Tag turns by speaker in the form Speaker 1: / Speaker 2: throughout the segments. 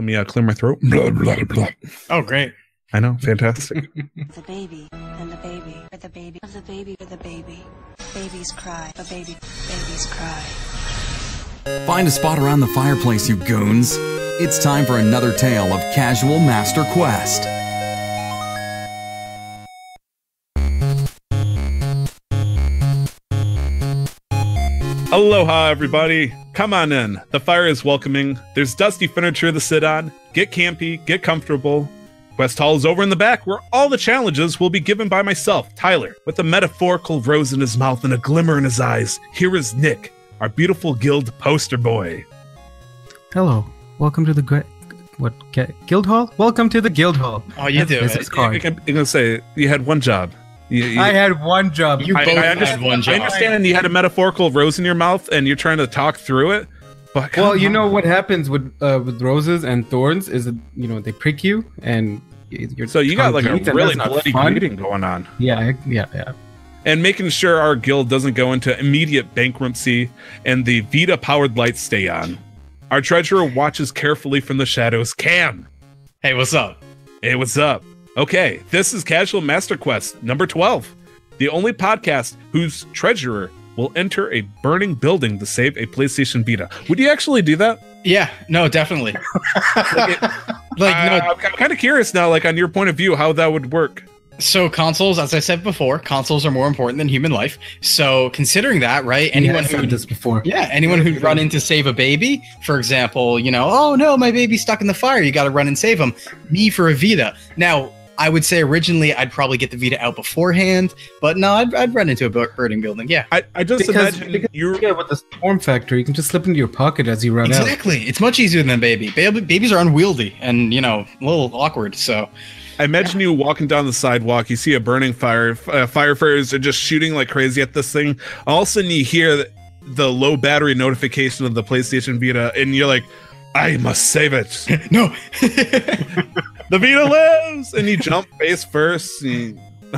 Speaker 1: Let me uh, clear my throat. Blah, blah, blah.
Speaker 2: Oh, great.
Speaker 1: I know, fantastic.
Speaker 3: The baby and the baby for the baby of the baby for the baby. Babies cry, the baby, babies cry.
Speaker 4: Find a spot around the fireplace, you goons. It's time for another tale of Casual Master Quest.
Speaker 1: Aloha, everybody. Come on in. The fire is welcoming. There's dusty furniture to sit on. Get campy, get comfortable. Quest Hall is over in the back, where all the challenges will be given by myself, Tyler, with a metaphorical rose in his mouth and a glimmer in his eyes. Here is Nik, our beautiful guild poster boy.
Speaker 5: Hello, welcome to the gra- what Ga- guild hall? Welcome to the guild hall.
Speaker 2: Oh, you do
Speaker 5: This
Speaker 2: it.
Speaker 5: is card.
Speaker 1: I'm gonna say you had one job. You- you-
Speaker 5: I had one job.
Speaker 2: You
Speaker 1: I-
Speaker 2: both
Speaker 1: I
Speaker 2: had
Speaker 1: understand-
Speaker 2: one
Speaker 1: I
Speaker 2: job.
Speaker 1: understand you had a metaphorical rose in your mouth and you're trying to talk through it. But
Speaker 5: well,
Speaker 1: come
Speaker 5: you
Speaker 1: on.
Speaker 5: know what happens with uh, with roses and thorns is that you know they prick you and you're
Speaker 1: So you got like a
Speaker 5: tongue bleeds, and
Speaker 1: really bloody
Speaker 5: fun.
Speaker 1: bleeding going on.
Speaker 5: Yeah, yeah, yeah.
Speaker 1: and making sure our guild doesn't go into immediate bankruptcy and the Vita powered lights stay on. Our treasurer watches carefully from the shadows. Cam,
Speaker 2: Hey, what's up?
Speaker 1: hey, what's up? Okay, this is Casual Master Quest number 12, the only podcast whose treasurer will enter a burning building to save a PlayStation Vita. Would you actually do that?
Speaker 2: Yeah, no, definitely. like, it- like,
Speaker 1: Uh,
Speaker 2: no,
Speaker 1: I'm kind of curious now, like on your point of view, how that would work.
Speaker 2: so consoles, as I said before, consoles are more important than human life. So considering that, right? Anyone
Speaker 5: Anyone
Speaker 2: who
Speaker 5: said this before?
Speaker 2: Yeah, anyone who'd run in to save a baby, for example, you know, oh no, my baby's stuck in the fire, you got to run and save him. Me for a Vita. Now, I would say originally I'd probably get the Vita out beforehand, but no, I'd, I'd run into a bur- burning building. Yeah,
Speaker 1: I, I just
Speaker 5: Because,
Speaker 1: imagine
Speaker 5: because
Speaker 1: you're
Speaker 5: yeah, with the form factor, you can just slip into your pocket as you run out.
Speaker 2: exactly. It's much easier than a baby. Baby. Babies are unwieldy and you know a little awkward. So
Speaker 1: I imagine you walking down the sidewalk, you see a burning fire, f- uh, firefighters are just shooting like crazy at this thing. All of a sudden, you hear the, the low battery notification of the PlayStation Vita, and you're like, I must save it.
Speaker 2: no,
Speaker 1: the Vita lives! And you jump face first. and you-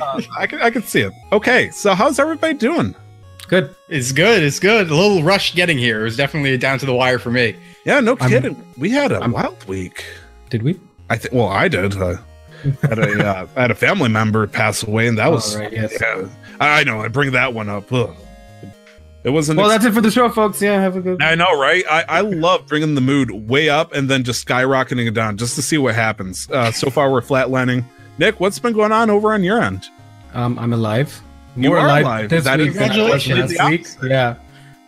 Speaker 1: Uh, I, can, I can see it. Okay, so how's everybody doing?
Speaker 5: Good.
Speaker 2: it's good. It's good. A little rushed getting here. It was definitely down to the wire for me.
Speaker 1: Yeah, no
Speaker 5: I'm-
Speaker 1: kidding. we had a
Speaker 5: I'm-
Speaker 1: wild week.
Speaker 5: Did we?
Speaker 1: I think. Well, I did. Uh, had a uh, I had a family member pass away, and that was.
Speaker 5: Oh, right, yes.
Speaker 1: yeah, I I know. I bring that one up. Ugh. It wasn't.
Speaker 5: Well, that's it for the show, folks. Yeah, have a good.
Speaker 1: I know, right? I, I love bringing the mood way up and then just skyrocketing it down just to see what happens. Uh, so far, we're flatlining. Nik, what's been going on over on your end?
Speaker 5: Um, I'm alive.
Speaker 1: You are alive.
Speaker 5: this
Speaker 1: That
Speaker 5: week
Speaker 1: is-
Speaker 5: than I was
Speaker 2: Congratulations.
Speaker 5: last week. Yeah.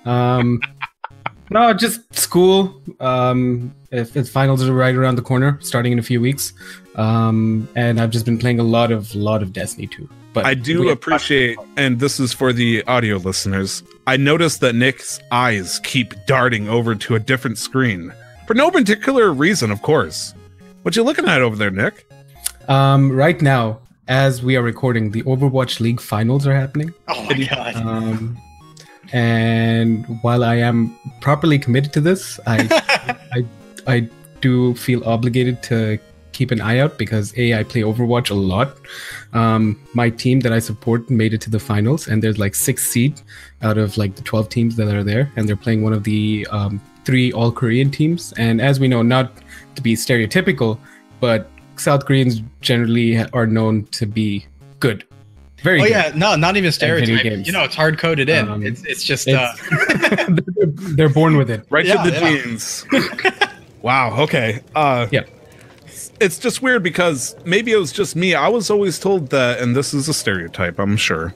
Speaker 5: Um, no, just school. Um, if its finals are right around the corner, starting in a few weeks. Um, and I've just been playing a lot of lot of Destiny 2. But
Speaker 1: I do
Speaker 5: we-
Speaker 1: appreciate, and this is for the audio listeners. I noticed that Nik's eyes keep darting over to a different screen for no particular reason, of course. What you looking at over there, Nik?
Speaker 5: Um, right now, as we are recording, the Overwatch League finals are happening.
Speaker 2: Oh my god.
Speaker 5: Um, and while I am properly committed to this, I, I, I do feel obligated to keep an eye out because a I play Overwatch a lot. Um, my team that I support made it to the finals, and there's like six seed out of like the twelve teams that are there, and they're playing one of the um, three All Korean teams. And as we know, not to be stereotypical, but South Koreans generally are known to be good. Very
Speaker 2: Oh
Speaker 5: good.
Speaker 2: yeah, no, not even
Speaker 5: video
Speaker 2: stereotype. You know, it's hard coded in.
Speaker 5: Um,
Speaker 2: it's it's just uh,
Speaker 5: they're born with it.
Speaker 1: Right
Speaker 2: Yeah,
Speaker 1: to the
Speaker 2: yeah.
Speaker 1: jeans. wow. Okay. Uh,
Speaker 5: Yeah.
Speaker 1: It's just weird because maybe it was just me. I was always told that, and this is a stereotype, I'm sure,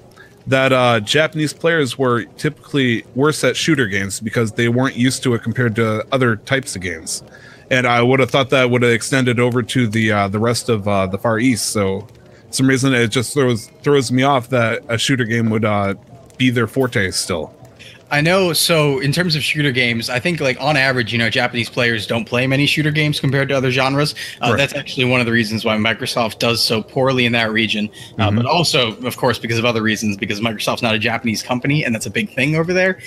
Speaker 1: that uh, Japanese players were typically worse at shooter games because they weren't used to it compared to other types of games. And I would have thought that would have extended over to the uh, the rest of uh, the Far East. So, some reason it just throws throws me off that a shooter game would uh, be their forte still.
Speaker 2: I know. So in terms of shooter games, I think like on average, you know, Japanese players don't play many shooter games compared to other genres. Uh,
Speaker 1: Correct.
Speaker 2: that's actually one of the reasons why Microsoft does so poorly in that region. Uh,
Speaker 1: Mhm.
Speaker 2: But also, of course, because of other reasons, because Microsoft's not a Japanese company, and that's a big thing over there.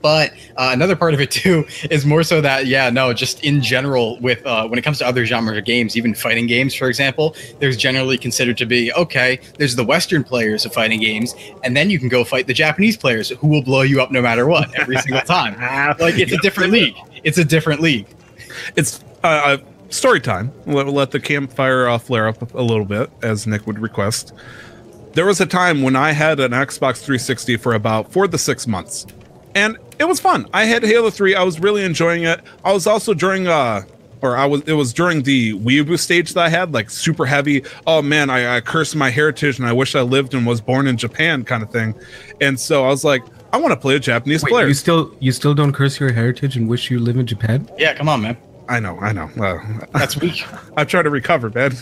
Speaker 2: But uh, another part of it too is more so that yeah, no, just in general, with uh, when it comes to other genres of games, even fighting games, for example, there's generally considered to be okay. There's the Western players of fighting games, and then you can go fight the Japanese players who will blow you up no matter what every single time. Like it's a different league. It's a different league.
Speaker 1: it's uh, uh, story time. Let, let the campfire uh, flare up a little bit, as Nik would request. There was a time when I had an Xbox 360 for about four to six months, and it was fun. I had Halo 3. I was really enjoying it. I was also during uh or I was it was during the weeaboo stage that I had, like super heavy. Oh man, I, I cursed my heritage and I wish I lived and was born in Japan, kind of thing. And so I was like, I want to play a Japanese
Speaker 5: Wait,
Speaker 1: player.
Speaker 5: you still you still don't curse your heritage and wish you live in Japan?
Speaker 2: Yeah, come on, man.
Speaker 1: I know, I know. Uh,
Speaker 2: That's weak.
Speaker 1: I try to recover, man.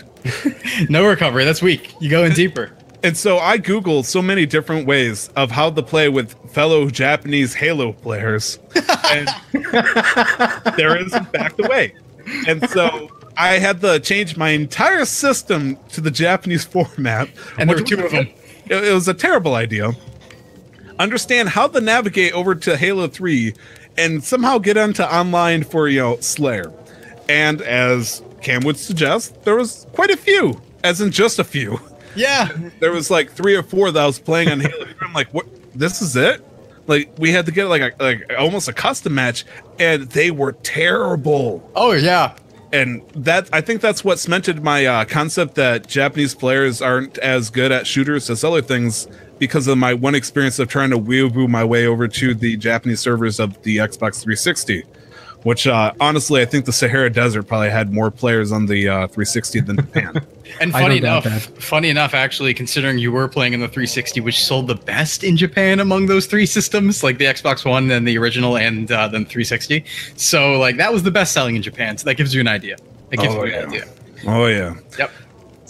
Speaker 2: no recovery. That's weak. You go in deeper.
Speaker 1: And so I Googled so many different ways of how to play with fellow Japanese Halo players. And there is, in fact, a way. And so I had to change my entire system to the Japanese format.
Speaker 2: And there were two of them.
Speaker 1: It, it was a terrible idea. Understand how to navigate over to Halo 3 and somehow get into online for, you know, Slayer. And as Cam would suggest, there was quite a few, as in just a few
Speaker 2: Yeah.
Speaker 1: there was like three or four that I was playing on Halo. 3. I'm like, what? This is it? Like we had to get like a like almost a custom match, and they were terrible.
Speaker 2: Oh yeah.
Speaker 1: And that I think that's what cemented my uh, concept that Japanese players aren't as good at shooters as other things because of my one experience of trying to weeaboo my way over to the Japanese servers of the Xbox 360. Which uh, honestly, I think the Sahara Desert probably had more players on the uh, 360 than Japan.
Speaker 2: And funny enough, funny enough, actually, considering you were playing in the 360, which sold the best in Japan among those three systems, like the Xbox One and the original, and uh, then 360. So, like, that was the best selling in Japan. So that gives you an idea. That gives
Speaker 1: Oh,
Speaker 2: you
Speaker 1: yeah.
Speaker 2: an idea.
Speaker 1: oh yeah.
Speaker 2: Yep.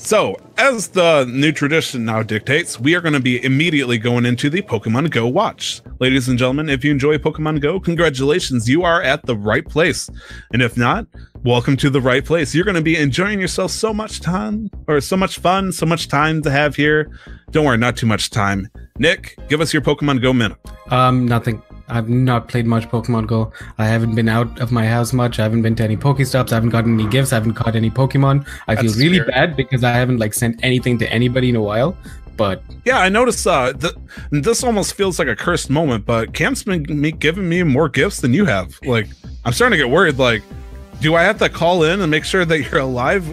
Speaker 1: So, as the new tradition now dictates, we are going to be immediately going into the Pokemon Go watch. Ladies and gentlemen, if you enjoy Pokemon Go, congratulations, you are at the right place. And if not, welcome to the right place. You're going to be enjoying yourself so much time, or so much fun, so much time to have here. Don't worry, not too much time. Nik, give us your Pokemon Go minute.
Speaker 5: Um, nothing. I've not played much Pokemon Go. I haven't been out of my house much. I haven't been to any Pokestops. I haven't gotten any gifts. I haven't caught any Pokemon. I feel really
Speaker 2: weird.
Speaker 5: bad because I haven't like sent anything to anybody in a while. But
Speaker 1: Yeah, I noticed uh, th- this almost feels like a cursed moment, but Cam's been me- giving me more gifts than you have. Like, I'm starting to get worried. Like, do I have to call in and make sure that you're alive?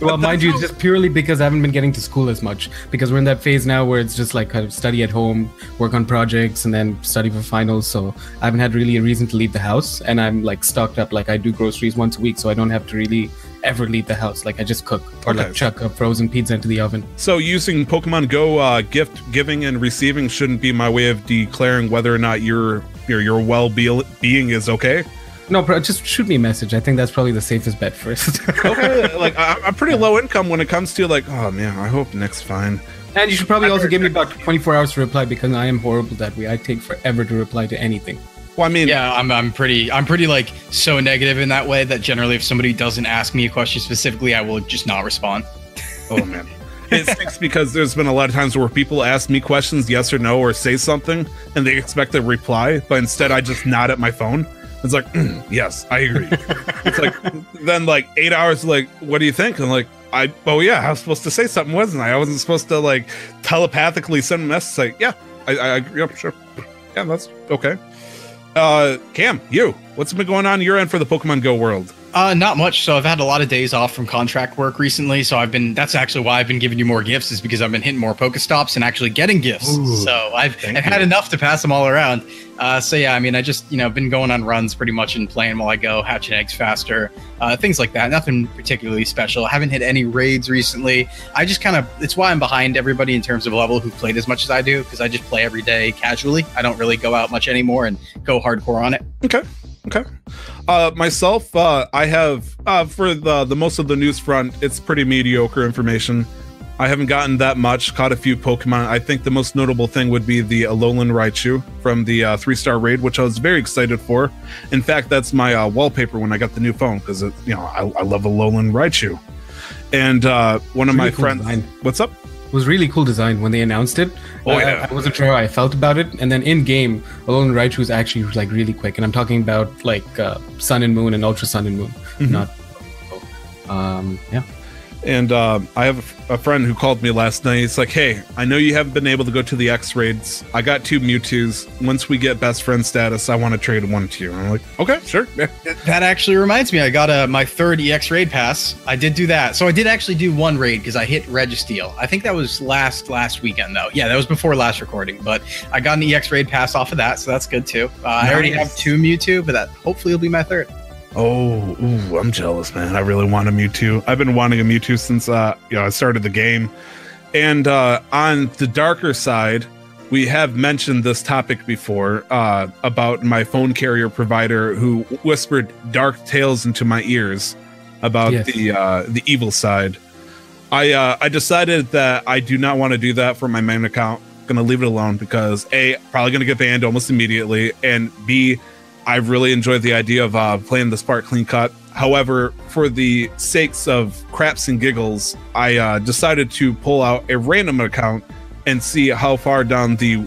Speaker 5: well, mind you, just purely because I haven't been getting to school as much. Because we're in that phase now where it's just like kind of study at home, work on projects, and then study for finals. So I haven't had really a reason to leave the house, and I'm like stocked up. Like I do groceries once a week, so I don't have to really ever leave the house. Like I just cook or
Speaker 1: Okay.
Speaker 5: like chuck a frozen pizza into the oven.
Speaker 1: So using Pokemon Go uh, gift giving and receiving shouldn't be my way of declaring whether or not your your your well being is okay.
Speaker 5: No, bro, just shoot me a message. I think that's probably the safest bet first.
Speaker 1: Okay, like I, I'm pretty low income when it comes to like, oh man, I hope Nik's fine.
Speaker 5: and you should probably also give me about 24 hours to reply because I am horrible that way. I take forever to reply to anything.
Speaker 1: Well, I mean,
Speaker 2: Yeah, I'm, I'm pretty I'm pretty like so negative in that way that generally if somebody doesn't ask me a question specifically, I will just not respond.
Speaker 1: Oh man. It stinks because there's been a lot of times where people ask me questions, yes or no, or say something, and they expect a reply, but instead I just nod at my phone. It's like, "Mm, yes, I agree. it's like, then like eight hours, like, what do you think? I'm like, I, oh yeah, I was supposed to say something, wasn't I? I wasn't supposed to like telepathically send a message, like, yeah, I, I agree, yeah, sure. Yeah, that's okay. Uh, Cam, you, what's been going on your end for the Pokemon Go world?
Speaker 2: Uh, not much. So I've had a lot of days off from contract work recently. So I've been. That's actually why I've been giving you more gifts, is because I've been hitting more Pokestops and actually getting gifts.
Speaker 1: Ooh,
Speaker 2: so I've, I've had enough to pass them all around. Uh, so yeah, I mean, I just you know been going on runs pretty much and playing while I go, hatching eggs faster, uh, things like that. Nothing particularly special. I haven't hit any raids recently. I just kind of. It's why I'm behind everybody in terms of level who played as much as I do, because I just play every day casually. I don't really go out much anymore and go hardcore on it.
Speaker 1: Okay. Okay. Uh, myself, uh, I have uh, for the the most of the news front, it's pretty mediocre information. I haven't gotten that much. Caught a few Pokemon. I think the most notable thing would be the Alolan Raichu from the uh, three star raid, which I was very excited for. In fact, that's my uh, wallpaper when I got the new phone because you know I, I love Alolan Raichu. And uh, one of
Speaker 5: Really
Speaker 1: my
Speaker 5: cool
Speaker 1: friends,
Speaker 5: design.
Speaker 1: what's up?
Speaker 5: It was really cool design when they announced it.
Speaker 1: Oh,
Speaker 5: I-
Speaker 1: yeah.
Speaker 5: I, wasn't sure how I felt about it, and then in game, Alolan Raichu was actually like really quick, and I'm talking about like uh, Sun and Moon and Ultra Sun and Moon,
Speaker 1: Mhm.
Speaker 5: not. Um, yeah.
Speaker 1: And uh, I have a friend who called me last night. He's like, "Hey, I know you haven't been able to go to the X raids. I got two Mewtwo's. Once we get best friend status, I want to trade one to you." And I'm like, "Okay, sure." Yeah.
Speaker 2: That actually reminds me, I got a my third EX raid pass. I did do that, so I did actually do one raid because I hit Registeel. I think that was last last weekend though. Yeah, that was before last recording, but I got an EX raid pass off of that, so that's good too. Uh, I already have two Mewtwo, but that hopefully will be my third.
Speaker 1: Oh, ooh, I'm jealous, man. I really want a Mewtwo. I've been wanting a Mewtwo since uh, you know I started the game. And uh, on the darker side, we have mentioned this topic before uh, about my phone carrier provider who whispered dark tales into my ears about
Speaker 5: Yes.
Speaker 1: the uh, the evil side. I uh, I decided that I do not want to do that for my main account. Going to leave it alone because a probably going to get banned almost immediately, and b I really enjoyed the idea of uh, playing the Spark Clean Cut. However, for the sakes of craps and giggles, I uh, decided to pull out a random account and see how far down the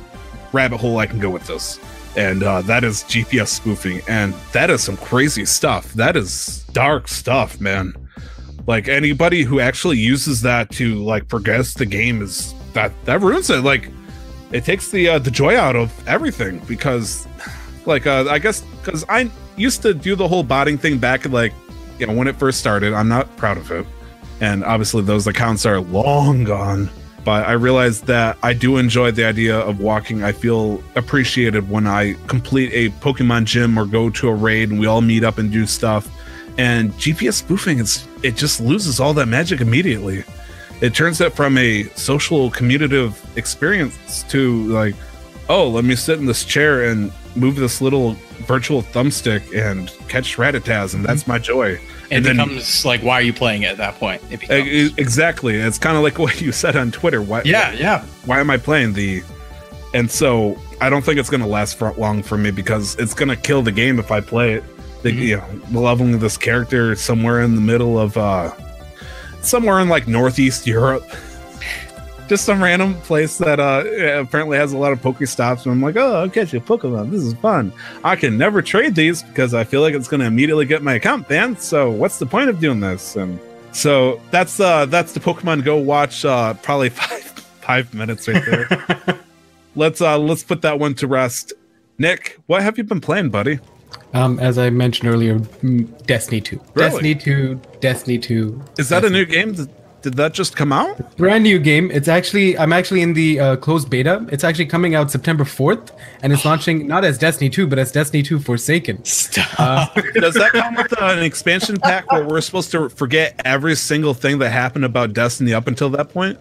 Speaker 1: rabbit hole I can go with this. And uh, that is GPS spoofing, and that is some crazy stuff. That is dark stuff, man. Like anybody who actually uses that to like progress the game is that that ruins it. Like it takes the uh, the joy out of everything because like uh, I guess because I used to do the whole botting thing back in like you know when it first started. I'm not proud of it, and obviously those accounts are long gone. But I realized that I do enjoy the idea of walking. I feel appreciated when I complete a Pokemon gym or go to a raid and we all meet up and do stuff. And GPS spoofing is it just loses all that magic immediately. It turns it from a social commutative experience to like oh, let me sit in this chair and move this little virtual thumbstick and catch Rattatas, and that's my joy.
Speaker 2: It
Speaker 1: And then-
Speaker 2: becomes like, why are you playing it at that point? It becomes,
Speaker 1: Exactly. It's kind of like what you said on Twitter. Why,
Speaker 2: yeah, yeah.
Speaker 1: Why am I playing the? And so I don't think it's going to last for long for me because it's going to kill the game if I play it. The,
Speaker 2: Mhm.
Speaker 1: You know, leveling this character somewhere in the middle of, uh somewhere in like Northeast Europe. Just some random place that uh apparently has a lot of Pokestops, and I'm like, oh, I'll catch a Pokemon. This is fun. I can never trade these because I feel like it's going to immediately get my account banned. So what's the point of doing this? And so that's uh that's the Pokemon Go watch. Uh, probably five five minutes right there. let's uh let's put that one to rest. Nik, what have you been playing, buddy?
Speaker 5: Um, as I mentioned earlier, mm, Destiny 2.
Speaker 1: Really?
Speaker 5: Destiny 2, Destiny 2.
Speaker 1: Is that a new game? Did, that just come out?
Speaker 5: brand new game. It's actually I'm actually in the uh, closed beta. It's actually coming out September 4th, and it's launching not as Destiny 2, but as Destiny 2 Forsaken.
Speaker 2: Stop.
Speaker 1: Does that come with uh, an expansion pack where we're supposed to forget every single thing that happened about Destiny up until that point?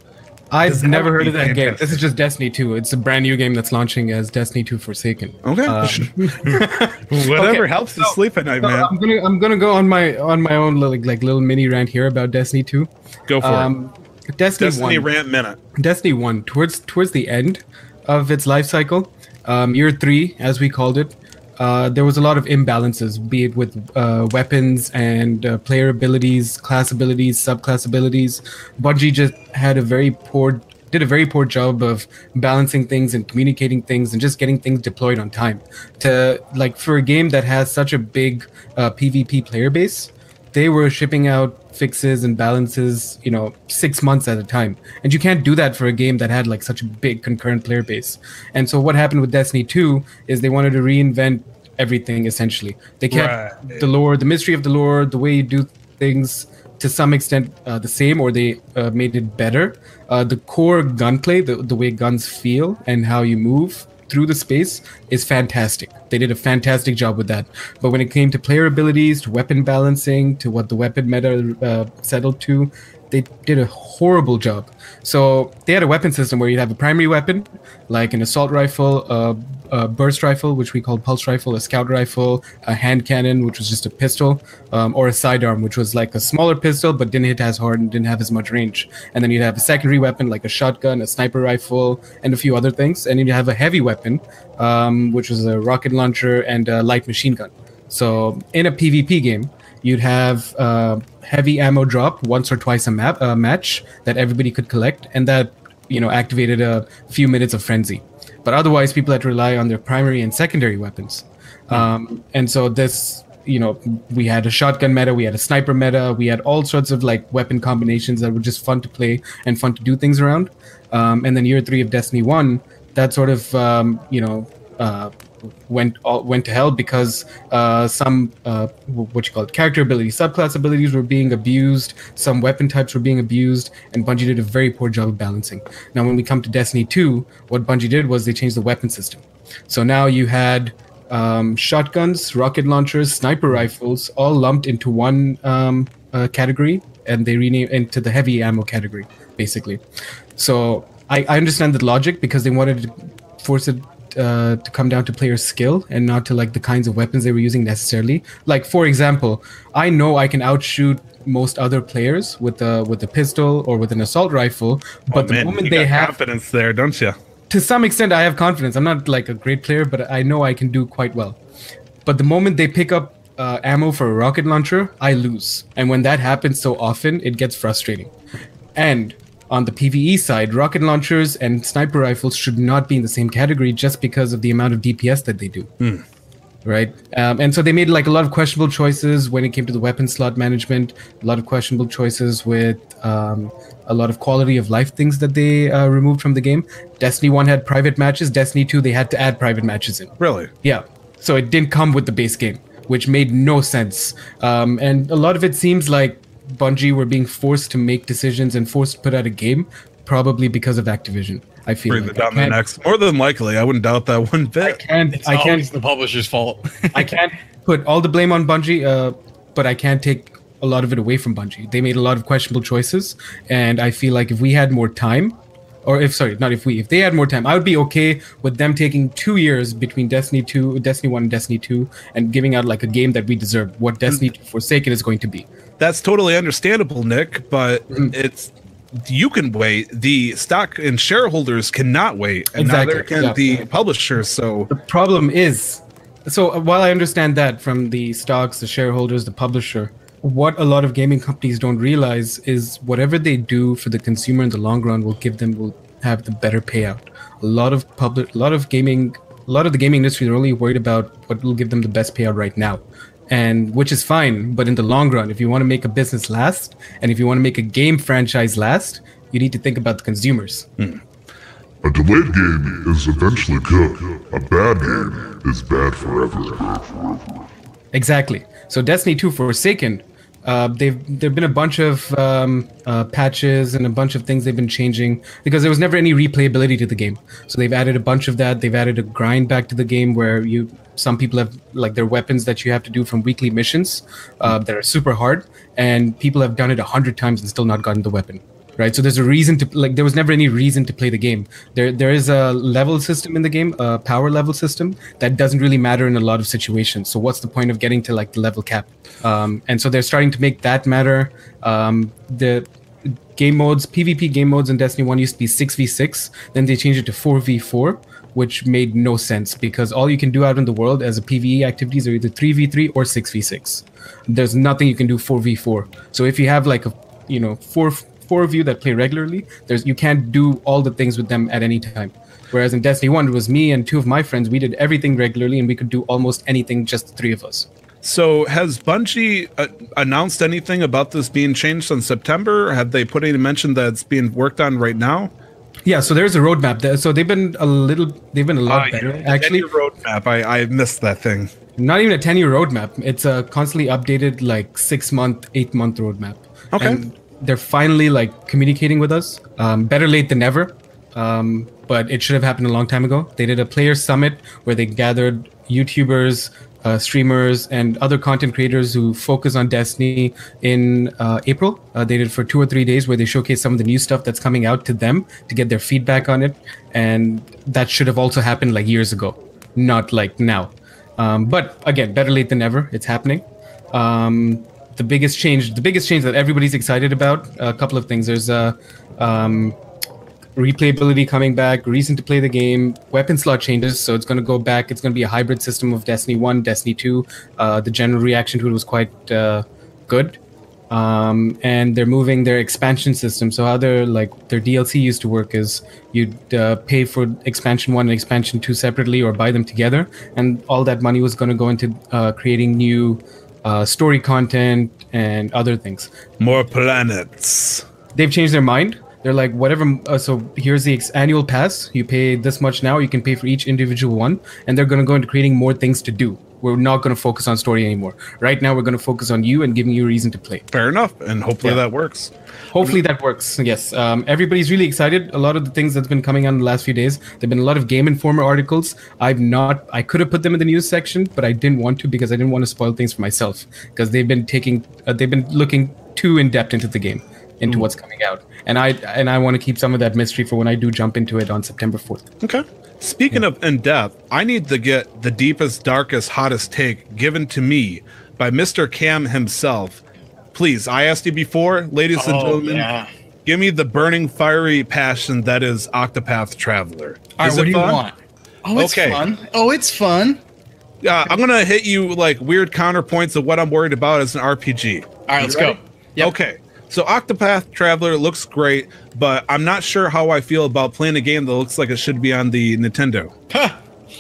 Speaker 5: I've never heard of that game. This is just Destiny 2. It's a brand new game that's launching as Destiny 2 Forsaken.
Speaker 1: Okay.
Speaker 5: Um,
Speaker 1: Whatever
Speaker 5: Okay,
Speaker 1: helps
Speaker 5: so-
Speaker 1: sleep at night,
Speaker 5: so
Speaker 1: man.
Speaker 5: I'm gonna I'm gonna go on my on my own little like little mini rant here about Destiny 2.
Speaker 1: Go for it.
Speaker 5: Um, Destiny,
Speaker 1: Destiny
Speaker 5: 1.
Speaker 1: rant minute.
Speaker 5: Destiny One towards towards the end of its life cycle, um, year three as we called it, uh, there was a lot of imbalances, be it with uh, weapons and uh, player abilities, class abilities, subclass abilities. Bungie just had a very poor did a very poor job of balancing things and communicating things and just getting things deployed on time. To like for a game that has such a big uh, PvP player base, they were shipping out fixes and balances, you know, six months at a time. And you can't do that for a game that had like such a big concurrent player base. And so what happened with Destiny 2 is they wanted to reinvent everything essentially. They kept
Speaker 1: Right.
Speaker 5: the lore, the mystery of the lore, the way you do things to some extent uh, the same or they uh, made it better. Uh, the core gunplay, the, the way guns feel and how you move through the space is fantastic. They did a fantastic job with that. But when it came to player abilities, to weapon balancing, to what the weapon meta uh, settled to, they did a horrible job. So they had a weapon system where you'd have a primary weapon, like an assault rifle, a, a burst rifle, which we called pulse rifle, a scout rifle, a hand cannon, which was just a pistol, um, or a sidearm, which was like a smaller pistol but didn't hit as hard and didn't have as much range. And then you'd have a secondary weapon like a shotgun, a sniper rifle, and a few other things. And then you have a heavy weapon, um, which was a rocket launcher and a light machine gun. So in a PvP game, you'd have uh, heavy ammo drop once or twice a map uh, match that everybody could collect, and that you know activated a few minutes of frenzy. But otherwise, people had to rely on their primary and secondary weapons. Um, and so this you know we had a shotgun meta we had a sniper meta we had all sorts of like weapon combinations that were just fun to play and fun to do things around um, and then year three of destiny 1 that sort of um, you know uh, went all, went to hell because uh, some uh, what you call it character abilities subclass abilities were being abused some weapon types were being abused and bungie did a very poor job of balancing now when we come to destiny 2 what bungie did was they changed the weapon system so now you had um, shotguns, rocket launchers, sniper rifles, all lumped into one um, uh, category, and they rename into the heavy ammo category, basically. So I, I understand the logic because they wanted to force it uh, to come down to player skill and not to like the kinds of weapons they were using necessarily. Like for example, I know I can outshoot most other players with a with a pistol or with an assault rifle, but
Speaker 1: Oh,
Speaker 5: the
Speaker 1: man,
Speaker 5: moment they have
Speaker 1: confidence there, don't you?
Speaker 5: to some extent i have confidence i'm not like a great player but i know i can do quite well but the moment they pick up uh, ammo for a rocket launcher i lose and when that happens so often it gets frustrating and on the pve side rocket launchers and sniper rifles should not be in the same category just because of the amount of dps that they do right? Um, and so they made like a lot of questionable choices when it came to the weapon slot management. A lot of questionable choices with um, a lot of quality of life things that they uh, removed from the game. Destiny One had private matches. Destiny Two they had to add private matches in.
Speaker 1: Really?
Speaker 5: Yeah. So it didn't come with the base game, which made no sense. Um, and a lot of it seems like Bungie were being forced to make decisions and forced to put out a game, probably because of Activision. I feel
Speaker 1: Bring
Speaker 5: like
Speaker 1: down
Speaker 5: I
Speaker 1: the next. More than likely, I wouldn't doubt that one bit.
Speaker 5: I
Speaker 1: bit.
Speaker 5: can't.
Speaker 2: It's
Speaker 5: I can't.
Speaker 2: always the publisher's fault.
Speaker 5: I can't put all the blame on Bungie, uh, but I can't take a lot of it away from Bungie. They made a lot of questionable choices, and I feel like if we had more time, or if sorry, not if we, if they had more time, I would be okay with them taking two years between Destiny two, Destiny one, and Destiny two, and giving out like a game that we deserve. What Destiny Forsaken is going to be.
Speaker 1: That's totally understandable, Nik, but
Speaker 5: Mm.
Speaker 1: it's you can wait. The stock and shareholders cannot wait, and
Speaker 5: Exactly,
Speaker 1: neither can
Speaker 5: yeah.
Speaker 1: the publishers. So
Speaker 5: The problem is, so while I understand that from the stocks, the shareholders, the publisher, what a lot of gaming companies don't realize is whatever they do for the consumer in the long run will give them will have the better payout. A lot of public, a lot of gaming, a lot of the gaming industry they're only worried about what will give them the best payout right now. And which is fine, but in the long run, if you want to make a business last, and if you want to make a game franchise last, you need to think about the consumers.
Speaker 6: A delayed game is eventually good. A bad game is bad forever.
Speaker 5: Exactly. So Destiny 2 Forsaken, uh, they've there've been a bunch of um, uh, patches and a bunch of things they've been changing because there was never any replayability to the game. So they've added a bunch of that. They've added a grind back to the game where you some people have like their weapons that you have to do from weekly missions uh, that are super hard, and people have done it a hundred times and still not gotten the weapon right? So there's a reason to like there was never any reason to play the game. There there is a level system in the game a power level system that doesn't really matter in a lot of situations. So what's the point of getting to like the level cap? Um, and so they're starting to make that matter. Um, the game modes pvp game modes in destiny 1 used to be 6v6 then they changed it to 4v4 which made no sense because all you can do out in the world as a pve activities are either 3v3 or 6v6 there's nothing you can do 4v4 so if you have like a you know four four of you that play regularly there's you can't do all the things with them at any time whereas in destiny 1 it was me and two of my friends we did everything regularly and we could do almost anything just the three of us
Speaker 1: So, has Bungie uh, announced anything about this being changed in September? Have they put any mention that it's being worked on right now?
Speaker 5: Yeah so there's a roadmap there so they've been a little they've been a lot
Speaker 1: Uh,
Speaker 5: better
Speaker 1: yeah,
Speaker 5: actually
Speaker 1: roadmap. I, I missed that thing.
Speaker 5: not even a 10 year roadmap it's a constantly updated like six month eight month roadmap
Speaker 1: Okay.
Speaker 5: and they're finally like communicating with us um, better late than never um, but it should have happened a long time ago they did a player summit where they gathered youtubers uh, streamers and other content creators who focus on destiny in uh, april uh, they did for two or three days where they showcase some of the new stuff that's coming out to them to get their feedback on it and that should have also happened like years ago not like now um, but again, better late than never. It's happening. Um, the biggest change, the biggest change that everybody's excited about, a couple of things. There's a um, replayability coming back, reason to play the game, weapon slot changes. So it's going to go back. It's going to be a hybrid system of Destiny 1, Destiny 2. Uh, the general reaction to it was quite uh, good. um, and they're moving their expansion system. So how their like their DLC used to work is you'd uh, pay for expansion one and expansion two separately, or buy them together, and all that money was going to go into uh, creating new uh, story content and other things.
Speaker 1: More planets.
Speaker 5: They've changed their mind. They're like, whatever. Uh, so here's the ex- annual pass. You pay this much now. You can pay for each individual one, and they're going to go into creating more things to do. We're not going to focus on story anymore. Right now, we're going to focus on you and giving you a reason to play.
Speaker 1: Fair enough, and hopefully
Speaker 5: Yeah.
Speaker 1: that works.
Speaker 5: Hopefully that works. Yes, um, everybody's really excited. A lot of the things that's been coming out in the last few days. There've been a lot of Game Informer articles. I've not. I could have put them in the news section, but I didn't want to because I didn't want to spoil things for myself. Because they've been taking. Uh, they've been looking too in depth into the game, into what's coming out, and I and I want to keep some of that mystery for when I do jump into it on September fourth.
Speaker 1: Okay. Speaking of in depth, I need to get the deepest, darkest, hottest take given to me by Mr. Cam himself. Please, I asked you before, ladies and
Speaker 2: Oh,
Speaker 1: gentlemen,
Speaker 2: yeah.
Speaker 1: give me the burning, fiery passion that is Octopath Traveler.
Speaker 2: All right, what
Speaker 1: it
Speaker 2: do you want? Oh, it's
Speaker 1: Okay.
Speaker 2: fun. Oh, it's fun.
Speaker 1: Yeah, I'm gonna hit you like weird counterpoints of what I'm worried about as an RPG.
Speaker 2: All right, let's
Speaker 1: ready?
Speaker 2: go. Yep.
Speaker 1: Okay. So Octopath Traveler looks great, but I'm not sure how I feel about playing a game that looks like it should be on the Nintendo.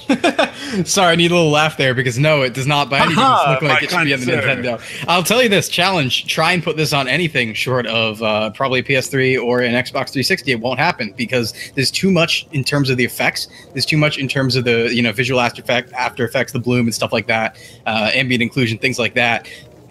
Speaker 2: Sorry, I need a little laugh there because no, it does not by any means look like it should be on the. Nintendo. I'll tell you this challenge: try and put this on anything short of uh, probably PS3 or an Xbox 360. It won't happen because there's too much in terms of the effects. There's too much in terms of the you know visual After Effect, After Effects, the bloom and stuff like that, uh, ambient inclusion, things like that.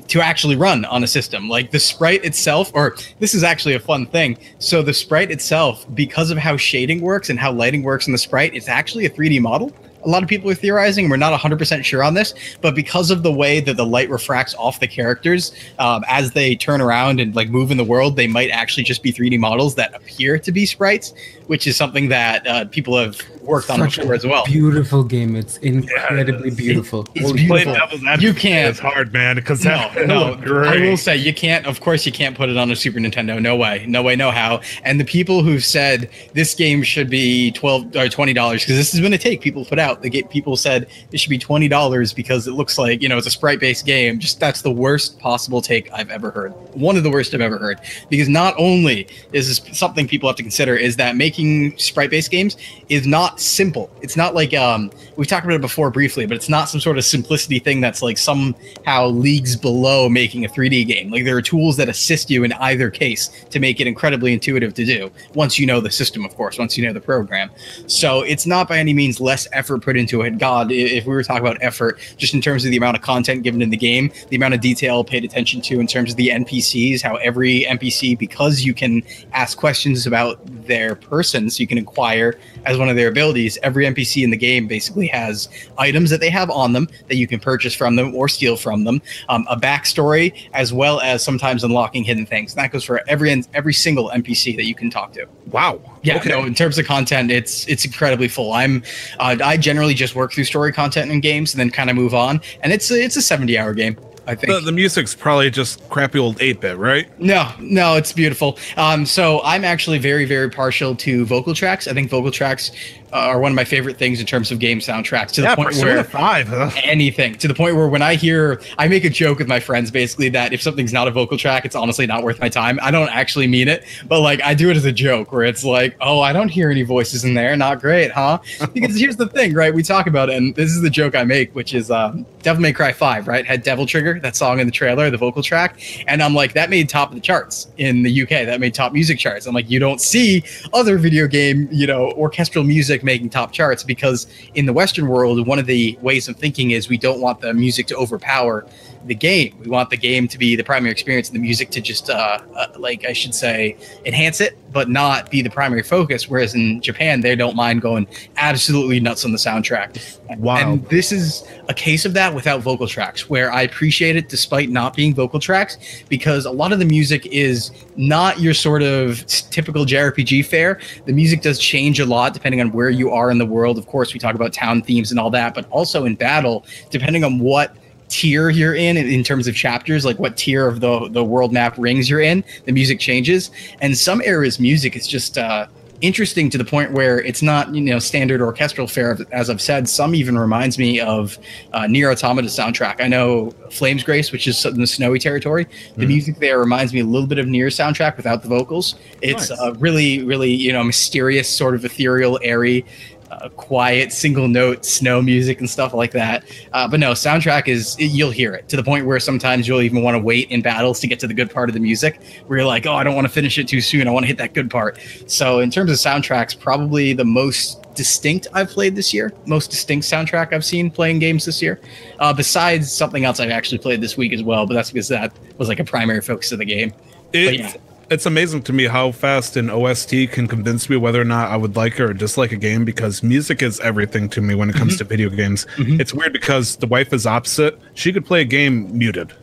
Speaker 2: To actually run on a system, like the sprite itself, or this is actually a fun thing. So the sprite itself, because of how shading works and how lighting works in the sprite, it's actually a 3D model a lot of people are theorizing. We're not 100% sure on this, but because of the way that the light refracts off the characters um, as they turn around and like move in the world, they might actually just be 3D models that appear to be sprites, which is something that uh, people have worked on before as well.
Speaker 5: Beautiful game. It's incredibly beautiful.
Speaker 2: It's
Speaker 1: Playing
Speaker 2: beautiful.
Speaker 1: devil's
Speaker 2: You can't.
Speaker 1: It's hard, man, because
Speaker 2: No, no.
Speaker 1: great.
Speaker 2: I will say you can't. Of course, you can't put it on a Super Nintendo. No way. No way. No how. And the people who've said this game should be twelve or twenty dollars because this has been a take people put out. The get people said it should be twenty dollars because it looks like you know it's a sprite based game. Just that's the worst possible take I've ever heard. One of the worst I've ever heard. Because not only is this something people have to consider is that making sprite based games is not simple. It's not like um we talked about it before briefly, but it's not some sort of simplicity thing that's like somehow leagues below making a 3D game. Like there are tools that assist you in either case to make it incredibly intuitive to do. Once you know the system, of course, once you know the program. So it's not by any means less effort put into it. God, if we were talking about effort, just in terms of the amount of content given in the game, the amount of detail paid attention to in terms of the NPCs, how every NPC, because you can ask questions about their person, so you can inquire as one of their abilities. Every NPC in the game basically has items that they have on them that you can purchase from them or steal from them, um, a backstory, as well as sometimes unlocking hidden things. And that goes for every every single NPC that you can talk to.
Speaker 1: wow.
Speaker 2: Yeah,
Speaker 1: Okay.
Speaker 2: no. In terms of content, it's it's incredibly full. I'm, uh, I generally just work through story content in games and then kind of move on, and it's a, it's a 70 hour game. I think.
Speaker 1: The, the music's probably just crappy old 8 bit, right?
Speaker 2: No, no, it's beautiful. Um, so I'm actually very, very partial to vocal tracks. I think vocal tracks are one of my favorite things in terms of game soundtracks. To the point
Speaker 1: Persona
Speaker 2: where
Speaker 1: 5. huh?
Speaker 2: anything to the point where when I hear, I make a joke with my friends basically that if something's not a vocal track, it's honestly not worth my time. I don't actually mean it, but like I do it as a joke where it's like, oh, I don't hear any voices in there. Not great, huh? Because here's the thing, right? We talk about it, and this is the joke I make, which is um, Devil May Cry 5, right? Had Devil Trigger, that song in the trailer, the vocal track. And I'm like, that made top of the charts in the UK. That made top music charts. I'm like, you don't see other video game, you know, orchestral music making top charts because in the Western world, one of the ways of thinking is we don't want the music to overpower the game. We want the game to be the primary experience and the music to just, uh, uh, like I should say, enhance it, but not be the primary focus. Whereas in Japan, they don't mind going absolutely nuts on the soundtrack.
Speaker 1: Wow.
Speaker 2: And this is a case of that without vocal tracks, where I appreciate it despite not being vocal tracks, because a lot of the music is not your sort of typical JRPG fare. The music does change a lot depending on where you are in the world. Of course, we talk about town themes and all that, but also in battle, depending on what tier you're in in terms of chapters like what tier of the the world map rings you're in the music changes and some areas music is just uh interesting to the point where it's not you know standard orchestral fare as i've said some even reminds me of uh, Nier Automata soundtrack i know Flamesgrace which is in the snowy territory the
Speaker 1: Mhm.
Speaker 2: music there reminds me a little bit of near soundtrack without the vocals it's
Speaker 1: Nice.
Speaker 2: uh, really really you know mysterious sort of ethereal airy uh, quiet single note snow music and stuff like that. Uh, but no soundtrack is you'll hear it to the point where sometimes you'll even want to wait in battles to get to the good part of the music where you're like oh i don't want to finish it too soon i want to hit that good part. So in terms of soundtracks probably the most distinct i've played this year most distinct soundtrack i've seen playing games this year. Uh, besides something else i've actually played this week as well but that's because that was like a primary focus of the game.
Speaker 1: It's,
Speaker 2: yeah.
Speaker 1: It's amazing to me how fast an OST can convince me whether or not I would like or dislike a game because music is everything to me when it comes mm-hmm. to video games. Mm-hmm. It's weird because the wife is opposite. She could play a game muted.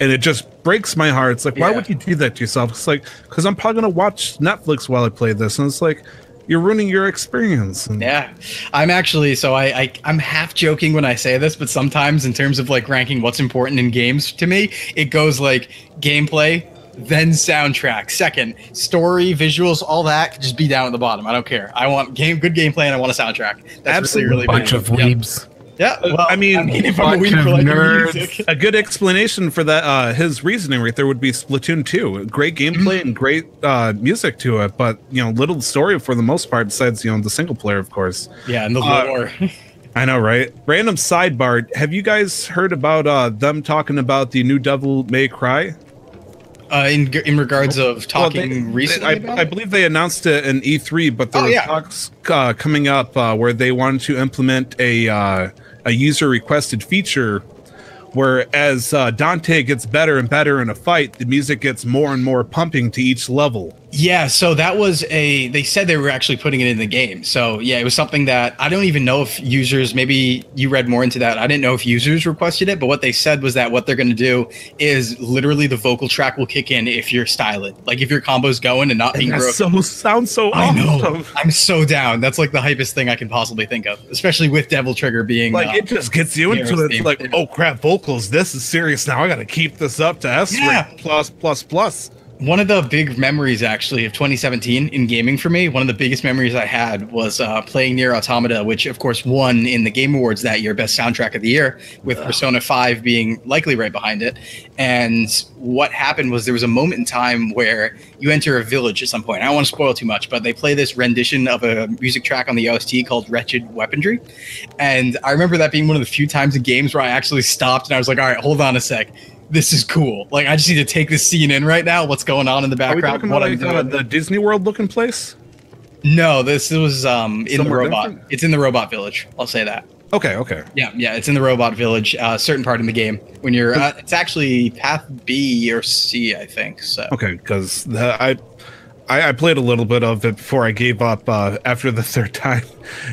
Speaker 1: And it just breaks my heart. It's like, why
Speaker 2: Yeah.
Speaker 1: would you do that to yourself? It's like, because I'm probably going to watch Netflix while I play this. And it's like, you're ruining your experience. And
Speaker 2: Yeah, I'm actually so I, I I'm half joking when I say this, but sometimes in terms of like ranking what's important in games to me, it goes like gameplay, then soundtrack, second story, visuals, all that could just be down at the bottom. I don't care. I want game, good gameplay, and I want a soundtrack. That's
Speaker 1: Absolutely.
Speaker 2: really, really
Speaker 5: bunch
Speaker 2: big.
Speaker 5: of
Speaker 2: Yeah.
Speaker 5: weebs.
Speaker 2: Yeah, well,
Speaker 1: I mean,
Speaker 2: if I'm a weeb for like
Speaker 5: nerds.
Speaker 2: music.
Speaker 1: a good explanation for that uh his reasoning right there would be splatoon 2 great gameplay and great uh music to it but you know little story for the most part besides you know the single player of course
Speaker 2: Yeah, and the
Speaker 1: Uh,
Speaker 2: lore.
Speaker 1: i know right random sidebar have you guys heard about uh them talking about the new devil may cry
Speaker 2: uh, in in regards of
Speaker 1: Well,
Speaker 2: talking
Speaker 1: they-
Speaker 2: recently.
Speaker 1: I,
Speaker 2: about
Speaker 1: I believe they announced it in E3, but there
Speaker 2: Oh,
Speaker 1: were
Speaker 2: yeah.
Speaker 1: talks uh, coming up uh, where they wanted to implement a uh, a user requested feature where as uh, Dante gets better and better in a fight, the music gets more and more pumping to each level.
Speaker 2: Yeah, so that was a. They said they were actually putting it in the game. So yeah, it was something that I don't even know if users. Maybe you read more into that. I didn't know if users requested it, but what they said was that what they're going to do is literally the vocal track will kick in if you're styling, like if your combo's going and not being
Speaker 1: That
Speaker 2: broken.
Speaker 1: so sounds so
Speaker 2: I know.
Speaker 1: awesome.
Speaker 2: I'm so down. That's like the hypest thing I can possibly think of, especially with Devil Trigger being
Speaker 1: Like
Speaker 2: uh,
Speaker 1: it just gets you into it. It's like, oh crap, vocals. This is serious now. I got to keep this up to S
Speaker 2: Yeah.
Speaker 1: plus plus plus.
Speaker 2: One of the big memories actually of 2017 in gaming for me one of the biggest memories i had was uh, playing Nier Automata which of course won in the game awards that year best soundtrack of the year with persona 5 being likely right behind it. And what happened was there was a moment in time where you enter a village at some point. I don't want to spoil too much but they play this rendition of a music track on the ost called wretched weaponry. And i remember that being one of the few times in games where i actually stopped and i was like all right hold on a sec this is cool. Like I just need to take this scene in right now. What's going on in the
Speaker 1: Are we
Speaker 2: background? What
Speaker 1: about
Speaker 2: I'm doing.
Speaker 1: the Disney World looking place?
Speaker 2: no, this was um in
Speaker 1: Somewhere
Speaker 2: the robot.
Speaker 1: different?
Speaker 2: It's in the robot village. I'll say that.
Speaker 1: Okay, okay.
Speaker 2: Yeah, yeah, it's in the robot village. Uh, certain part in the game when you're. Uh, it's actually path B or C, I think. So
Speaker 1: Okay, because I, I I played a little bit of it before I gave up uh, after the third time,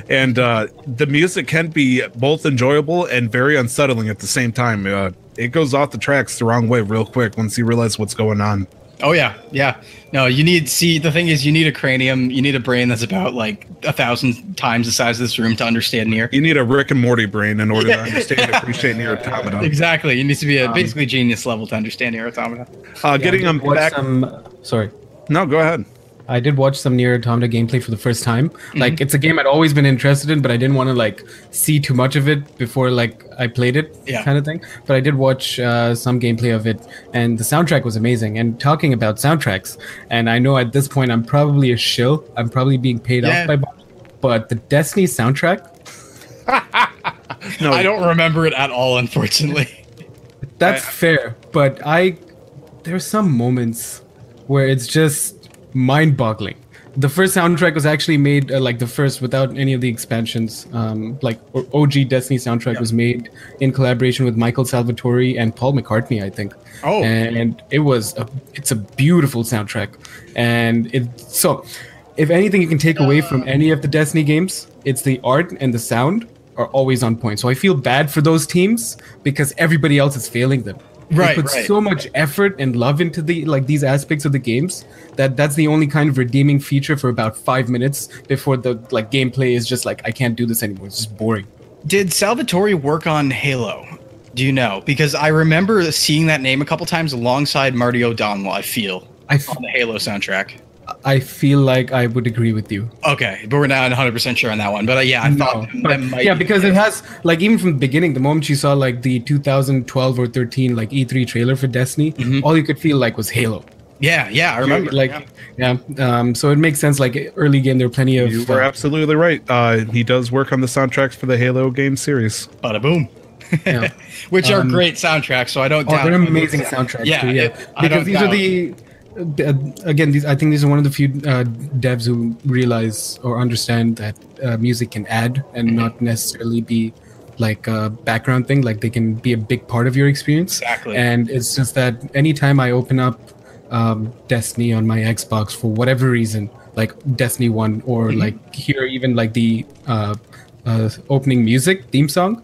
Speaker 1: and uh, the music can be both enjoyable and very unsettling at the same time. Uh, it goes off the tracks the wrong way real quick once you realize what's going on.
Speaker 2: Oh yeah, yeah. No, you need see the thing is you need a cranium, you need a brain that's about like a thousand times the size of this room to understand Nier.
Speaker 1: You need a Rick and Morty brain in order
Speaker 2: Yeah.
Speaker 1: to understand and appreciate Nier Automata.
Speaker 2: Exactly. You need to be
Speaker 1: Um,
Speaker 2: a basically genius level to understand Nier Automata.
Speaker 1: Uh, getting them
Speaker 5: Watch
Speaker 1: back.
Speaker 5: some- sorry.
Speaker 1: No, go ahead.
Speaker 5: I did watch some Nier Automata gameplay for the first time. Like it's a game I'd always been interested in, but I didn't want to like see too much of it before like I played it,
Speaker 2: Yeah.
Speaker 5: kind of thing. But I did watch uh, some gameplay of it, and the soundtrack was amazing. And talking about soundtracks, and I know at this point I'm probably a shill. I'm probably being paid
Speaker 2: Yeah.
Speaker 5: off by, Bob, but the Destiny soundtrack,
Speaker 1: No,
Speaker 2: I don't remember it at all, unfortunately.
Speaker 5: that's
Speaker 1: I-
Speaker 5: fair. But I, there's some moments where it's just mind-boggling. The first soundtrack was actually made uh, like the first without any of the expansions. Um, like OG Destiny soundtrack was made in collaboration with Michael Salvatori and Paul McCartney, I think.
Speaker 2: Oh.
Speaker 5: and it was a, it's a beautiful soundtrack, and it so. If anything you can take away from any of the Destiny games, it's the art and the sound are always on point. So I feel bad for those teams because everybody else is failing them.
Speaker 2: Right,
Speaker 5: They put
Speaker 2: right.
Speaker 5: so much effort and love into the like these aspects of the games that that's the only kind of redeeming feature for about five minutes before the like gameplay is just like I can't do this anymore. It's just boring.
Speaker 2: Did Salvatori work on Halo? Do you know? Because I remember seeing that name a couple times alongside Marty O'Donnell, I feel,
Speaker 5: I f-
Speaker 2: on the Halo soundtrack.
Speaker 5: I feel like I would agree with you.
Speaker 2: Okay, but we're not 100 percent sure on that one. But uh, yeah, I thought that
Speaker 5: but-
Speaker 2: might
Speaker 5: yeah,
Speaker 2: be
Speaker 5: because it has like even from the beginning, the moment you saw like the 2012 or 13 like E3 trailer for Destiny,
Speaker 2: Mhm.
Speaker 5: all you could feel like was Halo.
Speaker 2: Yeah, yeah, I remember.
Speaker 5: like
Speaker 2: yeah.
Speaker 5: yeah. Um, so it makes sense. Like early game, there are plenty of
Speaker 1: You were
Speaker 5: uh,
Speaker 1: absolutely right. Uh, he does work on the soundtracks for the Halo game series.
Speaker 2: bada boom.
Speaker 5: Yeah.
Speaker 2: Which are
Speaker 5: Um,
Speaker 2: great soundtracks, so I don't
Speaker 5: Oh,
Speaker 2: doubt.
Speaker 5: they're
Speaker 2: it.
Speaker 5: amazing soundtracks.
Speaker 2: Yeah,
Speaker 5: too, yeah.
Speaker 2: it- I don't
Speaker 5: because these are the again these I think these are one of the few uh, devs who realize or understand that uh, music can add and not necessarily be like a background thing. Like they can be a big part of your experience.
Speaker 2: Exactly.
Speaker 5: And it's just that anytime I open up um, Destiny on my Xbox for whatever reason, like Destiny One, or
Speaker 2: Mm-hmm.
Speaker 5: like hear even like the uh, uh, opening music theme song,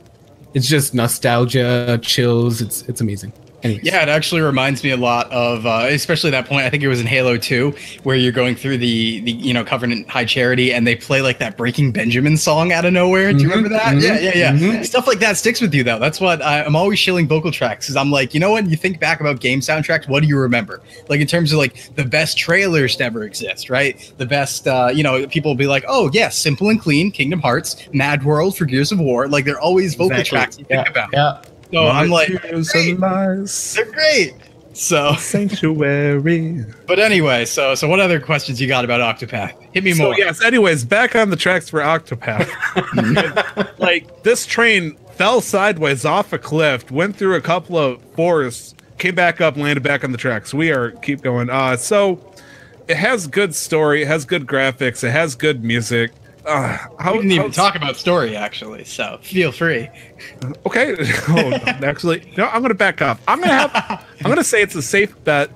Speaker 5: it's just nostalgia, chills. It's it's amazing. Anyways.
Speaker 2: Yeah, it actually reminds me a lot of, uh, especially that point. I think it was in Halo Two, where you're going through the, the you know Covenant High Charity, and they play like that Breaking Benjamin song out of nowhere. Do you remember that?
Speaker 5: mhm,
Speaker 2: Yeah, yeah, yeah.
Speaker 5: mhm.
Speaker 2: Stuff like that sticks with you though. That's what I, I'm always shilling vocal tracks. Because I'm like, you know what? You think back about game soundtracks, what do you remember? Like in terms of like the best trailers to ever exist, right? The best, uh, you know, people will be like, oh yes, Simple and Clean, Kingdom Hearts, Mad World for Gears of War. Like they're always vocal
Speaker 5: Exactly.
Speaker 2: tracks you think about.
Speaker 5: Yeah.
Speaker 2: So I'm like,
Speaker 1: Tears
Speaker 2: great.
Speaker 1: and lies,
Speaker 2: they're great. So.
Speaker 1: sanctuary.
Speaker 2: But anyway, so so what other questions you got about Octopath? Hit me
Speaker 1: So
Speaker 2: more.
Speaker 1: yes. Anyways, back on the tracks for Octopath. like this train fell sideways off a cliff, went through a couple of forests, came back up, landed back on the tracks. We are keep going. Uh, so it has good story, it has good graphics, it has good music. Uh, how,
Speaker 2: we didn't even talk about story actually, so feel free.
Speaker 1: Okay. Oh, no, actually, no. I'm gonna back up. I'm gonna have. I'm gonna say it's a safe bet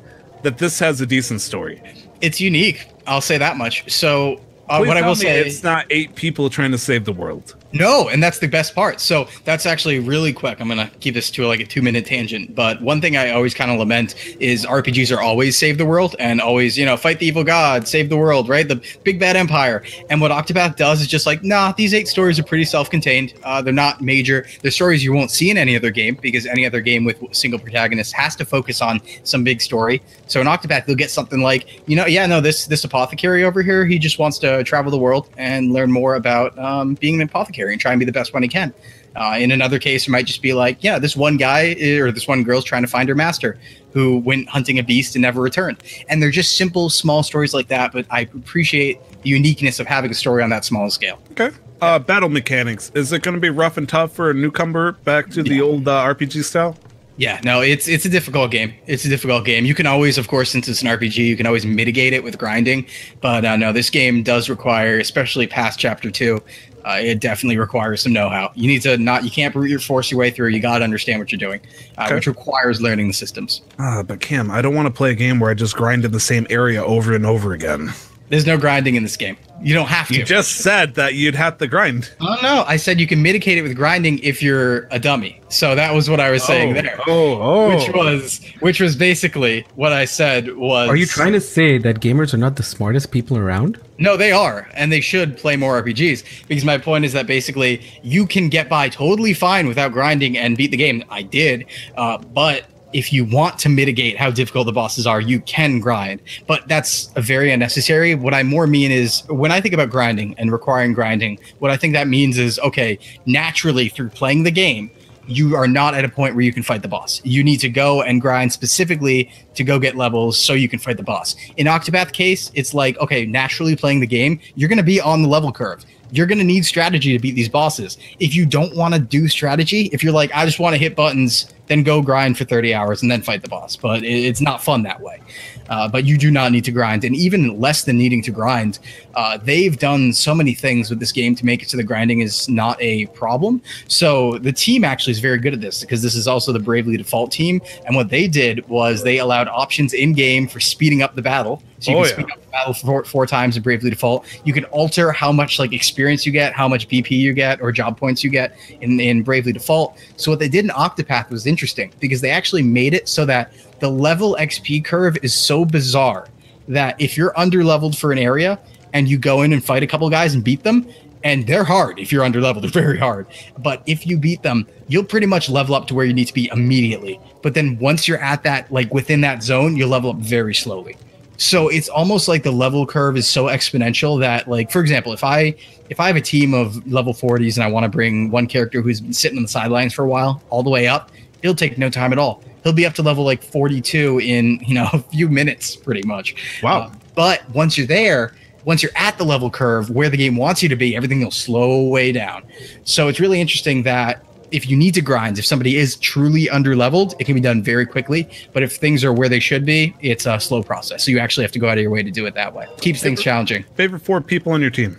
Speaker 1: that this has a decent story.
Speaker 2: It's unique. I'll say that much. So uh, what I will say
Speaker 1: it's not eight people trying to save the world.
Speaker 2: No, and that's the best part. So that's actually really quick. I'm gonna keep this to like a two minute tangent. But one thing I always kind of lament is RPGs are always save the world and always, you know, fight the evil god, save the world, right? The big bad empire. And what Octopath does is just like, nah, these eight stories are pretty self-contained. Uh, they're not major. They're stories you won't see in any other game because any other game with single protagonist has to focus on some big story. So in Octopath, you'll get something like, you know, yeah, no, this this apothecary over here, he just wants to travel the world and learn more about um, being an apothecary and try and be the best one he can. Uh, in another case, it might just be like, yeah, this one guy eh, or this one girl's trying to find her master who went hunting a beast and never returned. And they're just simple, small stories like that. But I appreciate the uniqueness of having a story on that small scale.
Speaker 1: Okay. Uh, battle mechanics. Is it going to be rough and tough for a newcomer back to the old uh, RPG style?
Speaker 2: Yeah, no, it's it's a difficult game. It's a difficult game. You can always, of course, since it's an RPG, you can always mitigate it with grinding. But uh, no, this game does require, especially past chapter two, uh, it definitely requires some know-how. You need to not, you can't brute force your way through. You got to understand what you're doing, uh,
Speaker 1: Okay.
Speaker 2: which requires learning the systems.
Speaker 1: Ah, but Cam, I don't want to play a game where I just grind in the same area over and over again.
Speaker 2: There's no grinding in this game. You don't have to.
Speaker 1: You just said that you'd have to grind.
Speaker 2: Oh no! I said you can mitigate it with grinding if you're a dummy. So that was what I was saying
Speaker 1: oh,
Speaker 2: there.
Speaker 1: Oh, oh.
Speaker 2: Which was which was basically what I said was
Speaker 5: Are you trying to say that gamers are not the smartest people around?
Speaker 2: No, they are, and they should play more RPGs. Because my point is that basically you can get by totally fine without grinding and beat the game. I did, uh, but if you want to mitigate how difficult the bosses are, you can grind. But that's very unnecessary. What I more mean is when I think about grinding and requiring grinding, what I think that means is okay, naturally through playing the game, you are not at a point where you can fight the boss. You need to go and grind specifically to go get levels so you can fight the boss. In Octopath case, it's like, okay, naturally playing the game, you're going to be on the level curve. You're going to need strategy to beat these bosses. If you don't want to do strategy, if you're like, I just want to hit buttons, then go grind for 30 hours and then fight the boss. But it's not fun that way. Uh, but you do not need to grind. And even less than needing to grind, uh, they've done so many things with this game to make it so the grinding is not a problem. So the team actually is very good at this because this is also the Bravely Default team. And what they did was they allowed options in game for speeding up the battle. So you
Speaker 1: Oh,
Speaker 2: can
Speaker 1: yeah.
Speaker 2: speed up the battle four, four times in Bravely Default. You can alter how much like experience you get, how much BP you get, or job points you get in, in Bravely Default. So what they did in Octopath was interesting because they actually made it so that the level XP curve is so bizarre that if you're under leveled for an area and you go in and fight a couple guys and beat them, and they're hard if you're under leveled, they're very hard. But if you beat them, you'll pretty much level up to where you need to be immediately. But then once you're at that, like within that zone, you'll level up very slowly. So it's almost like the level curve is so exponential that, like, for example, if I if I have a team of level 40s and I want to bring one character who's been sitting on the sidelines for a while all the way up, it'll take no time at all. He'll be up to level like 42 in you know a few minutes, pretty much.
Speaker 1: Wow.
Speaker 2: Uh, but once you're there, once you're at the level curve where the game wants you to be, everything will slow way down. So it's really interesting that if you need to grind, if somebody is truly under leveled, it can be done very quickly. But if things are where they should be, it's a slow process. So you actually have to go out of your way to do it that way. Keeps things challenging.
Speaker 1: Favorite four people on your team?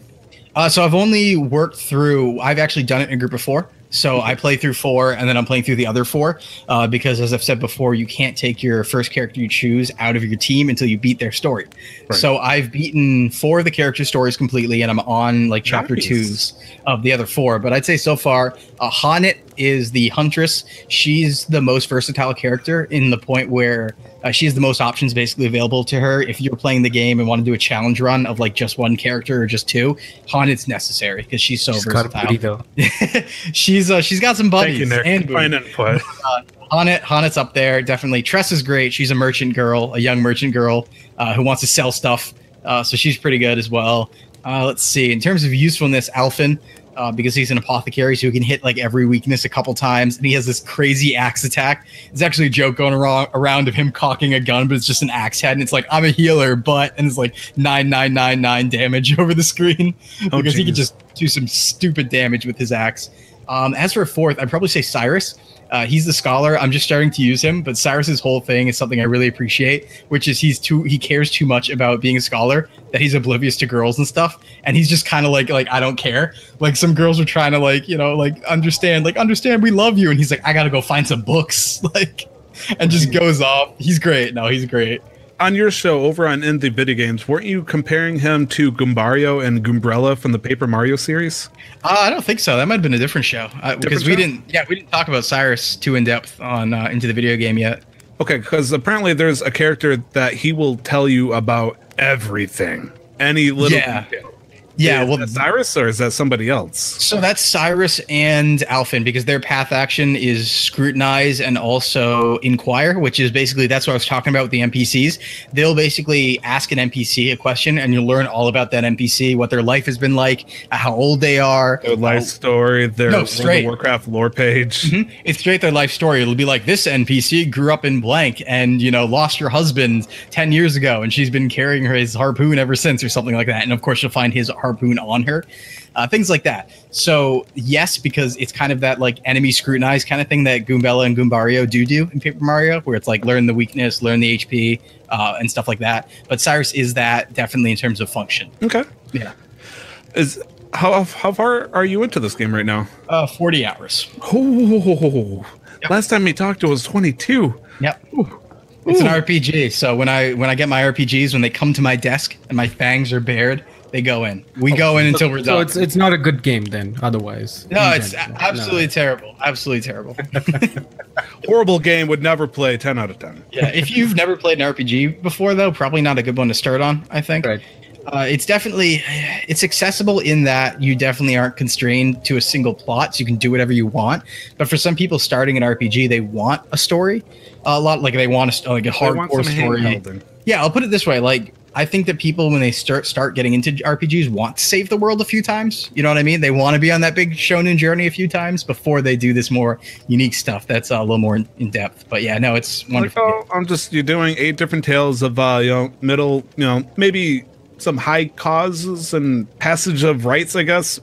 Speaker 2: Uh, so I've only worked through. I've actually done it in a group of four. So I play through four, and then I'm playing through the other four. Uh, because as I've said before, you can't take your first character you choose out of your team until you beat their story. So I've beaten four of the character stories completely, and I'm on like chapter
Speaker 1: Nice.
Speaker 2: twos of the other four. But I'd say so far, uh, H'aanit is the huntress. She's the most versatile character in the point where uh, she has the most options basically available to her. If you're playing the game and want to do a challenge run of like just one character or just two, H'aanit's necessary because she's so
Speaker 5: She's got a
Speaker 2: versatile.
Speaker 5: booty
Speaker 2: she's uh, she's got some buddies
Speaker 1: Thank you, Nik.
Speaker 2: and
Speaker 1: Fine
Speaker 2: booty.
Speaker 1: input.
Speaker 2: H'aanit, H'aanit's up there definitely. Tress is great. She's a merchant girl, a young merchant girl uh, who wants to sell stuff. Uh, so she's pretty good as well. Uh, let's see. In terms of usefulness, Alfyn, uh, because he's an apothecary, so he can hit like every weakness a couple times, and he has this crazy axe attack. It's actually a joke going around, around of him cocking a gun, but it's just an axe head, and it's like I'm a healer, but and it's like nine nine nine nine damage over the screen
Speaker 1: Oh,
Speaker 2: because he can just do some stupid damage with his axe. Um, as for a fourth, I'd probably say Cyrus. Uh, he's the scholar. I'm just starting to use him, but Cyrus's whole thing is something I really appreciate, which is he's too he cares too much about being a scholar that he's oblivious to girls and stuff, and he's just kind of like like I don't care. Like some girls are trying to like you know like understand like understand we love you, and he's like I gotta go find some books like, and just goes off. He's great. No, he's great.
Speaker 1: On your show over on In the Video Games, weren't you comparing him to Goombario and Goombella from the Paper Mario series?
Speaker 2: Uh, I don't think so. That might have been a different show uh, because we
Speaker 1: show?
Speaker 2: didn't. Yeah, we didn't talk about Cyrus too in depth on uh, into the video game yet.
Speaker 1: Okay, because apparently there's a character that he will tell you about everything, any little
Speaker 2: Yeah.
Speaker 1: detail.
Speaker 2: Yeah, well,
Speaker 1: Cyrus or is that somebody else?
Speaker 2: So that's Cyrus and Alfyn because their path action is scrutinize and also inquire, which is basically that's what I was talking about with the NPCs. They'll basically ask an NPC a question and you'll learn all about that NPC, what their life has been like, how old they are.
Speaker 1: Their life story, their
Speaker 2: No,
Speaker 1: World of
Speaker 2: straight.
Speaker 1: Warcraft lore page.
Speaker 2: Mhm. It's straight their life story. It'll be like this NPC grew up in blank and you know lost her husband ten years ago, and she's been carrying her his harpoon ever since, or something like that. And of course, you'll find his harpoon on her, uh, things like that. So yes, because it's kind of that like enemy scrutinize kind of thing that Goombella and Goombario do do in Paper Mario, where it's like learn the weakness, learn the HP, uh, and stuff like that. But Cyrus is that definitely in terms of function.
Speaker 1: Okay.
Speaker 2: Yeah,
Speaker 1: Is how how far are you into this game right now?
Speaker 2: uh, forty hours.
Speaker 1: Oh, last time we talked, it was 22.
Speaker 2: Yep. It's an RPG. So when I when I get my RPGs, when they come to my desk and my fangs are bared, they go in. We go in until we're
Speaker 5: So
Speaker 2: done.
Speaker 5: it's it's not a good game then. Otherwise,
Speaker 2: no, it's
Speaker 5: general.
Speaker 2: a- absolutely terrible. Absolutely terrible.
Speaker 1: Horrible game. Would never play. 10 out of 10.
Speaker 2: yeah. If you've never played an RPG before, though, probably not a good one to start on. I think.
Speaker 5: Right.
Speaker 2: Uh, it's definitely it's accessible in that you definitely aren't constrained to a single plot, so you can do whatever you want. But for some people starting an RPG, they want a story. A lot like they want a, like a
Speaker 1: They want
Speaker 2: hardcore story. Yeah, I'll put it this way: like I think that people when they start start getting into RPGs want to save the world a few times. You know what I mean? They want to be on that big shonen journey a few times before they do this more unique stuff that's uh, a little more in, in depth. But yeah, no, it's
Speaker 1: Like,
Speaker 2: wonderful.
Speaker 1: oh, I'm just you're doing eight different tales of uh, you know middle, you know maybe some high causes and passage of rights, I guess.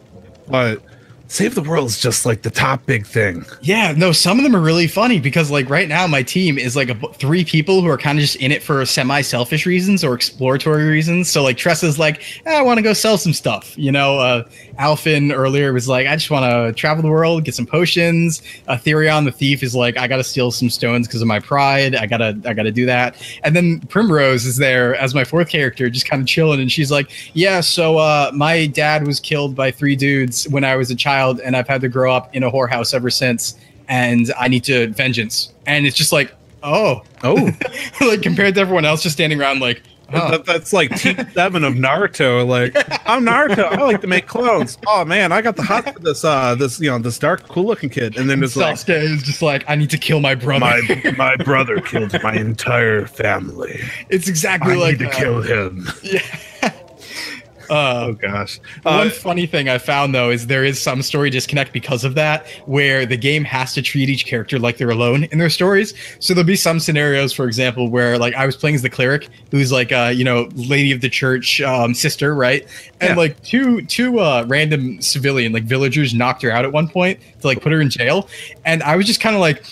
Speaker 1: But save the world is just like the top big thing.
Speaker 2: Yeah, no, some of them are really funny because like right now my team is like a, three people who are kind of just in it for semi-selfish reasons or exploratory reasons. So like Tressa's like, "Eh, I want to go sell some stuff. You know, uh Alfyn earlier was like, I just want to travel the world, get some potions. Uh, Therion the thief is like, I got to steal some stones because of my pride. I got to I got to do that. And then Primrose is there as my fourth character just kind of chilling and she's like, "Yeah, so uh my dad was killed by three dudes when I was a child and I've had to grow up in a whorehouse ever since and I need to vengeance. And it's just like, oh,
Speaker 1: Oh,
Speaker 2: like compared to everyone else just standing around like, Huh.
Speaker 1: That, that's like Team Seven of Naruto. Like I'm Naruto. I like to make clones. Oh man, I got the hot for this. Uh, this you know this dark, cool looking kid. And then there's like
Speaker 2: Sasuke is just like, I need to kill my brother.
Speaker 1: my my brother killed my entire family.
Speaker 2: it's exactly
Speaker 1: I
Speaker 2: like
Speaker 1: need to kill him.
Speaker 2: Uh,
Speaker 1: Oh gosh.
Speaker 2: One
Speaker 1: Uh,
Speaker 2: funny thing I found though is there is some story disconnect because of that, where the game has to treat each character like they're alone in their stories. So there'll be some scenarios, for example, where like I was playing as the cleric, who's like uh, you know, lady of the church um, sister, right? And
Speaker 1: Yeah.
Speaker 2: like two two uh, random civilian like villagers knocked her out at one point to like put her in jail, and I was just kind of like,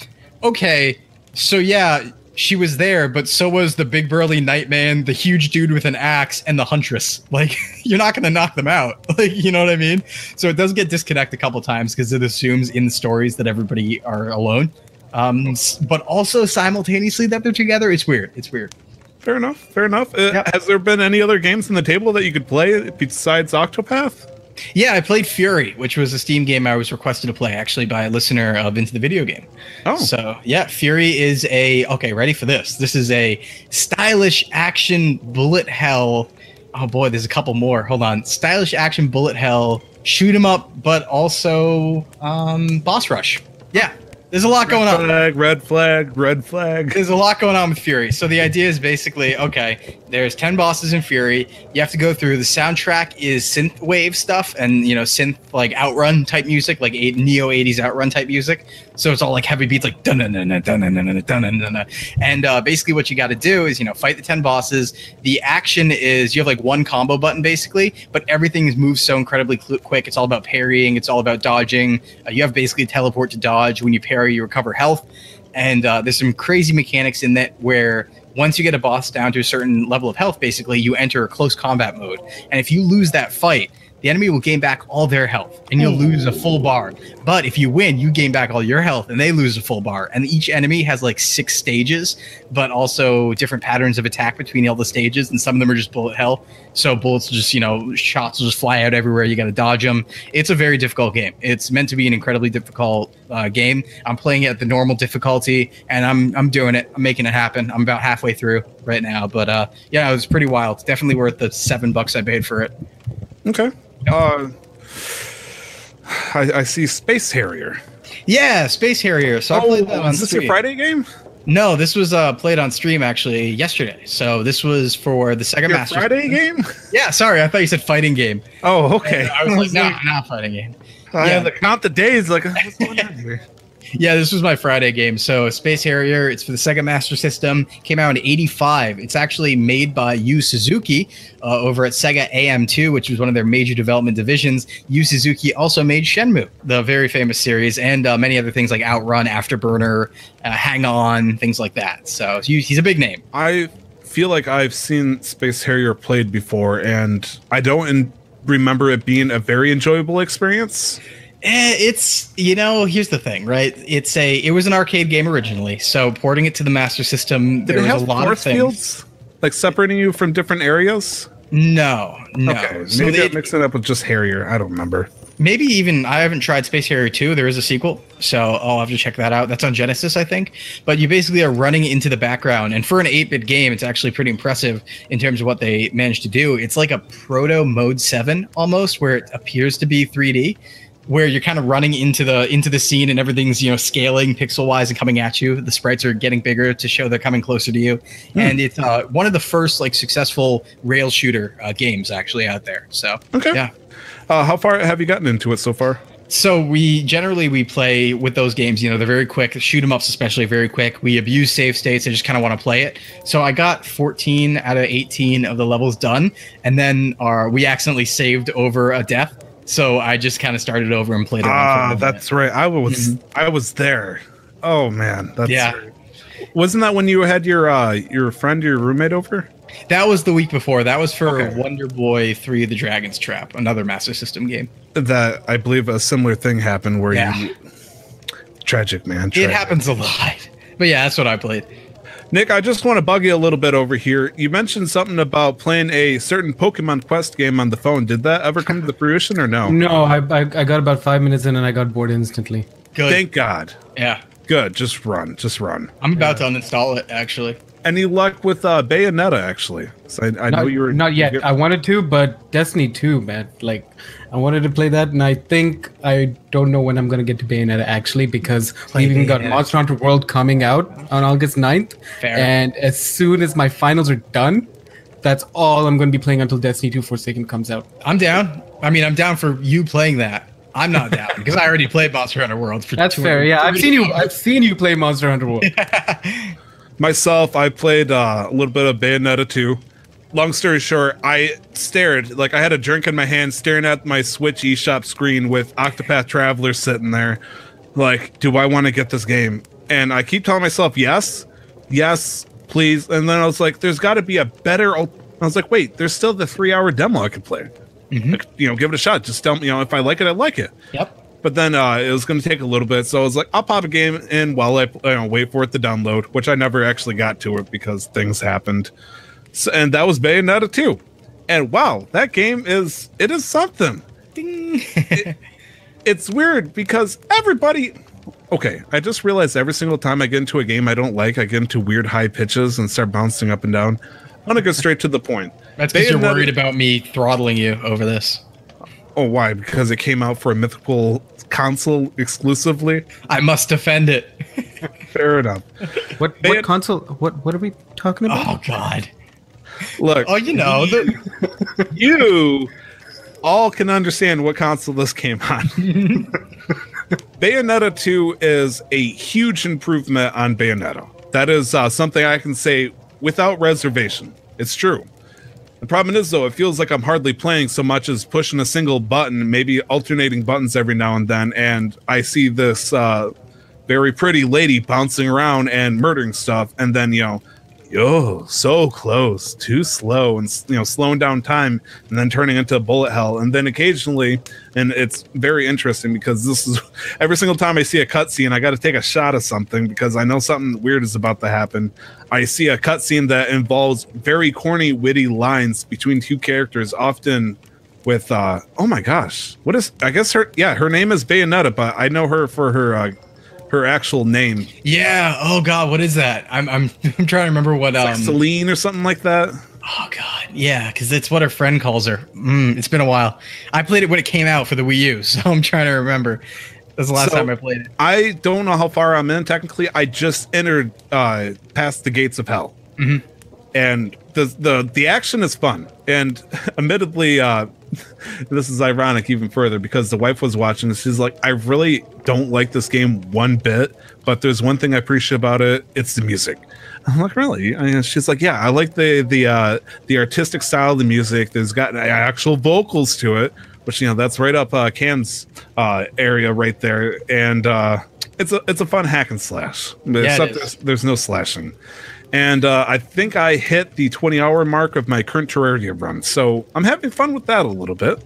Speaker 2: okay, so yeah. She was there, but so was the big burly nightman, the huge dude with an axe, and the huntress. Like, you're not gonna knock them out. Like, you know what I mean? So it does get disconnect a couple times because it assumes in the stories that everybody are alone. Um, but also simultaneously that they're together. It's weird. It's weird.
Speaker 1: fair enough. Fair enough. Uh,
Speaker 2: Yep.
Speaker 1: Has there been any other games on the table that you could play besides Octopath?
Speaker 2: Yeah, I played Furi, which was a Steam game I was requested to play actually by a listener of Into the Video Game.
Speaker 1: Oh,
Speaker 2: So yeah, Furi is a okay. Ready for this? This is a stylish action bullet hell. Oh boy, there's a couple more. Hold on, stylish action bullet hell, shoot 'em up, but also um, boss rush. Yeah, there's a lot going on.
Speaker 1: flag, red flag, red flag.
Speaker 2: There's a lot going on with Furi. So the idea is basically okay. There's ten bosses in Furi. You have to go through. The soundtrack is synth wave stuff and you know synth like outrun type music, like eight, neo '80s outrun type music. So it's all like heavy beats, like dun dun dun dun dun dun dun dun dun. And uh, basically, what you got to do is you know fight the ten bosses. The action is you have like one combo button basically, but everything is moves so incredibly cl- quick. It's all about parrying. It's all about dodging. Uh, you have basically teleport to dodge. When you parry, you recover health and uh, there's some crazy mechanics in that where once you get a boss down to a certain level of health basically you enter a close combat mode and if you lose that fight the enemy will gain back all their health and you'll lose a full bar. But if you win you gain back all your health and they lose a full bar. And each enemy has like six stages but also different patterns of attack between all the stages and some of them are just bullet hell. So bullets just you know shots will just fly out everywhere. You got to dodge them it's a very difficult game. It's meant to be an incredibly difficult uh, game. I'm playing it at the normal difficulty and i'm i'm doing it. I'm making it happen. I'm about halfway through right now but uh yeah it was pretty wild. It's definitely worth the seven bucks i paid for it
Speaker 1: Okay. Uh, I, I see Space Harrier.
Speaker 2: yeah space harrier so i
Speaker 1: Oh,
Speaker 2: played that on
Speaker 1: is this your. Friday game?
Speaker 2: no this was uh played on stream actually yesterday so this was for the
Speaker 1: Your
Speaker 2: master
Speaker 1: Friday game?
Speaker 2: yeah sorry i thought you said fighting game
Speaker 1: Oh, okay.
Speaker 2: i was like no not fighting game
Speaker 1: I
Speaker 2: yeah.
Speaker 1: had to count the days. Like, what's going on here?
Speaker 2: Yeah, this was my Friday game. So Space Harrier, it's for the Sega Master System. Came out in '85. It's actually made by Yu Suzuki uh, over at Sega AM2, which was one of their major development divisions. Yu Suzuki also made Shenmue, the very famous series, and uh, many other things like Outrun, Afterburner, uh, Hang On, things like that. So he's a big name.
Speaker 1: I feel like I've seen Space Harrier played before, and I don't remember it being a very enjoyable experience.
Speaker 2: Eh, it's you know here's the thing right it's a it was an arcade game originally so porting it to the master system
Speaker 1: Did
Speaker 2: there was a lot of things
Speaker 1: fields, like separating you from different areas?
Speaker 2: no no
Speaker 1: Okay,
Speaker 2: So
Speaker 1: maybe
Speaker 2: they-
Speaker 1: I'm mixing it up with just Harrier. I don't remember.
Speaker 2: Maybe even I haven't tried Space Harrier 2. There is a sequel, so I'll have to check that out. That's on Genesis, I think. But you basically are running into the background, and for an 8-bit game, it's actually pretty impressive in terms of what they managed to do. It's like a proto Mode 7 almost, where it appears to be 3D, where you're kind of running into the into the scene and everything's you know scaling pixel wise and coming at you. The sprites are getting bigger to show they're coming closer to you, and it's uh, one of the first like successful rail shooter uh, games actually out there. So
Speaker 1: Okay.
Speaker 2: yeah.
Speaker 1: Uh, how far have you gotten into it so far?
Speaker 2: So we generally we play with those games. You know, they're very quick. Shoot 'em ups, especially, very quick. We abuse save states. I just kind of want to play it. So I got 14 out of 18 of the levels done, and then our we accidentally saved over a death. So I just kind of started over and played it.
Speaker 1: Ah, that's right. I was I was there. Oh man, that's
Speaker 2: Yeah.
Speaker 1: Wasn't that when you had your uh your friend, your roommate over?
Speaker 2: that was the week before. That was for
Speaker 1: Okay.
Speaker 2: Wonder Boy 3: The Dragon's Trap, another Master System game.
Speaker 1: That I believe a similar thing happened where
Speaker 2: Yeah.
Speaker 1: you tragic man.
Speaker 2: It happens a lot. But yeah, that's what I played.
Speaker 1: Nik, I just want to bug you a little bit over here. You mentioned something about playing a certain Pokemon Quest game on the phone. Did that ever come to the fruition or no?
Speaker 5: No, I, I I got about five minutes in and I got bored instantly.
Speaker 2: Good.
Speaker 1: Thank God.
Speaker 2: yeah.
Speaker 1: Good. Just run. Just run.
Speaker 2: I'm about to uninstall it actually.
Speaker 1: Any luck with uh, Bayonetta? Actually, so I, I know you were
Speaker 5: not yet. I wanted to, but Destiny 2, man. Like, I wanted to play that, and I think I don't know when I'm gonna get to Bayonetta actually, because
Speaker 2: Play
Speaker 5: we've even got Monster Hunter World coming out on August 9th.
Speaker 2: Fair.
Speaker 5: And as soon as my finals are done, that's all I'm gonna be playing until Destiny 2 Forsaken comes out.
Speaker 2: I'm down. I mean, I'm down for you playing that. I'm not down because I already played Monster Hunter World. For
Speaker 5: That's fair. Yeah, I've seen you. I've seen you play Monster Hunter World.
Speaker 1: myself, I played uh, a little bit of Bayonetta 2. Long story short, I stared like I had a drink in my hand, staring at my Switch eShop screen with Octopath Traveler sitting there. Like, do I want to get this game? And I keep telling myself, yes, yes, please. And then I was like, there's got to be a better. I was like, wait, there's still the three hour demo I could play. Like, you know, give it a shot. Just tell me, you know, if I like it, I like it.
Speaker 2: Yep.
Speaker 1: But then uh, it was going to take a little bit, so I was like, I'll pop a game in while I you know, wait for it to download, which I never actually got to it because things happened. So, and that was Bayonetta 2. And wow, that game is it is something. It- it's weird because everybody. Okay, I just realized every single time I get into a game I don't like, I get into weird high pitches and start bouncing up and down. I'm gonna go straight to the point.
Speaker 2: That's because you're worried about me throttling you over this.
Speaker 1: Oh, why? Because it came out for a mythical console exclusively.
Speaker 2: I must defend it.
Speaker 1: Fair enough.
Speaker 5: What what console? What what are we talking about?
Speaker 2: Oh God.
Speaker 1: Look,
Speaker 2: Oh, you know the
Speaker 1: you all can understand what console this came on. Bayonetta 2 is a huge improvement on Bayonetta. That is uh, something I can say without reservation. It's true. The problem is, though, it feels like I'm hardly playing so much as pushing a single button, maybe alternating buttons every now and then, and I see this uh, very pretty lady bouncing around and murdering stuff, and then, you know, yo, so close, too slow, and you know, slowing down time, and then turning into a bullet hell, and then occasionally, and it's very interesting because this is every single time I see a cutscene, I got to take a shot of something because I know something weird is about to happen. I see a cutscene that involves very corny, witty lines between two characters, often with uh oh my gosh, what is I guess her yeah her name is Bayonetta, but I know her for her uh, her actual name,
Speaker 2: yeah. Oh God, what is that? I'm I'm I'm trying to remember what um.
Speaker 1: like Celine or something like that.
Speaker 2: Oh God, yeah, because it's what her friend calls her. Mm, it's been a while. I played it when it came out for the Wii U, so I'm trying to remember. That's the last
Speaker 1: So-
Speaker 2: time I played it.
Speaker 1: I don't know how far I'm in technically. I just entered uh past the gates of hell. And the the the action is fun. And admittedly, uh this is ironic even further because the wife was watching this. She's like, I really don't like this game one bit, but there's one thing I appreciate about it, it's the music. I'm like, really? And she's like, yeah, I like the the uh the artistic style of the music. There's got actual vocals to it, which you know that's right up uh Cam's uh area right there. And uh it's a it's a fun hack and slash.
Speaker 2: Yeah,
Speaker 1: Except there's, there's no slashing. And uh, I think I hit the 20 hour mark of my current Terraria run. So I'm having fun with that a little bit.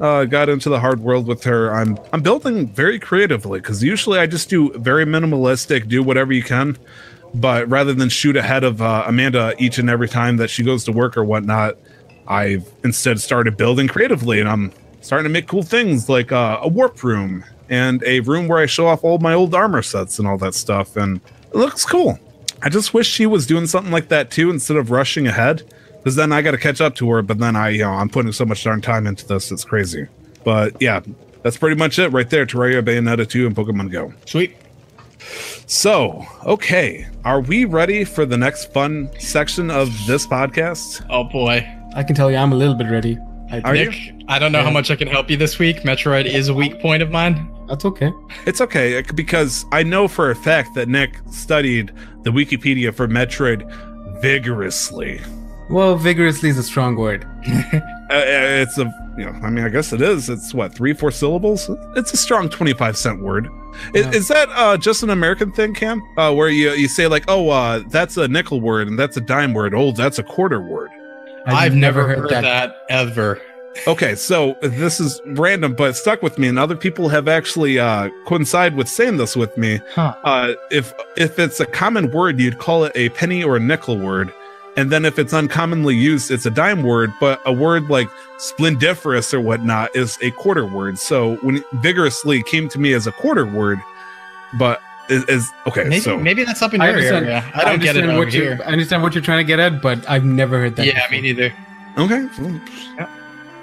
Speaker 1: Uh, got into the hard world with her. I'm I'm building very creatively because usually I just do very minimalistic, do whatever you can. But rather than shoot ahead of uh, Amanda each and every time that she goes to work or whatnot, I've instead started building creatively, and I'm starting to make cool things like uh, a warp room and a room where I show off all my old armor sets and all that stuff, and it looks cool. I just wish she was doing something like that too instead of rushing ahead, because then I got to catch up to her. But then I, you know, I'm putting so much darn time into this, it's crazy. But yeah, that's pretty much it right there. Terraria, Bayonetta 2, and Pokemon Go.
Speaker 2: Sweet.
Speaker 1: So, okay, are we ready for the next fun section of this podcast?
Speaker 2: Oh boy.
Speaker 5: I can tell you, I'm a little bit ready. I
Speaker 1: Are
Speaker 5: think.
Speaker 2: Nik, I don't know how much I can help you this week. Metroid is a weak point of mine.
Speaker 5: That's okay.
Speaker 1: It's okay uh, because I know for a fact that Nik studied the Wikipedia for Metroid vigorously.
Speaker 5: Well, vigorously is a strong word.
Speaker 1: Uh, it's a, you know, I mean, I guess it is. It's what three, four syllables. It's a strong twenty-five cent word. Is,
Speaker 5: Yeah.
Speaker 1: is that uh, just an American thing, Cam? Uh, where you you say like, oh, uh, that's a nickel word and that's a dime word. Oh, that's a quarter word.
Speaker 2: I've, never heard, that. ever.
Speaker 1: Okay, so this is random, but it stuck with me, and other people have actually uh, coincide with saying this with me.
Speaker 2: Huh.
Speaker 1: Uh, if if it's a common word, you'd call it a penny or a nickel word, and then if it's uncommonly used, it's a dime word. But a word like splendiferous or whatnot is a quarter word. So when vigorously came to me as a quarter word, but is, is okay.
Speaker 2: Maybe,
Speaker 1: so
Speaker 2: maybe that's up in your
Speaker 5: understand,
Speaker 2: area. I don't get it over
Speaker 5: what
Speaker 2: here.
Speaker 5: I understand what you're trying to get at, but I've never heard that.
Speaker 2: Yeah,
Speaker 5: before.
Speaker 2: me neither.
Speaker 1: okay. Yeah.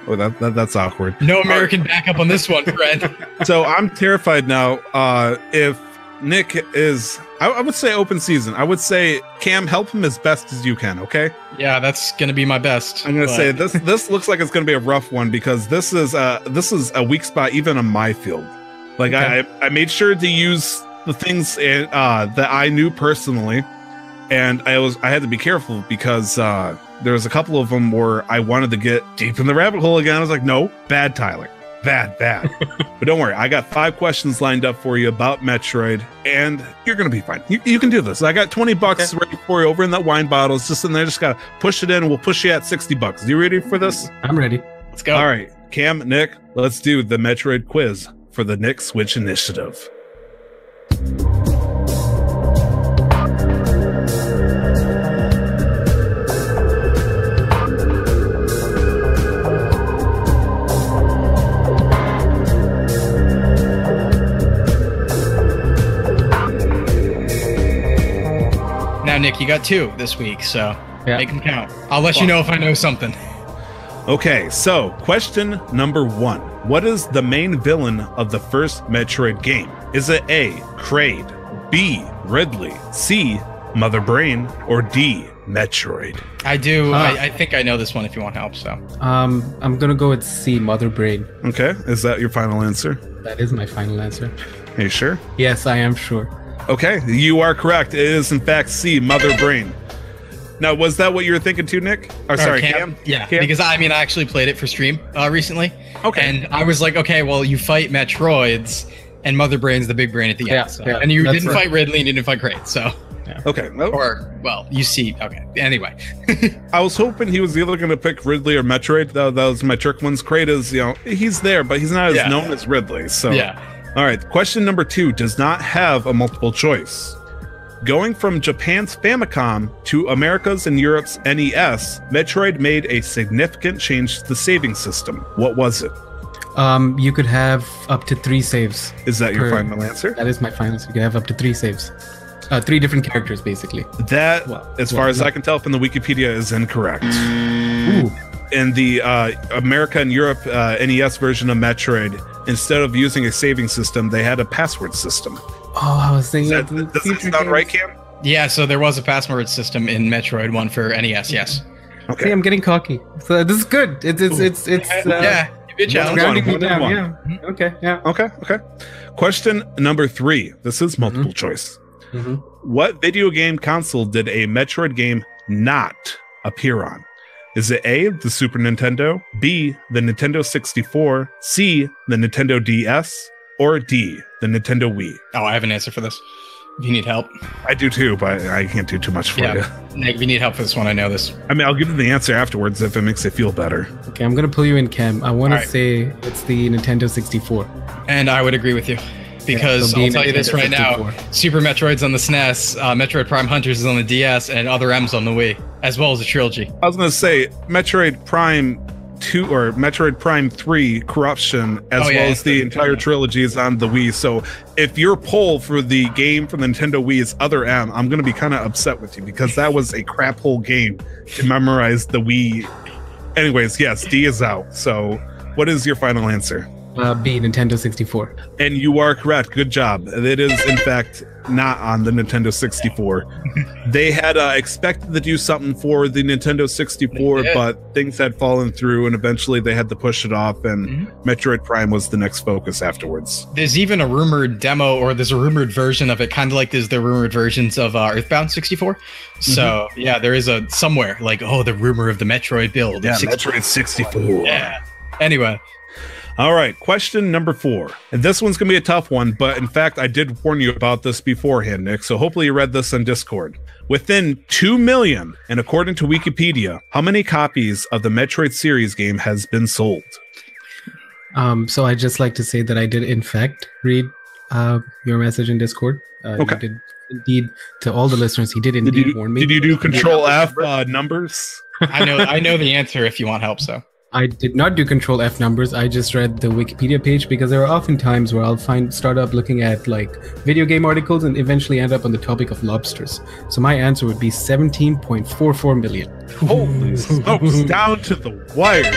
Speaker 1: Oh, that, that that's awkward.
Speaker 2: No American backup on this one, friend.
Speaker 1: so I'm terrified now. Uh, if Nik is, I, I would say open season. I would say Cam, help him as best as you can. Okay.
Speaker 2: yeah, that's gonna be my best.
Speaker 1: I'm gonna
Speaker 2: but-
Speaker 1: say this. This looks like it's gonna be a rough one because this is uh this is a weak spot even on my field. Like I I made sure to use the things uh that I knew personally, and I was I had to be careful because uh there was a couple of them where I wanted to get deep in the rabbit hole again. I was like, no, bad Tyler. Bad, bad. but don't worry, I got five questions lined up for you about Metroid, and you're gonna be fine. You, you can do this. I got 20 bucks ready for you over in that wine bottle. It's just in there. Just gotta push it in. We'll push you at 60 bucks. You ready for this?
Speaker 5: I'm ready.
Speaker 2: Let's go.
Speaker 1: All right, Cam, Nik, let's do the Metroid quiz for the Nik Switch Initiative.
Speaker 2: Now, Nik, you got two this week, so
Speaker 5: Yeah.
Speaker 2: make them count. I'll let you know if I know something.
Speaker 1: Okay, so question number one What is the main villain of the first Metroid game? Is it A, Kraid, B, Ridley, C, Mother Brain, or D, Metroid?
Speaker 2: I do.
Speaker 5: Huh.
Speaker 2: I, I think I know this one. If you want help, so
Speaker 5: Um, I'm gonna go with C, Mother Brain.
Speaker 1: Okay, is that your final answer?
Speaker 5: That is my final answer.
Speaker 1: Are you sure?
Speaker 5: Yes, I am sure.
Speaker 1: Okay, you are correct. It is in fact C, Mother Brain. Now, was that what you were thinking too, Nik? Or sorry, Cam?
Speaker 2: Yeah,
Speaker 1: Cam?
Speaker 2: because I mean, I actually played it for stream uh, recently.
Speaker 1: Okay.
Speaker 2: And I was like, okay, well, you fight Metroids, and Mother Brain's the big brain at the
Speaker 5: Yeah,
Speaker 2: end. So.
Speaker 5: yeah,
Speaker 2: and you didn't
Speaker 5: right.
Speaker 2: fight Ridley, and you didn't fight Kraid. So,
Speaker 1: Okay, well,
Speaker 2: or well, you see. Okay. Anyway,
Speaker 1: I was hoping he was either going to pick Ridley or Metroid. That, that was my trick ones. Kraid is, you know, he's there, but he's not as
Speaker 2: Yeah.
Speaker 1: known as Ridley. So,
Speaker 2: yeah.
Speaker 1: all right. Question number two does not have a multiple choice. Going from Japan's Famicom to America's and Europe's NES, Metroid made a significant change to the saving system. What was it?
Speaker 5: Um, you could have up to three saves.
Speaker 1: Is that your
Speaker 5: Per-
Speaker 1: final answer?
Speaker 5: That is my final. So you can have up to three saves. Uh, three different characters, basically.
Speaker 1: That,
Speaker 5: Well,
Speaker 1: as
Speaker 5: well,
Speaker 1: far as
Speaker 5: no.
Speaker 1: I can tell from the Wikipedia, is incorrect.
Speaker 5: Ooh.
Speaker 1: in the uh, America and Europe uh, NES version of Metroid, instead of using a saving system, they had a password system.
Speaker 5: Oh, I was thinking.
Speaker 1: that,
Speaker 5: the
Speaker 1: does that sound
Speaker 5: games.
Speaker 1: right, Cam?
Speaker 2: Yeah. So there was a password system in Metroid One for NES. Yes.
Speaker 5: See,
Speaker 1: Okay.
Speaker 5: I'm getting cocky. So this is good. It's it's it's it's. Uh,
Speaker 2: yeah. Good
Speaker 1: One
Speaker 2: challenge.
Speaker 1: one.
Speaker 5: Me
Speaker 1: one
Speaker 5: down.
Speaker 1: one.
Speaker 5: Yeah. Okay. Yeah.
Speaker 1: Okay. Okay. Question number three. This is multiple choice.
Speaker 5: Mhm.
Speaker 1: What video game console did a Metroid game not appear on? Is it A, the Super Nintendo, B, the Nintendo 64, C, the Nintendo DS, or D, the Nintendo Wii?
Speaker 2: Oh, I have an answer for this. If you need help,
Speaker 1: I do too, but I can't do too much for
Speaker 2: Yeah.
Speaker 1: you.
Speaker 2: Nik, if you need help for this one, I know this.
Speaker 1: I mean, I'll give you the answer afterwards if it makes you feel better.
Speaker 5: Okay, I'm gonna pull you in, Cam. I want to say it's the Nintendo 64.
Speaker 2: And I would agree with you. Because
Speaker 5: so
Speaker 2: I'll
Speaker 5: being
Speaker 2: tell you this
Speaker 5: Nintendo
Speaker 2: right now Super Metroid's on the SNES, uh, Metroid Prime Hunters is on the DS, and Other M's on the Wii, as well as a trilogy.
Speaker 1: I was going to say Metroid Prime 2 or Metroid Prime 3 Corruption, as
Speaker 2: Oh,
Speaker 1: well as the
Speaker 2: it's-
Speaker 1: entire trilogy is on the Wii. So if your poll for the game for Nintendo Wii is Other M, I'm going to be kind of upset with you because that was a crap hole game to memorize the Wii. Anyways, yes, D is out. So what is your final answer?
Speaker 5: Uh, B, Nintendo 64.
Speaker 1: And you are correct. Good job. It is, in fact, not on the Nintendo 64. they had uh, expected to do something for the Nintendo 64, but things had fallen through, and eventually they had to push it off, and
Speaker 2: Mm-hmm.
Speaker 1: Metroid Prime was the next focus afterwards.
Speaker 2: There's even a rumored demo, or there's a rumored version of it, kind of like there's the rumored versions of uh, Earthbound 64. So
Speaker 1: Mm-hmm.
Speaker 2: yeah, there is a somewhere like oh the rumor of the Metroid build. Yeah, 64.
Speaker 1: Metroid 64.
Speaker 2: Yeah. Anyway,
Speaker 1: All right, question number four. And this one's going to be a tough one, but in fact, I did warn you about this beforehand, Nik. So hopefully you read this on Discord. Within 2 million, and according to Wikipedia, how many copies of the Metroid series game has been sold?
Speaker 5: Um, so I just like to say that I did in fact read uh, your message in Discord. Uh, you
Speaker 1: Okay.
Speaker 5: did indeed to all the listeners. He did indeed
Speaker 1: Did you,
Speaker 5: warn me.
Speaker 1: did you do Control F uh, numbers?
Speaker 2: I know I know the answer if you want help. So
Speaker 5: I did not do control F numbers. I just read the Wikipedia page because there are often times where I'll find start up looking at like video game articles and eventually end up on the topic of lobsters. So my answer would be 17.44 million.
Speaker 1: Holy smokes, down to the wire.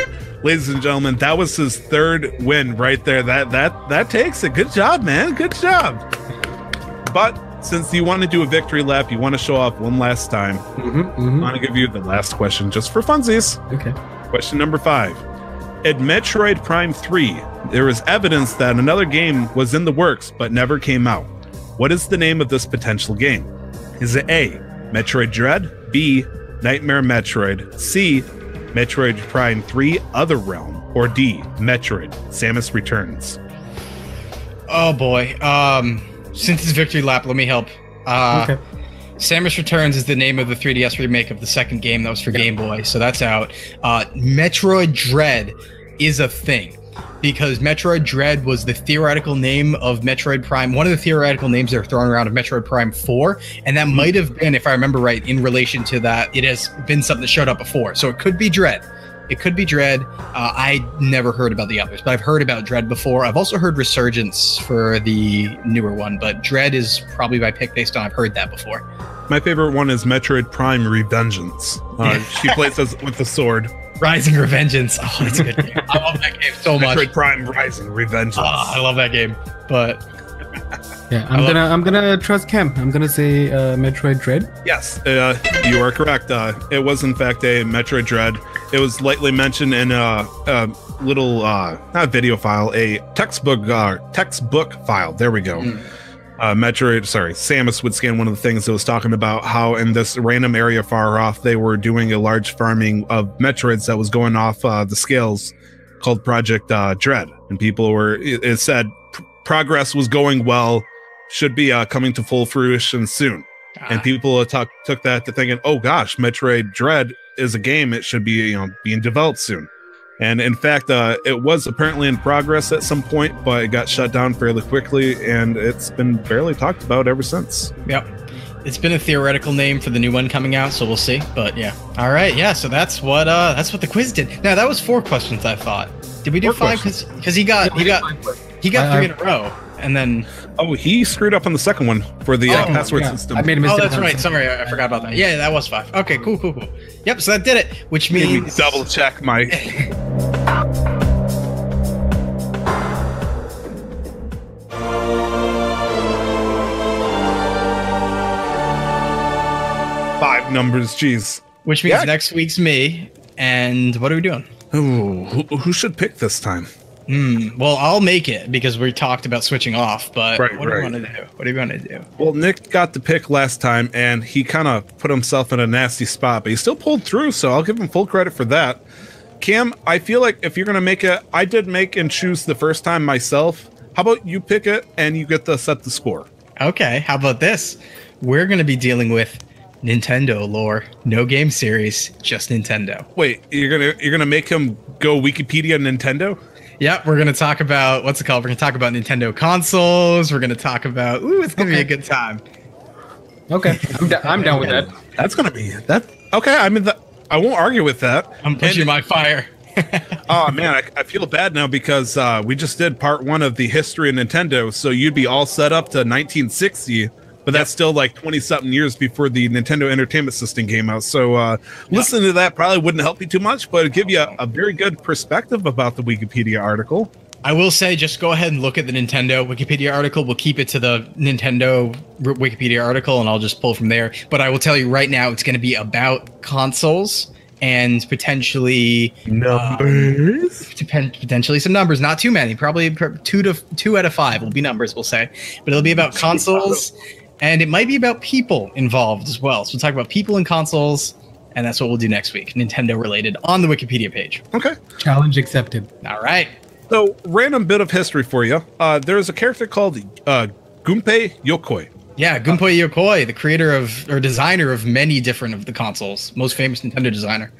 Speaker 1: Ladies and gentlemen, that was his third win right there. That that that takes it. Good job, man. Good job. But since you want to do a victory lap, you want to show off one last time.
Speaker 5: Mm-hmm,
Speaker 1: I want to give you the last question just for funsies.
Speaker 5: Okay.
Speaker 1: Question number five. At Metroid Prime 3, there is evidence that another game was in the works but never came out. What is the name of this potential game? Is it A. Metroid Dread, B. Nightmare Metroid, C. Metroid Prime 3 Other Realm, or D. Metroid Samus Returns?
Speaker 2: Oh boy. Um, since it's victory lap, let me help. Uh,
Speaker 5: okay.
Speaker 2: Samus Returns is the name of the 3DS remake of the second game that was for Game Boy, so that's out. Uh, Metroid Dread is a thing because Metroid Dread was the theoretical name of Metroid Prime, one of the theoretical names they're throwing around of Metroid Prime 4, and that might have been, if I remember right, in relation to that, it has been something that showed up before. So it could be Dread. It could be Dread. Uh, I never heard about the others, but I've heard about Dread before. I've also heard Resurgence for the newer one, but Dread is probably my pick based on I've heard that before.
Speaker 1: My favorite one is Metroid Prime Revengeance. Uh, she plays as, with the sword.
Speaker 2: Rising Revengeance. Oh, that's a good game. I love that game so much.
Speaker 1: Metroid Prime Rising Revengeance.
Speaker 2: Ah, I love that game. But
Speaker 5: Yeah, I'm gonna I'm gonna trust Cam. I'm gonna say uh, Metroid Dread.
Speaker 1: Yes, uh, you are correct. Uh, it was in fact a Metroid Dread. It was lightly mentioned in a, a little, uh, not video file, a textbook uh, textbook file. There we go. Uh, Metroid, sorry, Samus would scan one of the things that was talking about how in this random area far off they were doing a large farming of Metroids that was going off uh, the scales called Project uh, Dread, and people were it, it said p- progress was going well, should be uh, coming to full fruition soon and people uh, took that to thinking, "Oh gosh, Metroid Dread is a game; it should be you know being developed soon." And in fact, uh, it was apparently in progress at some point, but it got shut down fairly quickly, and it's been barely talked about ever since.
Speaker 2: Yep. It's been a theoretical name for the new one coming out, so we'll see. But yeah. All right, yeah. So that's what uh that's what the quiz did. Now that was four questions. I thought. Did we do
Speaker 1: Four
Speaker 2: five? Because because he got he got he got
Speaker 5: I-
Speaker 2: three in a row, and then
Speaker 1: Oh, he screwed up on the second one for the uh,
Speaker 2: Oh,
Speaker 1: password
Speaker 5: Yeah,
Speaker 1: system.
Speaker 5: I made a mistake.
Speaker 2: oh
Speaker 5: that's
Speaker 2: right. Sorry, I, I forgot about that. Yeah, that was five. Okay, cool, cool, cool. Yep. So that did it, which
Speaker 1: Made me
Speaker 2: means
Speaker 1: double check my. Five numbers, jeez.
Speaker 2: which means
Speaker 1: Yeah.
Speaker 2: next week's me. And what are we doing?
Speaker 1: Ooh, who, who should pick this time?
Speaker 2: Hmm. Well, I'll make it because we talked about switching off. But
Speaker 1: Right,
Speaker 2: what do you want to do? What do you want to do?
Speaker 1: Well, Nik got the pick last time, and he kind of put himself in a nasty spot, but he still pulled through, so I'll give him full credit for that. Cam, I feel like if you're gonna make it, I did make and choose the first time myself. How about you pick it and you get to set the score?
Speaker 2: Okay, how about this? We're going to be dealing with Nintendo lore. No game series, just Nintendo.
Speaker 1: Wait, you're gonna you're gonna make him go Wikipedia Nintendo?
Speaker 2: Yep, we're going to talk about what's it called? We're going to talk about Nintendo consoles. We're going to talk about Ooh, it's going to be a good time.
Speaker 5: Okay, I'm, da- I'm down with that.
Speaker 1: That's gonna be that. Okay, I mean, that, I won't argue with that.
Speaker 2: I'm pushing
Speaker 1: And-
Speaker 2: my fire.
Speaker 1: Oh man, I, I feel bad now because uh, we just did part one of the history of Nintendo, so you'd be all set up to 1960, but that's still like 20 something years before the Nintendo Entertainment System came out. So uh, listening to that probably wouldn't help you too much, but it'd give you a, a very good perspective about the Wikipedia article.
Speaker 2: I will say, just go ahead and look at the Nintendo Wikipedia article. We'll keep it to the Nintendo Wikipedia article, and I'll just pull from there. But I will tell you right now, it's going to be about consoles and potentially
Speaker 1: Numbers.
Speaker 2: depend, potentially some numbers. Not too many, probably two to two out of five will be numbers. We'll say, but it'll be about consoles, and it might be about people involved as well. So we'll talk about people and consoles, and that's what we'll do next week, Nintendo related on the Wikipedia page.
Speaker 1: okay.
Speaker 5: Challenge accepted.
Speaker 2: All right.
Speaker 1: So, random bit of history for you. Uh, there's a character called uh, Gunpei Yokoi.
Speaker 2: Yeah, Gunpei Yokoi, the creator of or designer of many different of the consoles, most famous Nintendo designer.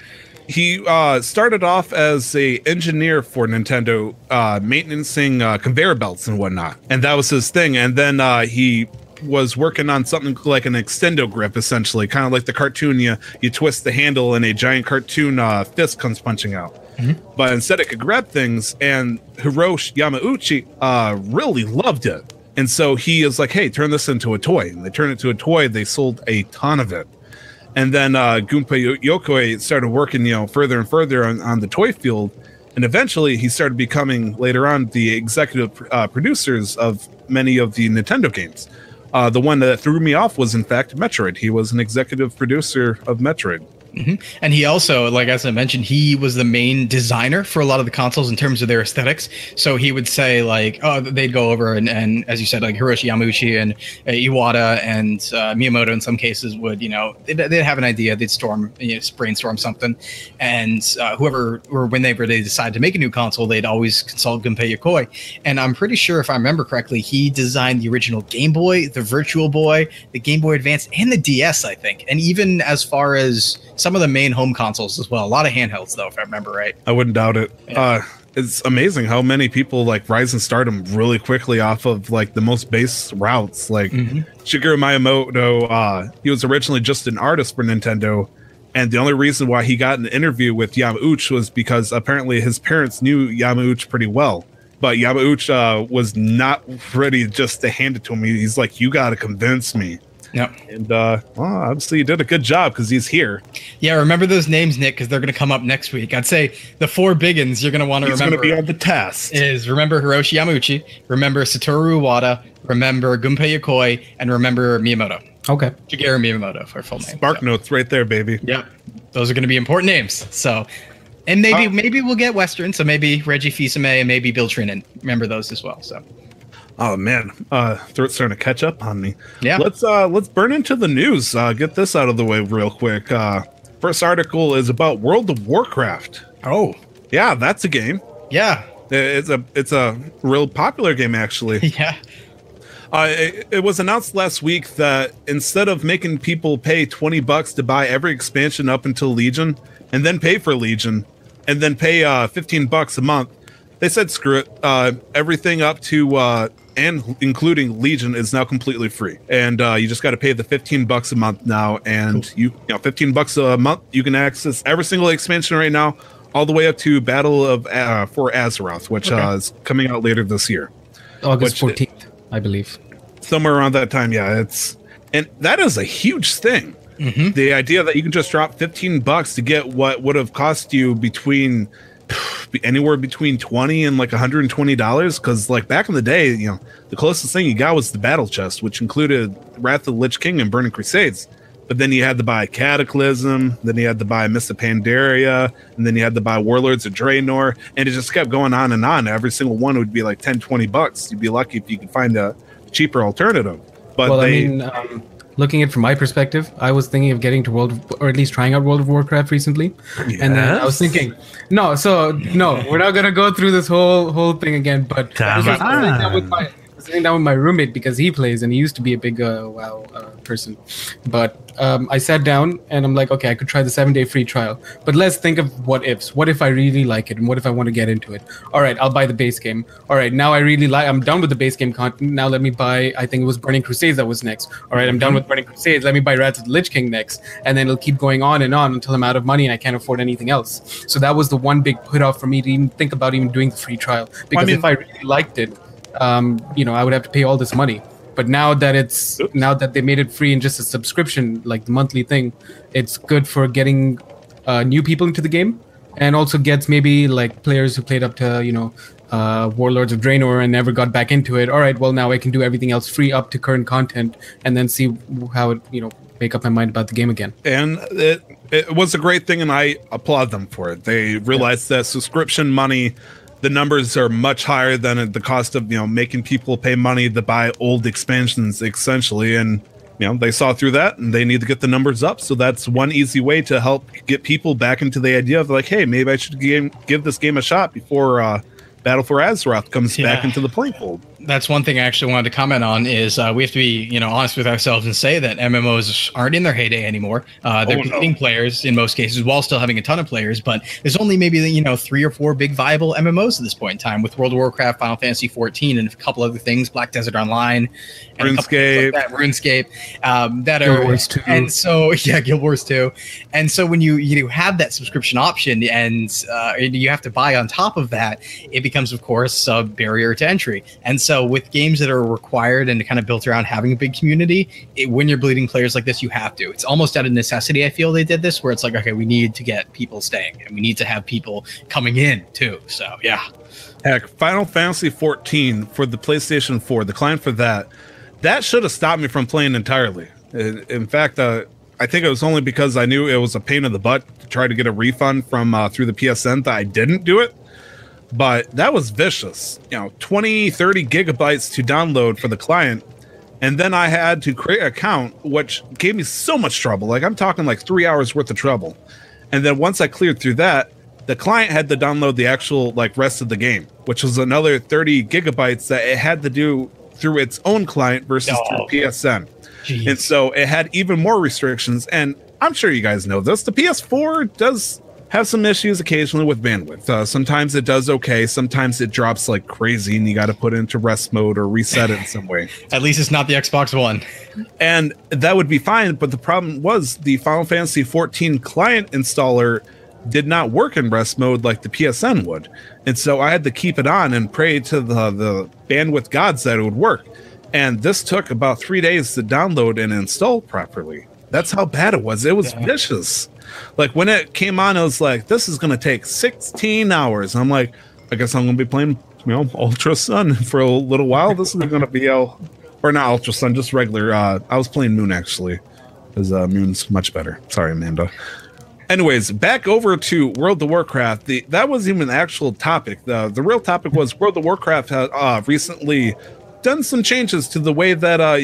Speaker 1: he uh, started off as a engineer for Nintendo, uh, maintaining uh, conveyor belts and whatnot, and that was his thing. And then uh, he was working on something like an extendo grip, essentially, kind of like the cartoon. You you twist the handle and a giant cartoon uh, fist comes punching out. But instead, it could grab things, and Hiroshi Yamauchi uh, really loved it. And so he is like, "Hey, turn this into a toy." And they turned it to a toy. They sold a ton of it. And then uh, Gunpei Yokoi started working, you know, further and further on, on the toy field. And eventually he started becoming later on the executive uh, producers of many of the Nintendo games. Uh, the one that threw me off was, in fact, Metroid. He was an executive producer of Metroid.
Speaker 2: And he also, like as I mentioned, he was the main designer for a lot of the consoles in terms of their aesthetics. So he would say like, oh, they'd go over and, and as you said, like Hiroshi Yamauchi and uh, Iwata and uh, Miyamoto in some cases would, you know, they'd, they'd have an idea, they'd storm, you know, brainstorm something, and uh, whoever or whenever they decide to make a new console, they'd always consult Gunpei Yokoi. And I'm pretty sure, if I remember correctly, he designed the original Game Boy, the Virtual Boy, the Game Boy Advance, and the DS, I think, and even as far as some of the main home consoles as well. A lot of handhelds, though, if I remember right.
Speaker 1: I wouldn't doubt it. Uh, it's amazing how many people like rise in stardom really quickly off of like the most base routes. Like Shigeru Miyamoto, uh, he was originally just an artist for Nintendo, and the only reason why he got an interview with Yamauchi was because apparently his parents knew Yamauchi pretty well. But Yamauchi uh, was not ready just to hand it to him. He's like, "You got to convince me."
Speaker 2: Yep.
Speaker 1: And uh, well, obviously, he did a good job because he's here.
Speaker 2: Yeah, remember those names, Nick, because they're going to come up next week. I'd say the four big ones you're going to want to
Speaker 1: He's going
Speaker 2: remember
Speaker 1: to be on the test.
Speaker 2: is remember Hiroshi Yamauchi, remember Satoru Iwata, remember Gunpei Yokoi, and remember Miyamoto.
Speaker 5: Okay.
Speaker 2: Shigeru Miyamoto for full name.
Speaker 1: Spark
Speaker 2: So,
Speaker 1: notes right there, baby.
Speaker 2: Yep. Those are going to be important names. So, and maybe
Speaker 1: Uh,
Speaker 2: maybe we'll get Western. So maybe Reggie Fils-Aimé and maybe Bill Trinen. Remember those as well. So
Speaker 1: Oh man, uh, throat's starting to catch up on me.
Speaker 2: Yeah.
Speaker 1: Let's uh, let's burn into the news. Uh, get this out of the way real quick. Uh, first article is about World of Warcraft.
Speaker 2: oh
Speaker 1: Yeah, that's a game.
Speaker 2: yeah
Speaker 1: It's a it's a real popular game actually.
Speaker 2: yeah
Speaker 1: Uh, it, it was announced last week that instead of making people pay 20 bucks to buy every expansion up until Legion and then pay for Legion and then pay uh, 15 bucks a month, they said screw it. Uh, everything up to uh, and including Legion is now completely free. And uh, you just got to pay the 15 bucks a month now. And you, you know, 15 bucks a month, you can access every single expansion right now, all the way up to Battle of uh, for Azeroth, which uh, is coming out later this year
Speaker 5: August
Speaker 1: Which-
Speaker 5: 14th, I believe.
Speaker 1: somewhere around that time yeah it's and that is a huge thing the idea that you can just drop 15 bucks to get what would have cost you between anywhere between 20 and like 120 dollars because like back in the day you know the closest thing you got was the battle chest which included wrath of the lich king and burning crusades. But then you had to buy cataclysm then you had to buy mist of pandaria and then you had to buy warlords of draenor and it just kept going on and on. Every single one would be like 10 20 bucks. You'd be lucky if you could find a cheaper alternative. But
Speaker 5: well,
Speaker 1: they
Speaker 5: I mean, um, looking at it from my perspective, I was thinking of getting to World, of, or at least trying out World of Warcraft recently, and then I was thinking, no, so no, we're not gonna go through this whole whole thing again. But I was,
Speaker 7: Come
Speaker 5: just sitting down with my sitting down with my roommate because he plays and he used to be a big uh, WoW uh, person. But um, I sat down and I'm like, okay, I could try the seven day free trial. But let's think of what ifs. What if I really like it and what if I want to get into it? All right, I'll buy the base game. All right, now I really like. I'm done with the base game content. Now let me buy. I think it was Burning Crusades that was next. All right, I'm done with Burning Crusades. Let me buy Wrath of the Lich King next, and then it'll keep going on and on until I'm out of money and I can't afford anything else. So that was the one big put off for me to even think about even doing the free trial because
Speaker 1: mean-
Speaker 5: if I really liked it, um, you know, I would have to pay all this money. But now that it's
Speaker 1: Oops.
Speaker 5: now that they made it free and just a subscription, like the monthly thing, it's good for getting uh, new people into the game, and also gets maybe like players who played up to you know uh, Warlords of Draenor and never got back into it. All right, well now I can do everything else free up to current content, and then see how it you know make up my mind about the game again.
Speaker 1: and it it was a great thing and i applaud them for it they realized that subscription money the numbers are much higher than the cost of you know making people pay money to buy old expansions essentially. And you know they saw through that and they need to get the numbers up. So that's one easy way to help get people back into the idea of like hey maybe i should game, give this game a shot before uh battle for azeroth comes back into the playing fold
Speaker 2: that's one thing I actually wanted to comment on is uh, we have to be, you know, honest with ourselves and say that MMOs aren't in their heyday anymore. Uh, they're
Speaker 1: Oh, no.
Speaker 2: players in most cases while still having a ton of players, but there's only maybe you know three or four big viable MMOs at this point in time with World of Warcraft, Final Fantasy 14, and a couple other things, Black Desert Online, and things like that, RuneScape, um, that
Speaker 5: Guild
Speaker 2: are
Speaker 5: Wars 2.
Speaker 2: and so yeah, Guild Wars 2. And so when you you have that subscription option and uh, and you have to buy on top of that, it becomes of course a barrier to entry. And so with games that are required and kind of built around having a big community, it, when you're bleeding players like this, you have to. It's almost out of necessity. I feel they did this where it's like okay, we need to get people staying and we need to have people coming in too. So yeah.
Speaker 1: Heck, Final Fantasy 14 for the PlayStation 4, the client for that, that should have stopped me from playing entirely. In, in fact, uh, I think it was only because I knew it was a pain in the butt to try to get a refund from uh, through the PSN that I didn't do it. But that was vicious. You know, 20, 30 gigabytes to download for the client. And then I had to create an account, which gave me so much trouble. Like, I'm talking like three hours worth of trouble. And then once I cleared through that, the client had to download the actual like rest of the game, which was another 30 gigabytes that it had to do through its own client versus
Speaker 2: Oh.
Speaker 1: through PSN.
Speaker 2: Jeez.
Speaker 1: And so it had even more restrictions. And I'm sure you guys know this. The PS4 does have some issues occasionally with bandwidth. Uh, sometimes it does okay. Sometimes it drops like crazy and you got to put it into rest mode or reset it in some way.
Speaker 2: At least it's not the Xbox One.
Speaker 1: And that would be fine. But the problem was the Final Fantasy 14 client installer did not work in rest mode like the PSN would. And so I had to keep it on and pray to the, the bandwidth gods that it would work. And this took about three days to download and install properly. That's how bad it was. It was vicious. Like when it came on, I was like, this is to take 16 hours. I'm like, I guess I'm to be playing, you know, Ultra Sun for a little while. This is to be a, or not Ultra Sun, just regular. Uh, I was playing Moon actually, because uh, Moon's much better. Sorry, Amanda. Anyways, back over to World of Warcraft. The that wasn't even the actual topic. The the real topic was World of Warcraft had uh, recently done some changes to the way that uh,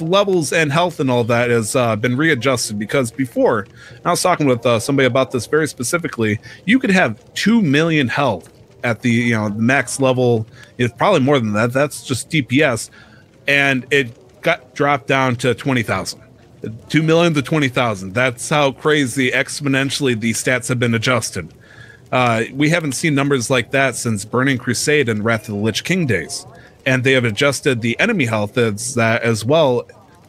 Speaker 1: levels and health and all that has uh, been readjusted. Because before, I was talking with uh, somebody about this very specifically. You could have two million health at the you know max level. It's probably more than that. That's just DPS, and it got dropped down to twenty thousand. 2 million to 20,000. That's how crazy exponentially these stats have been adjusted. Uh, we haven't seen numbers like that since Burning Crusade and Wrath of the Lich King days. And they have adjusted the enemy health as that as well.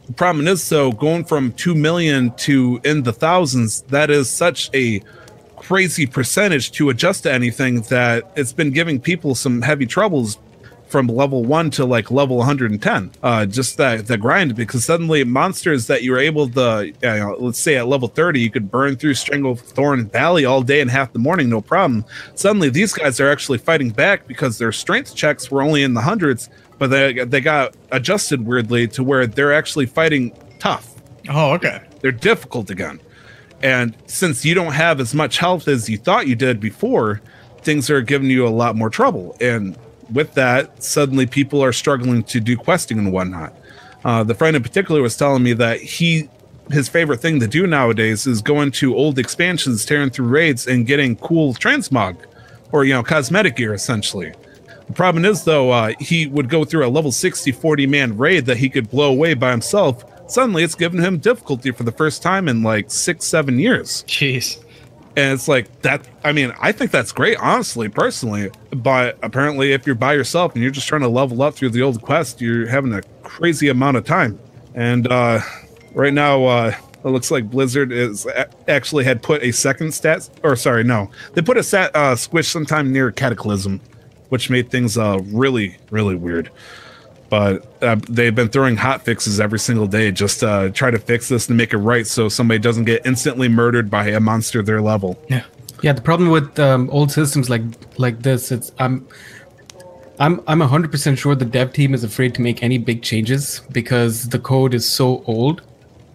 Speaker 1: The problem is, though, going from 2 million to in the thousands, that is such a crazy percentage to adjust to anything that it's been giving people some heavy troubles from level one to like level 110 uh just that the grind because suddenly monsters that you were able to you know, let's say at level 30 you could burn through stranglethorn valley all day and half the morning no problem suddenly these guys are actually fighting back because their strength checks were only in the hundreds but they, they got adjusted weirdly to where they're actually fighting tough
Speaker 2: Oh, okay.
Speaker 1: they're difficult again. And since you don't have as much health as you thought you did before, things are giving you a lot more trouble. And with that, suddenly people are struggling to do questing and whatnot. Uh, the friend in particular was telling me that he his favorite thing to do nowadays is going to old expansions, tearing through raids, and getting cool transmog or you know cosmetic gear essentially. The problem is though, uh, he would go through a level 60 40 man raid that he could blow away by himself. Suddenly, it's given him difficulty for the first time in like six seven years.
Speaker 2: Jeez.
Speaker 1: And it's like that. I mean, I think that's great, honestly, personally. But apparently, if you're by yourself and you're just trying to level up through the old quest, you're having a crazy amount of time. And uh, right now, uh, it looks like Blizzard is actually had put a second stat, or sorry, no, they put a uh, squish sometime near Cataclysm, which made things uh, really, really weird. But uh, they've been throwing hot fixes every single day just to try to fix this and make it right, so somebody doesn't get instantly murdered by a monster their level.
Speaker 2: Yeah.
Speaker 5: Yeah, the problem with um, old systems like like this, it's I'm I'm I'm hundred percent sure the dev team is afraid to make any big changes because the code is so old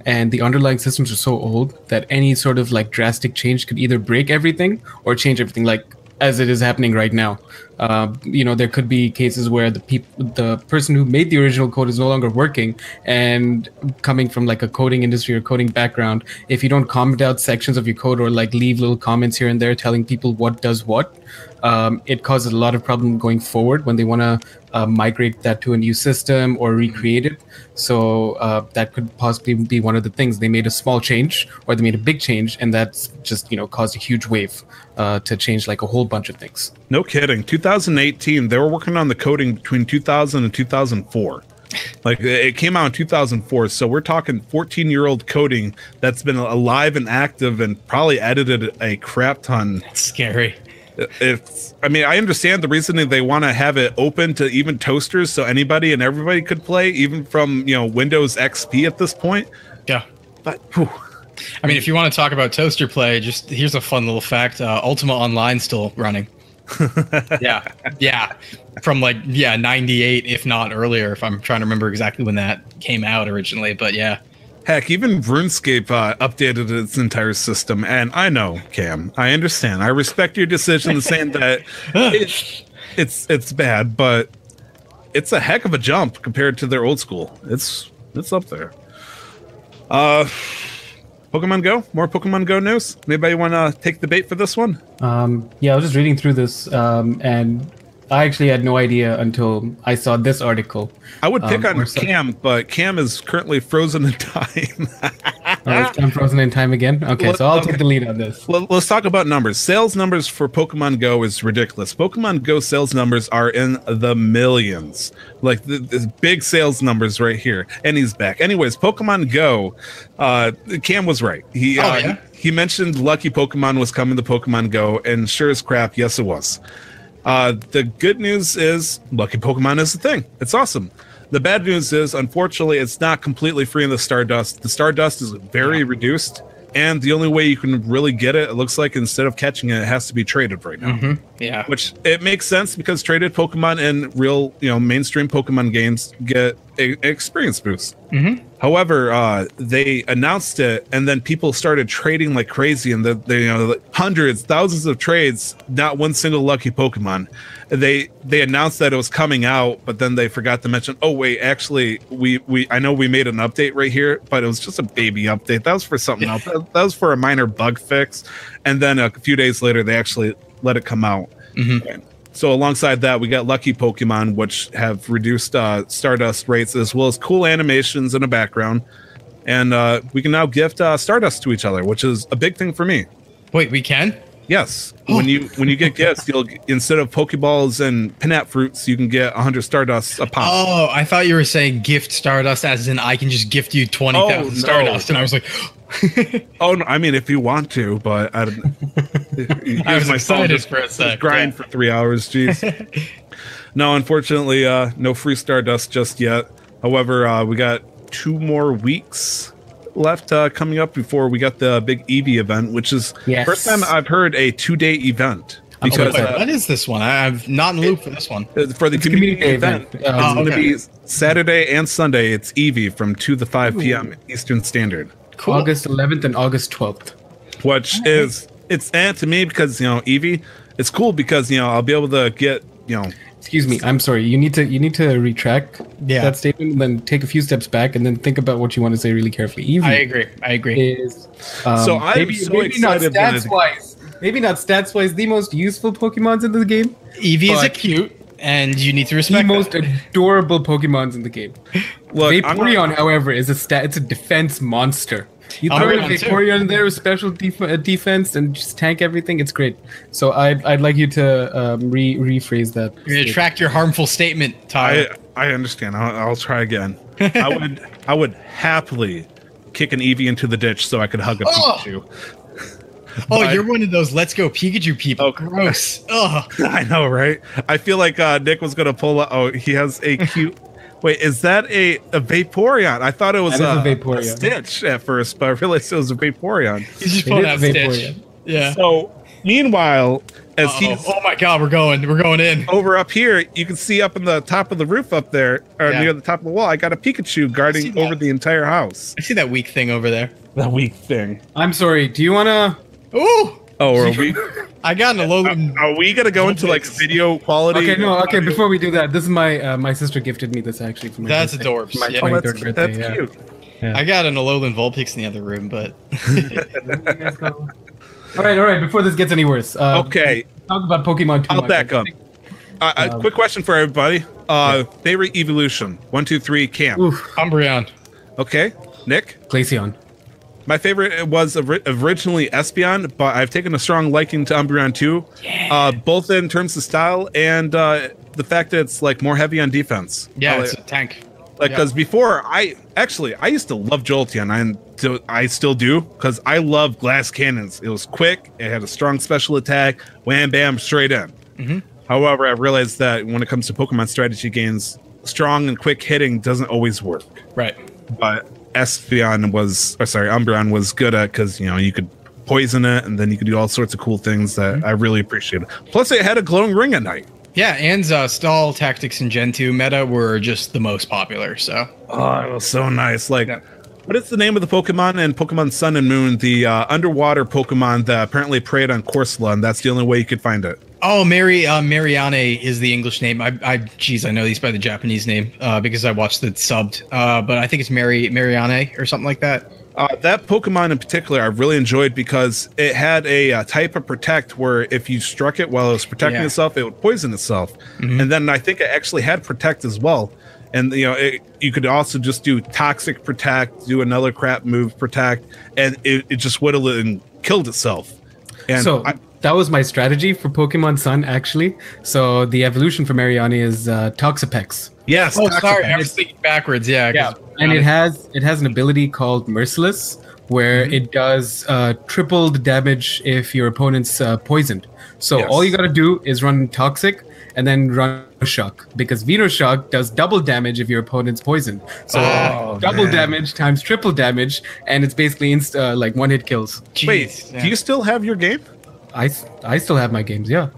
Speaker 5: and the underlying systems are so old that any sort of like drastic change could either break everything or change everything like as it is happening right now. Uh, you know, there could be cases where the the person who made the original code is no longer working, and coming from like a coding industry or coding background, if you don't comment out sections of your code or like leave little comments here and there telling people what does what, um, it causes a lot of problem going forward when they want to uh, migrate that to a new system or recreate it. So uh, that could possibly be one of the things. They made a small change or they made a big change, and that's just you know caused a huge wave uh, to change like a whole bunch of things.
Speaker 1: No kidding. 2018, they were working on the coding between 2000 and 2004. Like it came out in 2004, so we're talking 14 year old coding that's been alive and active and probably edited a crap ton.
Speaker 2: It's scary.
Speaker 1: It's, I mean, I understand the reasoning they want to have it open to even toasters so anybody and everybody could play, even from, you know, Windows XP at this point.
Speaker 2: Yeah.
Speaker 1: But, whew,
Speaker 2: I mean, if you want to talk about toaster play, just here's a fun little fact: uh, Ultima Online still running. yeah, yeah, from like yeah '98, if not earlier. If I'm trying to remember exactly when that came out originally, but yeah,
Speaker 1: Heck, even RuneScape uh, updated its entire system, and I know, Cam, I understand. I respect your decision saying that it, it's it's bad, but it's a heck of a jump compared to their old school. It's it's up there. Uh, Pokemon Go, more Pokemon Go news. Anybody want to take the bait for this one?
Speaker 5: Um, yeah, I was just reading through this, um, and I actually had no idea until I saw this article.
Speaker 1: I would pick
Speaker 5: Um,
Speaker 1: on
Speaker 5: or
Speaker 1: Cam, but Cam is currently frozen in time.
Speaker 5: Oh, it's time frozen in time again. Okay, so I'll
Speaker 1: Okay.
Speaker 5: take the lead on this.
Speaker 1: Well, let's talk about numbers. Sales numbers for Pokemon Go is ridiculous. Pokemon Go sales numbers are in the millions, like the, the big sales numbers right here. And he's back. Anyways, Pokemon Go. Uh, Cam was right. He
Speaker 2: Oh,
Speaker 1: uh,
Speaker 2: yeah?
Speaker 1: he mentioned Lucky Pokemon was coming to Pokemon Go, and sure as crap, yes, it was. Uh, the good news is Lucky Pokemon is a thing. It's awesome. The bad news is, unfortunately, it's not completely free in the Stardust. The Stardust is very reduced, and the only way you can really get it, it looks like instead of catching it, it has to be traded right now.
Speaker 2: yeah.
Speaker 1: Which it makes sense because traded Pokemon in real, you know, mainstream Pokemon games get a, a experience boost. However, uh, they announced it, and then people started trading like crazy, and the, they, you know, like hundreds, thousands of trades, not one single lucky Pokemon. They they announced that it was coming out, but then they forgot to mention. Oh wait, actually, we we I know we made an update right here, but it was just a baby update. That was for something else. That, that was for a minor bug fix, and then a few days later, they actually let it come out. So alongside that, we got lucky Pokemon, which have reduced uh, Stardust rates as well as cool animations in the background, and uh, we can now gift uh, Stardust to each other, which is a big thing for me.
Speaker 2: Wait, we can?
Speaker 1: Yes, when you when you get gifts, you'll instead of Pokeballs and Pinap fruits, you can get 100 Stardust a pop.
Speaker 2: Oh, I thought you were saying gift Stardust, as in I can just gift you twenty thousand
Speaker 1: Oh, no.
Speaker 2: Stardust, and I was like,
Speaker 1: Oh, no, I mean, if you want to, but I, don't-
Speaker 2: I was
Speaker 1: my
Speaker 2: excited
Speaker 1: just-
Speaker 2: for a
Speaker 1: just Grind
Speaker 2: yeah.
Speaker 1: for three hours, jeez. no, unfortunately, uh, no free Stardust just yet. However, uh, we got two more weeks left uh, coming up before we got the big Eevee event, which is
Speaker 5: Yes.
Speaker 1: first time I've heard a two-day event
Speaker 2: oh,
Speaker 1: because
Speaker 2: wait,
Speaker 1: uh,
Speaker 2: what is this one? I- I'm not in the loop for this one.
Speaker 1: for the
Speaker 5: It's
Speaker 1: community,
Speaker 5: community
Speaker 1: event,
Speaker 5: event.
Speaker 1: it's
Speaker 5: Oh,
Speaker 1: going to be Saturday and Sunday. It's Eevee from 2 to 5 p.m. Eastern Standard.
Speaker 2: Cool.
Speaker 5: August 11th and August 12th.
Speaker 1: which is it's and to me because you know Eevee, it's cool because you know I'll be able to get you know
Speaker 5: Excuse me. I'm sorry. You need to you need to retract
Speaker 2: Yeah.
Speaker 5: that statement and then take a few steps back and then think about what you want to say really carefully. Eevee
Speaker 2: I agree. I agree.
Speaker 5: is um,
Speaker 1: So I'm
Speaker 5: maybe,
Speaker 1: so
Speaker 5: maybe not
Speaker 1: excited when
Speaker 5: stats wise. Maybe not stats wise the most useful Pokemons in the game.
Speaker 2: Eevee is a cute, and you need to
Speaker 5: The
Speaker 2: respect
Speaker 5: most
Speaker 2: that.
Speaker 5: adorable Pokemons in the game.
Speaker 1: look.
Speaker 5: Vaporeon,
Speaker 1: not-
Speaker 5: however, is a stat. It's a defense monster. You
Speaker 2: I'm
Speaker 5: throw a
Speaker 2: Vaporeon too.
Speaker 5: Vaporeon in there with special def- uh, defense and just tank everything. It's great. So I'd, I'd like you to um, re rephrase that.
Speaker 2: You're gonna track your harmful statement, Ty.
Speaker 1: I I understand. I'll, I'll try again. I would I would happily kick an Eevee into the ditch so I could hug a
Speaker 2: Oh!
Speaker 1: Pikachu.
Speaker 2: oh,
Speaker 1: but-
Speaker 2: you're one of those "Let's go Pikachu" people.
Speaker 1: Oh,
Speaker 2: Gross. Ugh.
Speaker 1: I know, right? I feel like uh, Nick was gonna pull. out Oh, he has a cute. Wait, is that a, a Vaporeon? I thought it was
Speaker 5: That is
Speaker 1: a,
Speaker 5: a Vaporeon.
Speaker 1: Stitch at first, but I realized it was a Vaporeon.
Speaker 2: He's just
Speaker 5: It
Speaker 2: pulling out Stitch.
Speaker 5: Vaporeon.
Speaker 2: Yeah.
Speaker 1: So, meanwhile, as
Speaker 2: Uh-oh.
Speaker 1: he's
Speaker 2: Oh my God, we're going. We're going in.
Speaker 1: over up here, you can see up in the top of the roof up there, or
Speaker 2: Yeah.
Speaker 1: near the top of the wall, I got a Pikachu guarding over the entire house.
Speaker 2: I see that weak thing over there.
Speaker 1: That weak thing.
Speaker 5: I'm sorry. Do you wanna?
Speaker 2: Ooh.
Speaker 1: Oh, are we?
Speaker 2: I got an Alolan.
Speaker 1: Are we gonna go into like video quality?
Speaker 5: Okay, no, okay. Before we do that, this is my uh, my sister gifted me this actually for my
Speaker 2: That's
Speaker 5: birthday,
Speaker 2: adorbs,
Speaker 5: My
Speaker 2: yeah.
Speaker 1: Oh,
Speaker 5: 23rd
Speaker 1: that's,
Speaker 5: birthday.
Speaker 1: that's
Speaker 5: yeah.
Speaker 1: cute.
Speaker 2: I got an Alolan Vulpix in the other room, but
Speaker 5: all right, all right. Before this gets any worse, uh,
Speaker 1: Okay,
Speaker 5: Talk about Pokemon. Too
Speaker 1: I'll
Speaker 5: much.
Speaker 1: back up. Uh, uh,
Speaker 5: Um,
Speaker 1: quick question for everybody. Uh, favorite evolution? One, two, three. Cam.
Speaker 5: Oof,
Speaker 2: Umbreon.
Speaker 1: Okay, Nick.
Speaker 5: Glaceon.
Speaker 1: My favorite was originally Espeon, but I've taken a strong liking to Umbreon too. Uh, both in terms of style and uh, the fact that it's like more heavy on defense.
Speaker 2: Yeah,
Speaker 1: Uh,
Speaker 2: it's a tank.
Speaker 1: like
Speaker 2: yeah.
Speaker 1: because before I actually I used to love Jolteon and I still do because I love glass cannons. It was quick, it had a strong special attack, wham bam straight in.
Speaker 2: Mm-hmm.
Speaker 1: However, I realized that when it comes to Pokemon strategy games, strong and quick hitting doesn't always work.
Speaker 2: Right.
Speaker 1: But Espeon was, or sorry, Umbreon was good at because you know you could poison it and then you could do all sorts of cool things that
Speaker 2: Mm-hmm.
Speaker 1: I really appreciated. Plus, it had a glowing ring at night.
Speaker 2: Yeah, and uh, stall tactics in Gen 2 meta were just the most popular. So
Speaker 1: Oh, it was so nice. Like,
Speaker 2: Yeah.
Speaker 1: what is the name of the Pokemon in Pokemon Sun and Moon? The uh, underwater Pokemon that apparently preyed on Corsola, and that's the only way you could find it.
Speaker 2: Oh, Mary uh, Mareanie is the English name. I, I, geez, I know these by the Japanese name uh, because I watched it subbed. Uh, but I think it's Mary Mareanie or something like that.
Speaker 1: Uh, that Pokemon in particular, I really enjoyed because it had a uh, type of protect where if you struck it while it was protecting
Speaker 2: Yeah.
Speaker 1: itself, it would poison itself. And then I think it actually had protect as well. And you know, it, you could also just do toxic protect, do another crap move protect, and it, it just whittled it and killed itself. And
Speaker 5: so
Speaker 1: I,
Speaker 5: that was my strategy for Pokemon Sun, actually. So the evolution for Mareanie is uh, Toxapex.
Speaker 1: yes,
Speaker 2: Oh,
Speaker 1: toxic-
Speaker 2: sorry, I was thinking backwards. Yeah, 'cause
Speaker 5: and it has it has an ability called Merciless, where
Speaker 1: Mm-hmm.
Speaker 5: it does uh, triple the damage if your opponent's uh, poisoned. So
Speaker 1: Yes.
Speaker 5: all you gotta do is run Toxic and then run Shock because Venoshock does double damage if your opponent's poisoned. So
Speaker 1: Oh,
Speaker 5: double
Speaker 1: man.
Speaker 5: damage times triple damage, and it's basically inst- uh, like one hit kills.
Speaker 1: Wait,
Speaker 2: Jeez,
Speaker 1: do you still have your game?
Speaker 5: I, s- I still have my games, yeah.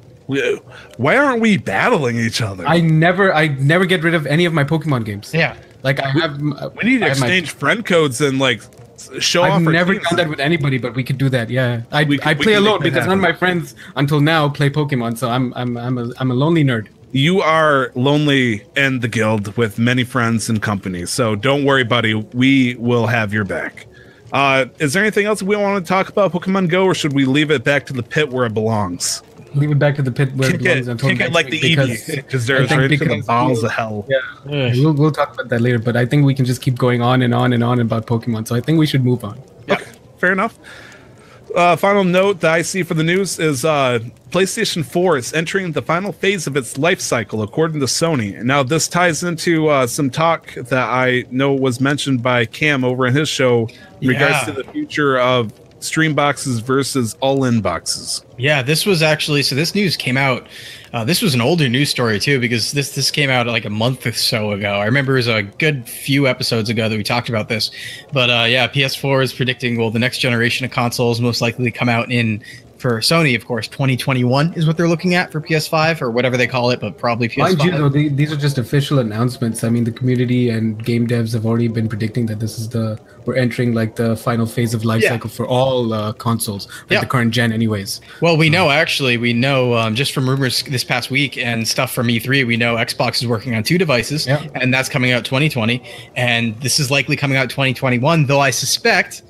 Speaker 1: Why aren't we battling each other?
Speaker 5: I never I never get rid of any of my Pokemon games.
Speaker 2: Yeah.
Speaker 5: Like I have.
Speaker 1: we need to
Speaker 5: I have my-
Speaker 1: exchange friend codes and like s- show off.
Speaker 5: I've never
Speaker 1: teams.
Speaker 5: done that with anybody, but we could do that. Yeah, I,
Speaker 1: could-
Speaker 5: I play
Speaker 1: could make
Speaker 5: alone
Speaker 1: that
Speaker 5: because none of my friends until now play Pokemon. So I'm I'm I'm a I'm a lonely nerd.
Speaker 1: You are lonely in the guild with many friends and companies, so don't worry, buddy. We will have your back. Uh, is there anything else we want to talk about Pokemon Go, or should we leave it back to the pit where it belongs?
Speaker 5: Leave it back to the pit where
Speaker 1: Kick
Speaker 5: it belongs
Speaker 1: it, kick it like the
Speaker 5: week
Speaker 1: Eevee,
Speaker 5: because
Speaker 1: because there's
Speaker 5: think
Speaker 1: right to the balls of hell.
Speaker 5: yeah, we'll we'll talk about that later. But I think we can just keep going on and on and on about Pokemon. So I think we should move on.
Speaker 1: Okay, fair enough. Uh, final note that I see for the news is uh, PlayStation 4 is entering the final phase of its life cycle, according to Sony. And now, this ties into uh, some talk that I know was mentioned by Cam over in his show in regards to the future of stream boxes versus all-in boxes.
Speaker 2: Yeah, this was actually so. This news came out. Uh, this was an older news story too, because this this came out like a month or so ago. I remember it was a good few episodes ago that we talked about this. But uh, yeah, PS4 is predicting well the next generation of consoles most likely come out in for Sony, of course, 2021 is what they're looking at for PS5 or whatever they call it, but probably
Speaker 5: Mind you,
Speaker 2: PS5.
Speaker 5: though, the, these are just official announcements. I mean, the community and game devs have already been predicting that this is the we're entering like the final phase of life
Speaker 2: Yeah.
Speaker 5: cycle for all uh, consoles, like
Speaker 2: Yeah.
Speaker 5: the current gen, anyways.
Speaker 2: Well, we know actually, we know um, just from rumors this past week and stuff from E3, we know Xbox is working on two devices,
Speaker 5: Yeah.
Speaker 2: and that's coming out 2020, and this is likely coming out 2021. Though I suspect,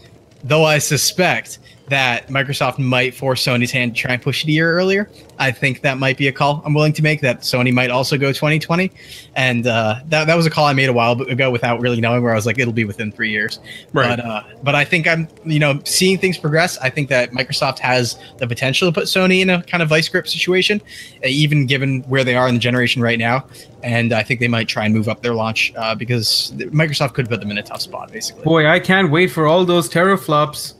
Speaker 2: though I suspect that Microsoft might force Sony's hand to try and push it a year earlier. I think that might be a call I'm willing to make. That Sony might also go 2020, and uh, that that was a call I made a while ago without really knowing. Where I was like, it'll be within three years.
Speaker 1: Right.
Speaker 2: But uh, but I think I'm you know seeing things progress. I think that Microsoft has the potential to put Sony in a kind of vice grip situation, uh, even given where they are in the generation right now. And I think they might try and move up their launch uh, because Microsoft could put them in a tough spot, basically.
Speaker 5: Boy, I can't wait for all those teraflops.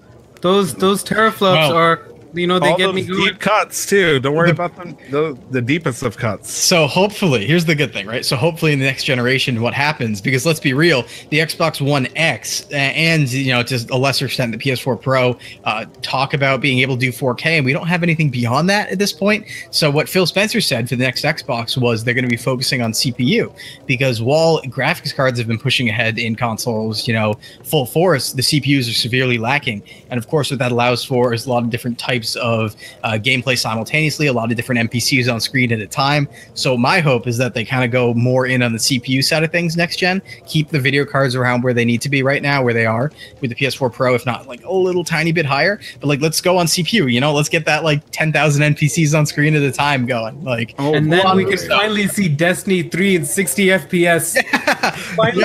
Speaker 5: Those those teraflops
Speaker 2: Well,
Speaker 5: are you know they
Speaker 1: All
Speaker 5: get
Speaker 1: those
Speaker 5: me going.
Speaker 1: deep cuts too. Don't worry about them. The, the deepest of cuts.
Speaker 2: So hopefully, here's the good thing, right? So hopefully in the next generation, what happens? Because let's be real, the Xbox One X and you know to a lesser extent the PS4 Pro uh, talk about being able to do 4K, and we don't have anything beyond that at this point. So what Phil Spencer said for the next Xbox was they're going to be focusing on CPU because while graphics cards have been pushing ahead in consoles, you know, full force, the CPUs are severely lacking, and of course what that allows for is a lot of different types types of uh, gameplay simultaneously, a lot of different NPCs on screen at a time. So my hope is that they kind of go more in on the CPU side of things next gen, keep the video cards around where they need to be right now, where they are with the PS4 Pro, if not like a little tiny bit higher. But like, let's go on CPU. You know, let's get that like 10,000 NPCs on screen at a time going. Like,
Speaker 1: Oh,
Speaker 5: and then we can
Speaker 2: stuff.
Speaker 5: finally see Destiny 3 in 60 FPS. Finally.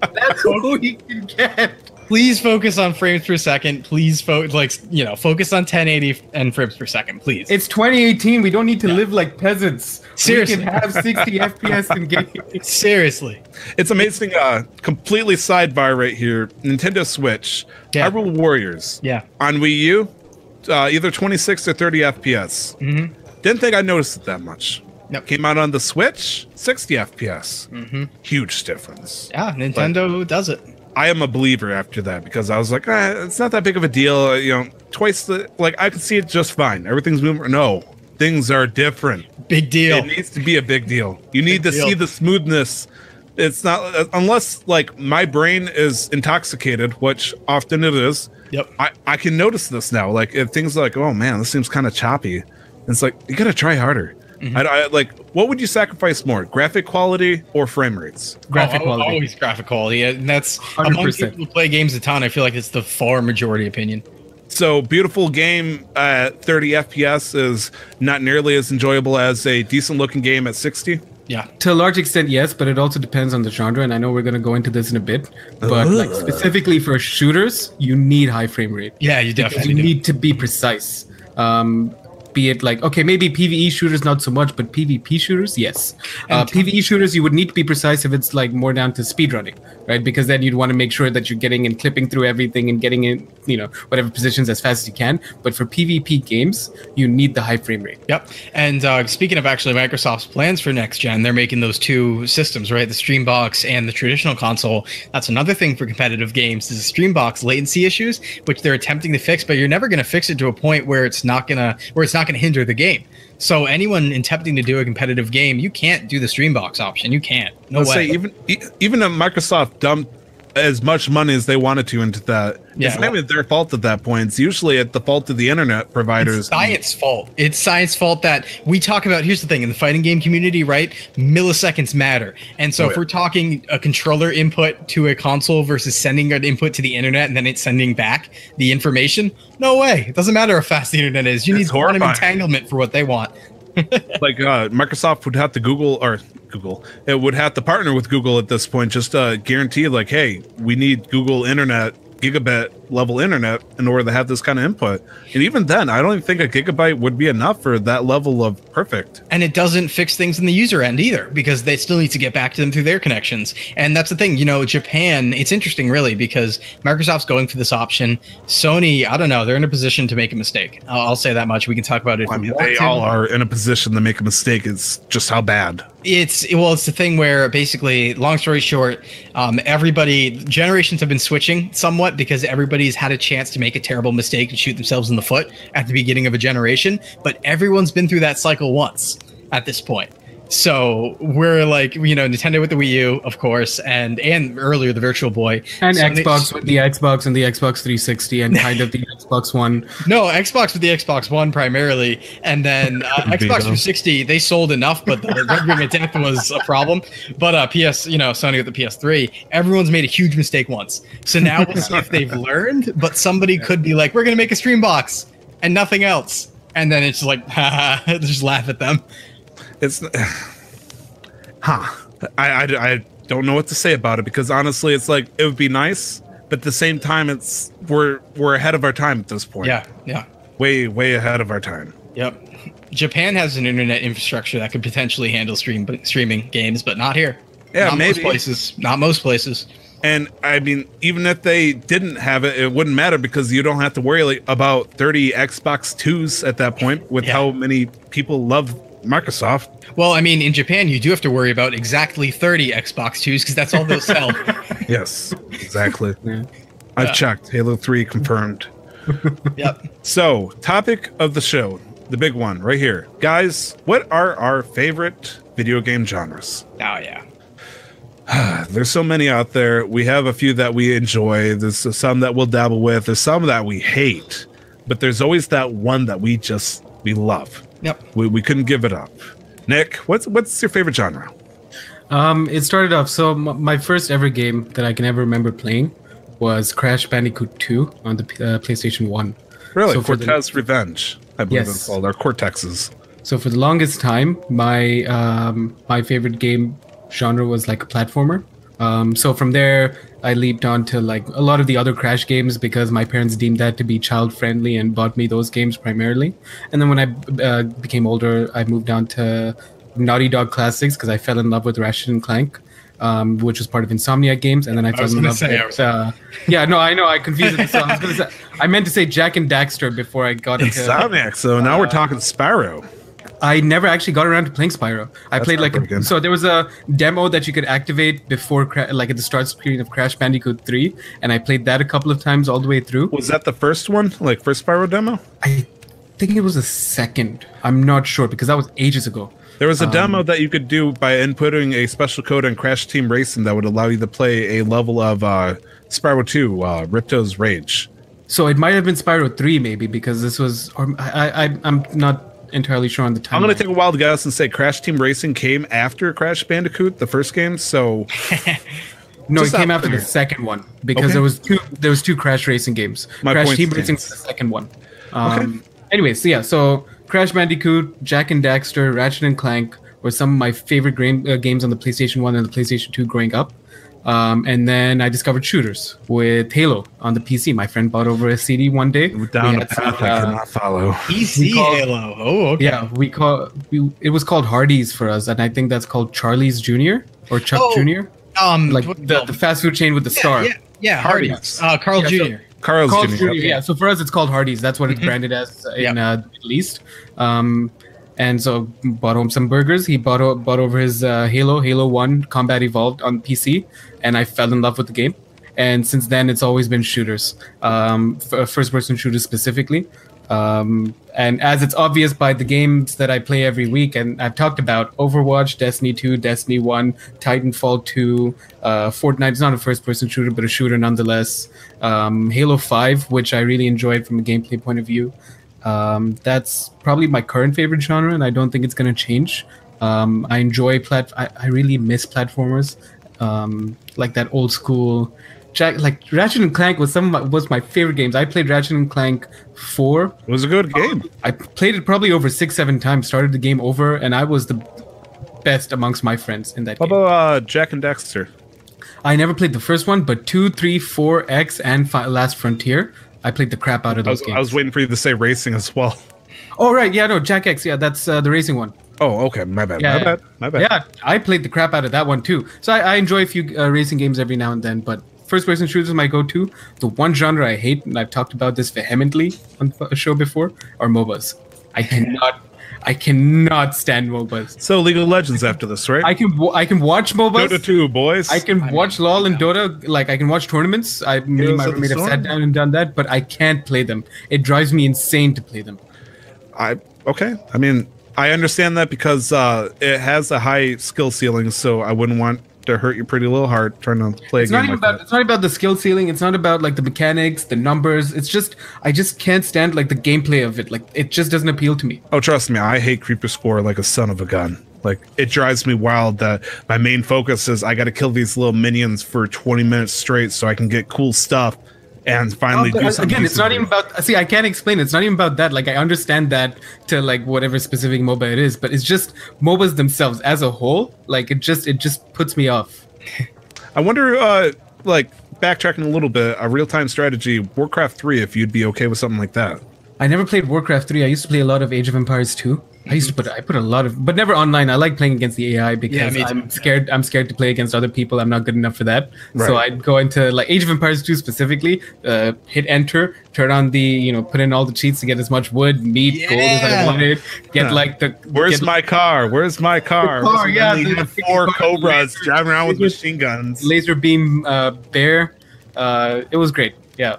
Speaker 5: That's what we can get.
Speaker 2: Please focus on frames per second. Please, fo- like you know, focus on 1080 and frames per second, please.
Speaker 5: It's 2018. We don't need to live like peasants.
Speaker 2: Seriously.
Speaker 5: We can have 60 FPS in games.
Speaker 2: Seriously.
Speaker 1: It's amazing. Uh, completely sidebar right here. Nintendo Switch,
Speaker 2: Yeah.
Speaker 1: Hyrule Warriors.
Speaker 2: Yeah.
Speaker 1: On Wii U, uh, either 26 or 30 FPS. Mm-hmm. Didn't think I noticed it that much.
Speaker 2: Nope.
Speaker 1: Came out on the Switch, 60 FPS. Mm-hmm. Huge difference.
Speaker 2: Yeah, Nintendo does it.
Speaker 1: I am a believer after that because I was like, ah, it's not that big of a deal. Uh, You know, twice the like I can see it just fine. Everything's moving. No, things are different.
Speaker 2: Big deal.
Speaker 1: It needs to be a big deal. You need
Speaker 2: Big
Speaker 1: to
Speaker 2: deal.
Speaker 1: see the smoothness. It's not uh, unless like my brain is intoxicated, which often it is.
Speaker 2: Yep.
Speaker 1: I, I can notice this now. Like if things like, oh man, this seems kind of choppy. It's like you gotta try harder.
Speaker 2: Mm-hmm.
Speaker 1: I, I like. What would you sacrifice more, graphic quality or frame rates?
Speaker 5: Graphic
Speaker 2: Oh,
Speaker 5: quality.
Speaker 2: Always graphic quality. And that's among
Speaker 5: 100%.
Speaker 2: people who play games a ton. I feel like it's the far majority opinion.
Speaker 1: So beautiful game at 30 FPS is not nearly as enjoyable as a decent looking game at 60.
Speaker 2: Yeah.
Speaker 5: To a large extent, yes, but it also depends on the genre, and I know we're going to go into this in a bit. But like specifically for shooters, you need high frame rate.
Speaker 2: Yeah, you
Speaker 5: Because
Speaker 2: definitely
Speaker 5: you
Speaker 2: do.
Speaker 5: need to be precise. Um, be it like okay, maybe PVE shooters not so much, but PvP shooters, yes. Uh, PVE shooters, you would need to be precise if it's like more down to speedrunning, right? Because then you'd want to make sure that you're getting and clipping through everything and getting in, you know, whatever positions as fast as you can. But for PvP games, you need the high frame rate.
Speaker 2: Yep. And uh, speaking of actually Microsoft's plans for next gen, they're making those two systems, right? The Streambox and the traditional console. That's another thing for competitive games is the Streambox latency issues, which they're attempting to fix, but you're never going to fix it to a point where it's not gonna where it's not going to hinder the game. So anyone attempting to do a competitive game, you can't do the Streambox option. You can't. No
Speaker 1: Let's
Speaker 2: way.
Speaker 1: say even even if Microsoft dumped as much money as they wanted to into that,
Speaker 2: Yeah.
Speaker 1: it's not even their fault at that point. It's usually at the fault of the internet providers.
Speaker 2: It's science fault. It's science fault that we talk about. Here's the thing in the fighting game community, right? Milliseconds matter. And so
Speaker 1: Oh,
Speaker 2: if
Speaker 1: yeah.
Speaker 2: we're talking a controller input to a console versus sending an input to the internet and then it's sending back the information, no way. It doesn't matter how fast the internet is. You
Speaker 1: It's
Speaker 2: need quantum entanglement for what they want.
Speaker 1: like uh, Microsoft would have to Google or Google, it would have to partner with Google at this point, just to guarantee like, hey, we need Google Internet gigabit level internet in order to have this kind of input. And even then, I don't even think a gigabyte would be enough for that level of perfect.
Speaker 2: And it doesn't fix things in the user end either because they still need to get back to them through their connections. And that's the thing, you know, Japan, it's interesting really because Microsoft's going for this option. Sony, I don't know, they're in a position to make a mistake. I'll, I'll say that much. We can talk about it. if
Speaker 1: I mean, they all are in a position to make a mistake. It's just how bad.
Speaker 2: It's well, it's the thing where basically, long story short, um, everybody generations have been switching somewhat because everybody's had a chance to make a terrible mistake and shoot themselves in the foot at the beginning of a generation. But everyone's been through that cycle once at this point. So we're like, you know, Nintendo with the Wii U, of course, and and earlier the Virtual Boy
Speaker 5: And
Speaker 2: Sony-
Speaker 5: Xbox with the Xbox and the Xbox 360 and kind of the Xbox One.
Speaker 2: No, Xbox with the Xbox One primarily, and then uh, Xbox
Speaker 1: Bingo.
Speaker 2: 360 they sold enough, but the Red Ring of Death was a problem. But uh, PS, you know, Sony with the PS3, everyone's made a huge mistake once. So now we'll see if they've learned. But somebody could be like, "We're gonna make a stream box and nothing else," and then it's like, haha, just laugh at them.
Speaker 1: It's, huh? I, I, I don't know what to say about it because honestly, it's like it would be nice, but at the same time, it's we're we're ahead of our time at this point.
Speaker 2: Yeah, yeah,
Speaker 1: way way ahead of our time.
Speaker 2: yep. Japan has an internet infrastructure that could potentially handle stream streaming games, but not here.
Speaker 1: Yeah,
Speaker 2: not
Speaker 1: maybe.
Speaker 2: most places. Not most places.
Speaker 1: And I mean, even if they didn't have it, it wouldn't matter because you don't have to worry like, about 30 Xbox 2s at that point with
Speaker 2: Yeah.
Speaker 1: how many people love Microsoft.
Speaker 2: Well, I mean, in Japan, you do have to worry about exactly 30 Xbox 2s because that's all they'll sell.
Speaker 1: Yes, exactly.
Speaker 5: Yeah.
Speaker 1: I've checked. Halo 3 confirmed.
Speaker 2: yep.
Speaker 1: So, topic of the show, the big one right here. Guys, what are our favorite video game genres?
Speaker 2: Oh, yeah.
Speaker 1: There's so many out there. We have a few that we enjoy. There's some that we'll dabble with. There's some that we hate. but there's always that one that we just we love.
Speaker 2: Yep.
Speaker 1: We, we couldn't give it up. Nick, what's what's your favorite genre?
Speaker 5: Um, it started off so m- my first ever game that I can ever remember playing was Crash Bandicoot 2 on the uh, PlayStation 1.
Speaker 1: Really,
Speaker 5: So for the-
Speaker 1: Cortex Revenge, I believe
Speaker 5: Yes.
Speaker 1: it's called, or Cortexes.
Speaker 5: So for the longest time, my um, my favorite game genre was like a platformer. Um, so from there, I leaped on to like a lot of the other Crash games because my parents deemed that to be child friendly and bought me those games primarily. And then when I uh, became older, I moved on to Naughty Dog classics because I fell in love with Ratchet and Clank. Um, which was part of Insomniac Games, and then I fell
Speaker 2: was
Speaker 5: in
Speaker 2: gonna
Speaker 5: love
Speaker 2: say,
Speaker 5: with. Uh, yeah, no, I know, I confused it. So I was gonna say, I meant to say Jak and Daxter before I got into.
Speaker 1: Insomniac. So now we're talking Spyro.
Speaker 5: I never actually got around to playing Spyro. I
Speaker 1: That's
Speaker 5: played like a, so there was a demo that you could activate before cra- like at the start screen of Crash Bandicoot 3 and I played that a couple of times all the way through.
Speaker 1: Was that the first one, like first Spyro demo?
Speaker 5: I think it was the second. I'm not sure because that was ages ago.
Speaker 1: There was a
Speaker 5: Um,
Speaker 1: demo that you could do by inputting a special code on Crash Team Racing that would allow you to play a level of uh, Spyro 2, uh, Ripto's Rage.
Speaker 5: So it might have been Spyro 3 maybe because this was or I, I I'm not entirely sure on the time.
Speaker 1: I'm going to take a wild guess and say Crash Team Racing came after Crash Bandicoot, the first game. So
Speaker 5: No, it came after the second one because
Speaker 1: Okay.
Speaker 5: there was two there was two Crash Racing games.
Speaker 1: My
Speaker 5: Crash Team. Racing was the second one. Um, Anyways, so yeah, so Crash Bandicoot, Jak and Daxter, Ratchet and Clank were some of my favorite gra- uh, games on the PlayStation One and the PlayStation Two growing up. Um, and then I discovered shooters with Halo on the PC. My friend bought over a CD one day.
Speaker 1: down
Speaker 5: We
Speaker 1: a
Speaker 5: had some,
Speaker 1: path I
Speaker 5: uh,
Speaker 1: cannot follow.
Speaker 2: PC
Speaker 5: call-
Speaker 2: Halo. Oh, okay.
Speaker 5: yeah, we call we, it was called Hardee's for us, and I think that's called Charlie's Jr. or Chuck
Speaker 2: Oh,
Speaker 5: Jr.
Speaker 2: Um,
Speaker 5: Like
Speaker 2: what-
Speaker 5: the, the fast food chain with the star.
Speaker 2: Yeah, yeah, Hardee's. Uh, Carl
Speaker 5: Yeah, so-
Speaker 2: Jr.
Speaker 1: Carl's
Speaker 5: Carl's
Speaker 1: Jr.
Speaker 5: Jr.
Speaker 1: okay.
Speaker 5: Yeah, so for us it's called Hardee's. That's what it's branded as in
Speaker 2: Yeah.
Speaker 5: uh, the Middle East. Um, and so bought home some burgers. He bought bought over his uh, Halo, Halo One Combat Evolved on PC, and I fell in love with the game. And since then, it's always been shooters, um, f- first person shooters specifically. Um, and as it's obvious by the games that I play every week, and I've talked about Overwatch, Destiny 2, Destiny 1, Titanfall 2, uh, Fortnite is not a first person shooter, but a shooter nonetheless. Um, Halo 5, which I really enjoyed from a gameplay point of view. Um, that's probably my current favorite genre, and I don't think it's going to change. Um, I enjoy plat. I, I really miss platformers, um, like that old school. Jak, like Ratchet and Clank was some of my, was my favorite games. I played Ratchet and Clank four.
Speaker 1: It was a good game.
Speaker 5: I played it probably over six, seven times. Started the game over, and I was the best amongst my friends in that
Speaker 1: How
Speaker 5: game.
Speaker 1: about uh, Jak and Daxter?
Speaker 5: I never played the first one, but two, three, four, X, and fi- Last Frontier. I played the crap out of
Speaker 1: I
Speaker 5: those
Speaker 1: was,
Speaker 5: games.
Speaker 1: I was waiting for you to say racing as well.
Speaker 5: oh right, yeah, no, Jak X, yeah, that's uh, the racing one.
Speaker 1: Oh, okay. My bad.
Speaker 5: Yeah,
Speaker 1: my bad. My bad.
Speaker 5: Yeah, I played the crap out of that one too. So I, I enjoy a few uh, racing games every now and then, but first-person shooters is my go-to. The one genre I hate, and I've talked about this vehemently on a show before, are MOBAs. I cannot, I cannot stand MOBAs.
Speaker 1: So League of Legends after this, right?
Speaker 5: I can, I can watch MOBAs.
Speaker 1: Dota 2, boys.
Speaker 5: I can watch LOL and Dota, like I can watch tournaments. I, me and my roommate have sat down and done that, but I can't play them. It drives me insane to play them.
Speaker 1: I okay. I mean, I understand that because uh, it has a high skill ceiling, so I wouldn't want to hurt your pretty little heart trying to play
Speaker 5: It's
Speaker 1: a
Speaker 5: not even
Speaker 1: like
Speaker 5: about
Speaker 1: that.
Speaker 5: it's not about the skill ceiling. It's not about like the mechanics, the numbers. It's just I just can't stand like the gameplay of it. Like it just doesn't appeal to me.
Speaker 1: Oh, trust me, I hate creeper score like a son of a gun. Like it drives me wild that my main focus is I got to kill these little minions for 20 minutes straight so I can get cool stuff and finally something.
Speaker 5: again, it's not even about. See, I can't explain. it. It's not even about that. Like I understand that to like whatever specific MOBA it is, but it's just MOBAs themselves as a whole. Like it just it just puts me off.
Speaker 1: I wonder, uh, like backtracking a little bit, a real time strategy, Warcraft 3, if you'd be okay with something like that.
Speaker 5: I never played Warcraft 3. I used to play a lot of Age of Empires 2. I used to put I put a lot of but never online. I like playing against the AI because
Speaker 2: me too.
Speaker 5: I'm scared I'm scared to play against other people. I'm not good enough for that. So I'd go into like Age of Empires 2 specifically, uh, hit enter, turn on the, you know, put in all the cheats to get as much wood, meat, gold as I wanted, get
Speaker 1: Yeah.
Speaker 5: like the
Speaker 1: Where's
Speaker 5: get-
Speaker 1: my car? Where's my car?
Speaker 5: car,
Speaker 1: Where's-
Speaker 5: yeah,
Speaker 1: and they
Speaker 5: the-
Speaker 1: have four
Speaker 5: the-
Speaker 1: cobras
Speaker 5: laser-
Speaker 1: driving around with
Speaker 5: laser-
Speaker 1: machine guns.
Speaker 5: laser beam uh, bear. Uh, it was great. Yeah.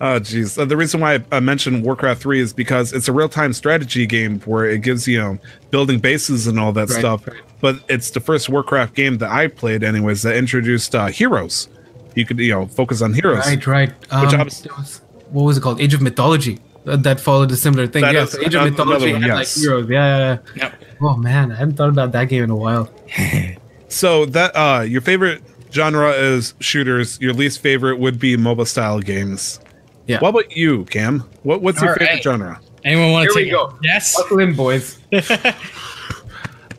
Speaker 1: Oh, geez. Uh, the reason why I, I mentioned Warcraft 3 is because it's a real time strategy game where it gives you, know, building bases and all that
Speaker 5: Right,
Speaker 1: stuff.
Speaker 5: right.
Speaker 1: But it's the first Warcraft game that I played, anyways, that introduced uh, heroes. You could, you know, focus on heroes.
Speaker 5: Right, right. Um,
Speaker 1: Which obviously-
Speaker 5: was- what was it called? Age of Mythology. uh, that followed a similar thing.
Speaker 1: That
Speaker 5: yeah,
Speaker 1: is
Speaker 5: Age of Mythology
Speaker 1: one, yes.
Speaker 5: like heroes. Yeah, yeah, yeah.
Speaker 2: Yep.
Speaker 5: Oh man, I haven't thought about that game in a while.
Speaker 1: So that uh your favorite genre is shooters. Your least favorite would be mobile style games.
Speaker 5: Yeah.
Speaker 1: What about you, Cam? What what's your favorite
Speaker 2: right.
Speaker 1: genre?
Speaker 2: Anyone want
Speaker 5: Here
Speaker 2: to
Speaker 5: we
Speaker 2: take
Speaker 5: go.
Speaker 2: it? Yes.
Speaker 5: Buckle in, boys.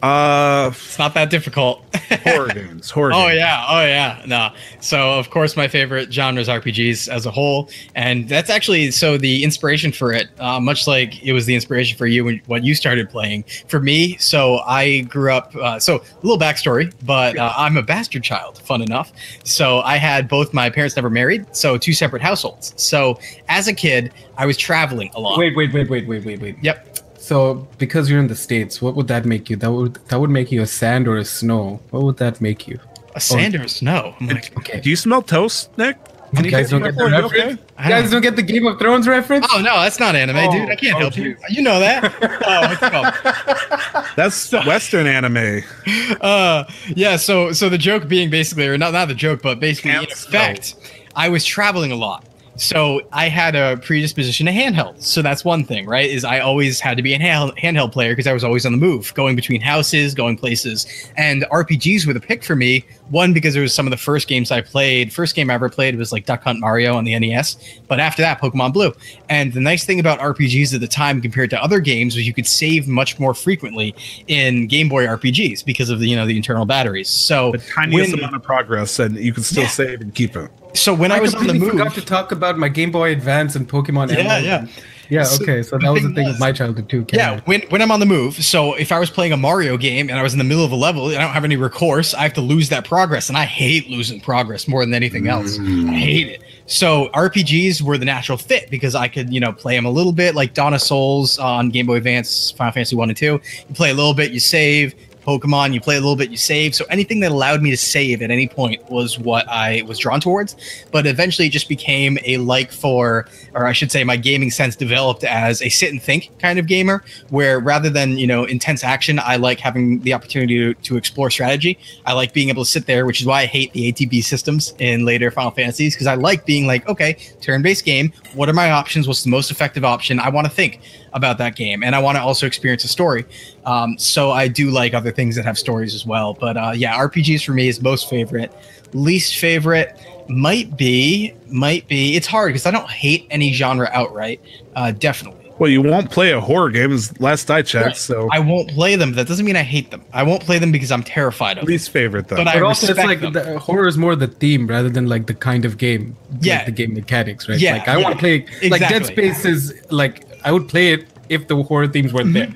Speaker 1: Uh
Speaker 2: It's not that difficult.
Speaker 1: horror games. Horror
Speaker 2: Oh
Speaker 1: games.
Speaker 2: yeah, oh yeah, no. So of course my favorite genre is RPGs as a whole, and that's actually so the inspiration for it, uh, much like it was the inspiration for you when what you started playing. For me, so I grew up. Uh, so a little backstory, but uh, I'm a bastard child. Fun enough. So I had both my parents never married, so two separate households. So as a kid, I was traveling a lot.
Speaker 5: Wait, wait, wait, wait, wait, wait, wait.
Speaker 2: Yep.
Speaker 5: So because you're in the states, what would that make you? That would that would make you a sand or a snow. What would that make you?
Speaker 2: A sand or a snow? I'm like,
Speaker 5: Okay.
Speaker 1: Do you smell toast, Nick?
Speaker 5: Can You guys don't get the
Speaker 1: You
Speaker 5: reference.
Speaker 1: okay?
Speaker 5: You guys don't get the Game of Thrones reference.
Speaker 2: Oh no, that's not anime,
Speaker 5: Oh,
Speaker 2: dude. I can't
Speaker 5: oh,
Speaker 2: help you.
Speaker 5: geez.
Speaker 2: You know that. oh, what's it called?
Speaker 1: That's Western anime.
Speaker 2: uh yeah so so the joke being basically or not not the joke but basically in
Speaker 1: Can't
Speaker 2: effect i was traveling a lot so i had a predisposition to handheld. So that's one thing right is i always had to be a hand, handheld player because i was always on the move going between houses going places. And rpgs were the pick for me one because it was some of the first games i played. First game i ever played was like duck hunt mario on the nes but after that pokemon blue. And the nice thing about rpgs at the time compared to other games was you could save much more frequently in game boy rpgs because of the you know the internal batteries. So
Speaker 1: The tiniest
Speaker 2: when-
Speaker 1: amount of progress, and you can still
Speaker 2: Yeah.
Speaker 1: save and keep it.
Speaker 2: So when i,
Speaker 5: I
Speaker 2: was on the
Speaker 5: completely
Speaker 2: move
Speaker 5: forgot to talk about my Game Boy Advance and Pokemon.
Speaker 2: Yeah,
Speaker 5: Emerald.
Speaker 2: yeah.
Speaker 5: yeah.
Speaker 2: So
Speaker 5: Okay, so that was the
Speaker 2: thing
Speaker 5: thing
Speaker 2: was-
Speaker 5: with my childhood too.
Speaker 2: Yeah,
Speaker 5: Carry
Speaker 2: when, when I'm on the move. So if I was playing a Mario game and I was in the middle of a level, and I don't have any recourse. I have to lose that progress, and I hate losing progress more than anything else. Mm. I hate it. So RPGs were the natural fit because I could, you know, play them a little bit, like Dawn of Souls on Game Boy Advance, Final Fantasy One and Two. You play a little bit, you save. Pokemon, you play a little bit, you save. So anything that allowed me to save at any point was what I was drawn towards. But eventually, it just became a like for, or I should say, my gaming sense developed as a sit and think kind of gamer, where rather than you know intense action, I like having the opportunity to, to explore strategy. I like being able to sit there, which is why I hate the ATB systems in later Final Fantasies because I like being like, okay, turn-based game. What are my options? What's the most effective option? I want to think about that game, and I want to also experience a story. Um, so I do like other things that have stories as well. But uh, yeah, RPGs for me is most favorite. Least favorite might be might be. It's hard because I don't hate any genre outright. Uh, definitely.
Speaker 1: Well, you won't play a horror game, as last I checked.
Speaker 2: Right.
Speaker 1: So
Speaker 2: I won't play them. That doesn't mean I hate them. I won't play them because I'm terrified of them.
Speaker 1: least favorite though.
Speaker 2: But I
Speaker 5: also, it's
Speaker 2: respect
Speaker 5: like
Speaker 2: them.
Speaker 5: the horror is more the theme rather than like the kind of game. like
Speaker 2: Yeah.
Speaker 5: the game mechanics, right?
Speaker 2: Yeah,
Speaker 5: like I
Speaker 2: yeah.
Speaker 5: want to play exactly. like Dead
Speaker 2: Exactly.
Speaker 5: Space is like I would play it if the horror themes weren't there.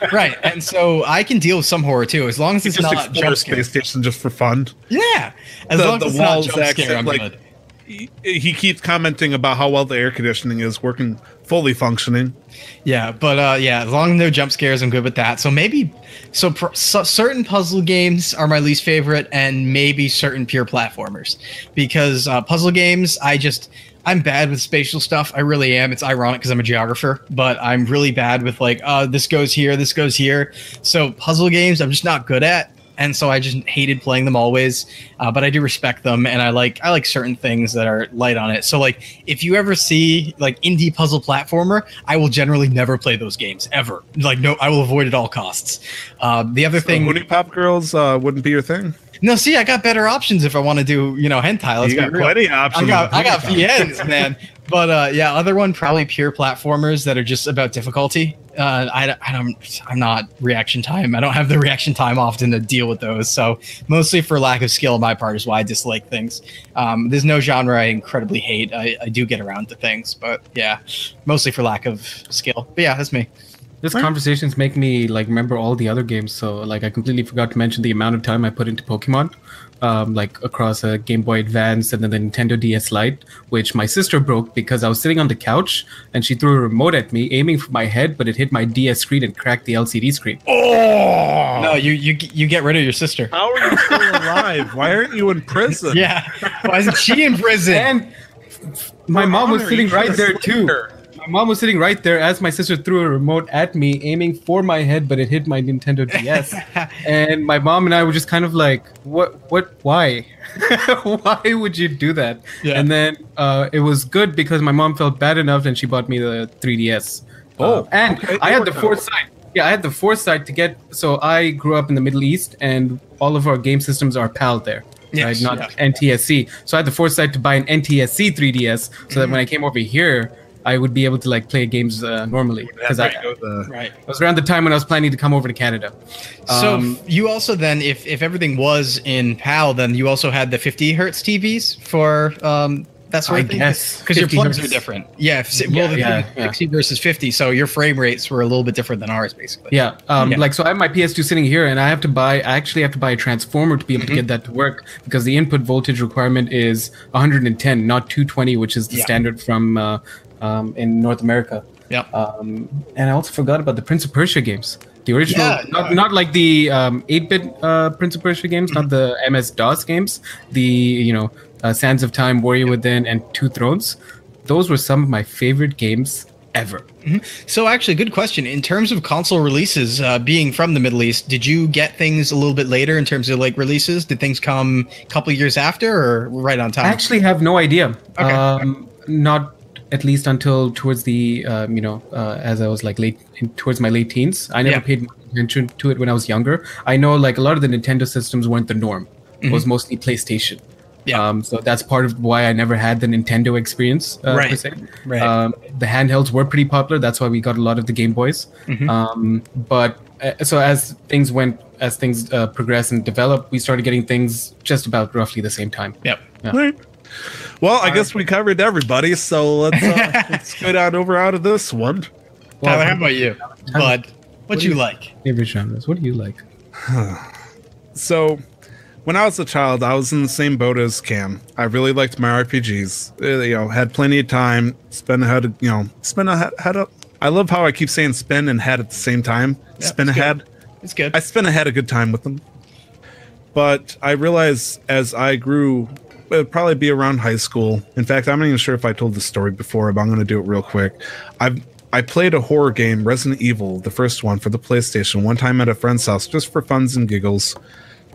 Speaker 2: right, and so I can deal with some horror too, as long as
Speaker 1: you
Speaker 2: it's
Speaker 1: just
Speaker 2: not
Speaker 1: explore
Speaker 2: jump scare.
Speaker 1: space station just for fun.
Speaker 2: Yeah, as
Speaker 1: The-
Speaker 2: long
Speaker 1: the
Speaker 2: as it's not
Speaker 1: walls
Speaker 2: jump
Speaker 1: accent,
Speaker 2: scare, I'm
Speaker 1: like-
Speaker 2: good.
Speaker 1: He, he keeps commenting about how well the air conditioning is working, fully functioning.
Speaker 2: Yeah, but uh, yeah, as long as no jump scares, I'm good with that. So maybe, so, pr- so certain puzzle games are my least favorite, and maybe certain pure platformers, because uh, puzzle games, I just I'm bad with spatial stuff. I really am. It's ironic because I'm a geographer, but I'm really bad with like, uh, this goes here, this goes here. So puzzle games, I'm just not good at. And so I just hated playing them always, uh, but I do respect them, and I like I like certain things that are light on it. So like, if you ever see like indie puzzle platformer, I will generally never play those games ever. Like no, I will avoid at all costs. Uh, the other thing,
Speaker 1: Mooney Pop Girls uh, wouldn't be your thing.
Speaker 2: no, see, I got better options if I want to do you know hentai. Let's
Speaker 1: you got plenty options.
Speaker 2: I got I got VNs, man. But uh, yeah, other one probably pure platformers that are just about difficulty. Uh, I, I don't I'm not reaction time. I don't have the reaction time often to deal with those. So mostly for lack of skill on my part is why I dislike things. Um, there's no genre I incredibly hate. I, I do get around to things, but yeah, mostly for lack of skill. But yeah, that's me.
Speaker 5: This conversations make me like remember all the other games. So like I completely forgot to mention the amount of time I put into Pokemon, um, like across a Game Boy Advance and then the Nintendo DS Lite, which my sister broke because I was sitting on the couch and she threw a remote at me, aiming for my head, but it hit my DS screen and cracked the LCD screen.
Speaker 1: Oh,
Speaker 2: No, you you you get rid of your sister.
Speaker 1: how are you still alive? Why aren't you in prison?
Speaker 2: Yeah, why isn't she in prison?
Speaker 5: And my mom was sitting right there too.
Speaker 1: her.
Speaker 5: My mom was sitting right there as my sister threw a remote at me, aiming for my head, but it hit my Nintendo DS. and my mom and I were just kind of like, "What? What? Why? why would you do that?"
Speaker 2: Yeah.
Speaker 5: And then uh, it was good because my mom felt bad enough, and she bought me the 3DS.
Speaker 1: Oh,
Speaker 5: Uh, and
Speaker 1: okay,
Speaker 5: I had the foresight. Yeah, I had the foresight to get. So I grew up in the Middle East, and all of our game systems are PAL there.
Speaker 2: Yes,
Speaker 5: right? Not
Speaker 2: yeah.
Speaker 5: NTSC. So I had the foresight to buy an NTSC 3DS, so that when I came over here, I would be able to like play games uh, normally. Because I,
Speaker 1: Right, go the-
Speaker 2: Right.
Speaker 5: it was around the time when I was planning to come over to Canada.
Speaker 2: So
Speaker 5: Um,
Speaker 2: you also then, if if everything was in PAL, then you also had the 50 hertz TVs for um, that sort
Speaker 5: I
Speaker 2: of thing.
Speaker 5: guess,
Speaker 2: because your plugs
Speaker 5: hertz.
Speaker 2: are different. Yeah. if-
Speaker 5: Yeah,
Speaker 2: well, the
Speaker 5: yeah,
Speaker 2: thing-
Speaker 5: yeah.
Speaker 2: 60 versus 50, so your frame rates were a little bit different than ours, basically.
Speaker 5: Yeah, um,
Speaker 2: Yeah.
Speaker 5: like so I have my PS2 sitting here, and I have to buy. I actually have to buy a transformer to be able to get that to work because the input voltage requirement is 110, not 220, which is the
Speaker 2: Yeah.
Speaker 5: standard from uh, um, in North America.
Speaker 2: Yeah.
Speaker 5: Um, and I also forgot about the Prince of Persia games. The original,
Speaker 2: Yeah,
Speaker 5: not,
Speaker 2: yeah.
Speaker 5: not like the um, 8-bit uh, Prince of Persia games, not the MS DOS games. The you know uh, Sands of Time, Warrior Within, and Two Thrones. Those were some of my favorite games ever.
Speaker 2: So actually, good question. In terms of console releases, uh, being from the Middle East, did you get things a little bit later in terms of like releases? Did things come a couple years after, or right on time?
Speaker 5: I actually have no idea.
Speaker 2: Okay.
Speaker 5: Um, not at least until towards the um, you know uh, as I was like late in, towards my late teens. I never
Speaker 2: Yeah.
Speaker 5: paid much attention to it when I was younger. I know like a lot of the Nintendo systems weren't the norm. It was mostly PlayStation.
Speaker 2: Mm-hmm. Yeah.
Speaker 5: Um, so that's part of why I never had the Nintendo experience uh, per
Speaker 2: Right.
Speaker 5: se.
Speaker 2: Right.
Speaker 5: Um, the handhelds were pretty popular. That's why we got a lot of the Game Boys.
Speaker 2: Mm-hmm.
Speaker 5: Um, but uh, so as things went, as things uh, progressed and developed, we started getting things just about roughly the same time.
Speaker 2: Yep.
Speaker 1: Right. Well, I guess we covered everybody, so let's uh, let's go down over out of this one.
Speaker 2: Tyler, how about you, Bud? What
Speaker 5: do
Speaker 2: you
Speaker 5: you-
Speaker 2: like?
Speaker 5: Favorite genres? What do you like?
Speaker 1: So, when I was a child, I was in the same boat as Cam. I really liked my RPGs. Uh, You know, had plenty of time. Spend had you know spend a had, had a. I love how I keep saying spin and head at the same time.
Speaker 2: Yeah,
Speaker 1: spin
Speaker 2: it's good.
Speaker 1: ahead.
Speaker 2: It's good.
Speaker 1: I spent ahead a good time with them. But I realized as I grew, it would probably be around high school. In fact, I'm not even sure if I told the story before, but I'm going to do it real quick. I've I played a horror game, Resident Evil, the first one for the PlayStation, one time at a friend's house just for funs and giggles.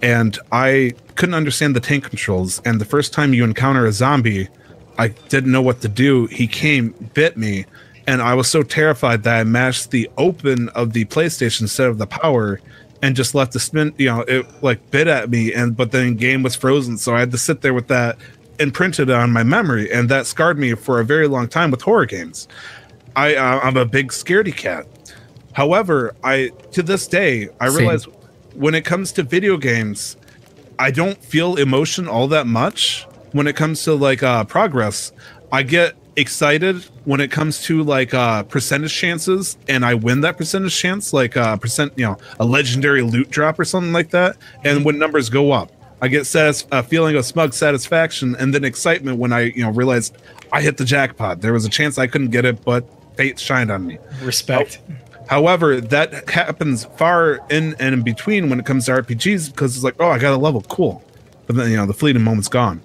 Speaker 1: And I couldn't understand the tank controls. And the first time you encounter a zombie, I didn't know what to do. He came, bit me, and I was so terrified that I mashed the open of the PlayStation instead of the power and just left the spin, you know, it like bit at me and but then game was frozen, so I had to sit there with that imprinted on my memory and that scarred me for a very long time with horror games. I uh, I'm a big scaredy cat. However, I to this day I
Speaker 5: Same.
Speaker 1: realize when it comes to video games, I don't feel emotion all that much when it comes to like uh progress. I get excited when it comes to like uh percentage chances and I win that percentage chance like uh percent you know a legendary loot drop or something like that and when numbers go up I get satis- a feeling of smug satisfaction and then excitement when I you know realized I hit the jackpot there was a chance I couldn't get it but fate shined on me
Speaker 2: Respect.
Speaker 1: However, that happens far in and in between when it comes to RPGs because it's like, oh, I got a level, cool. But then, you know, the fleeting moment's gone.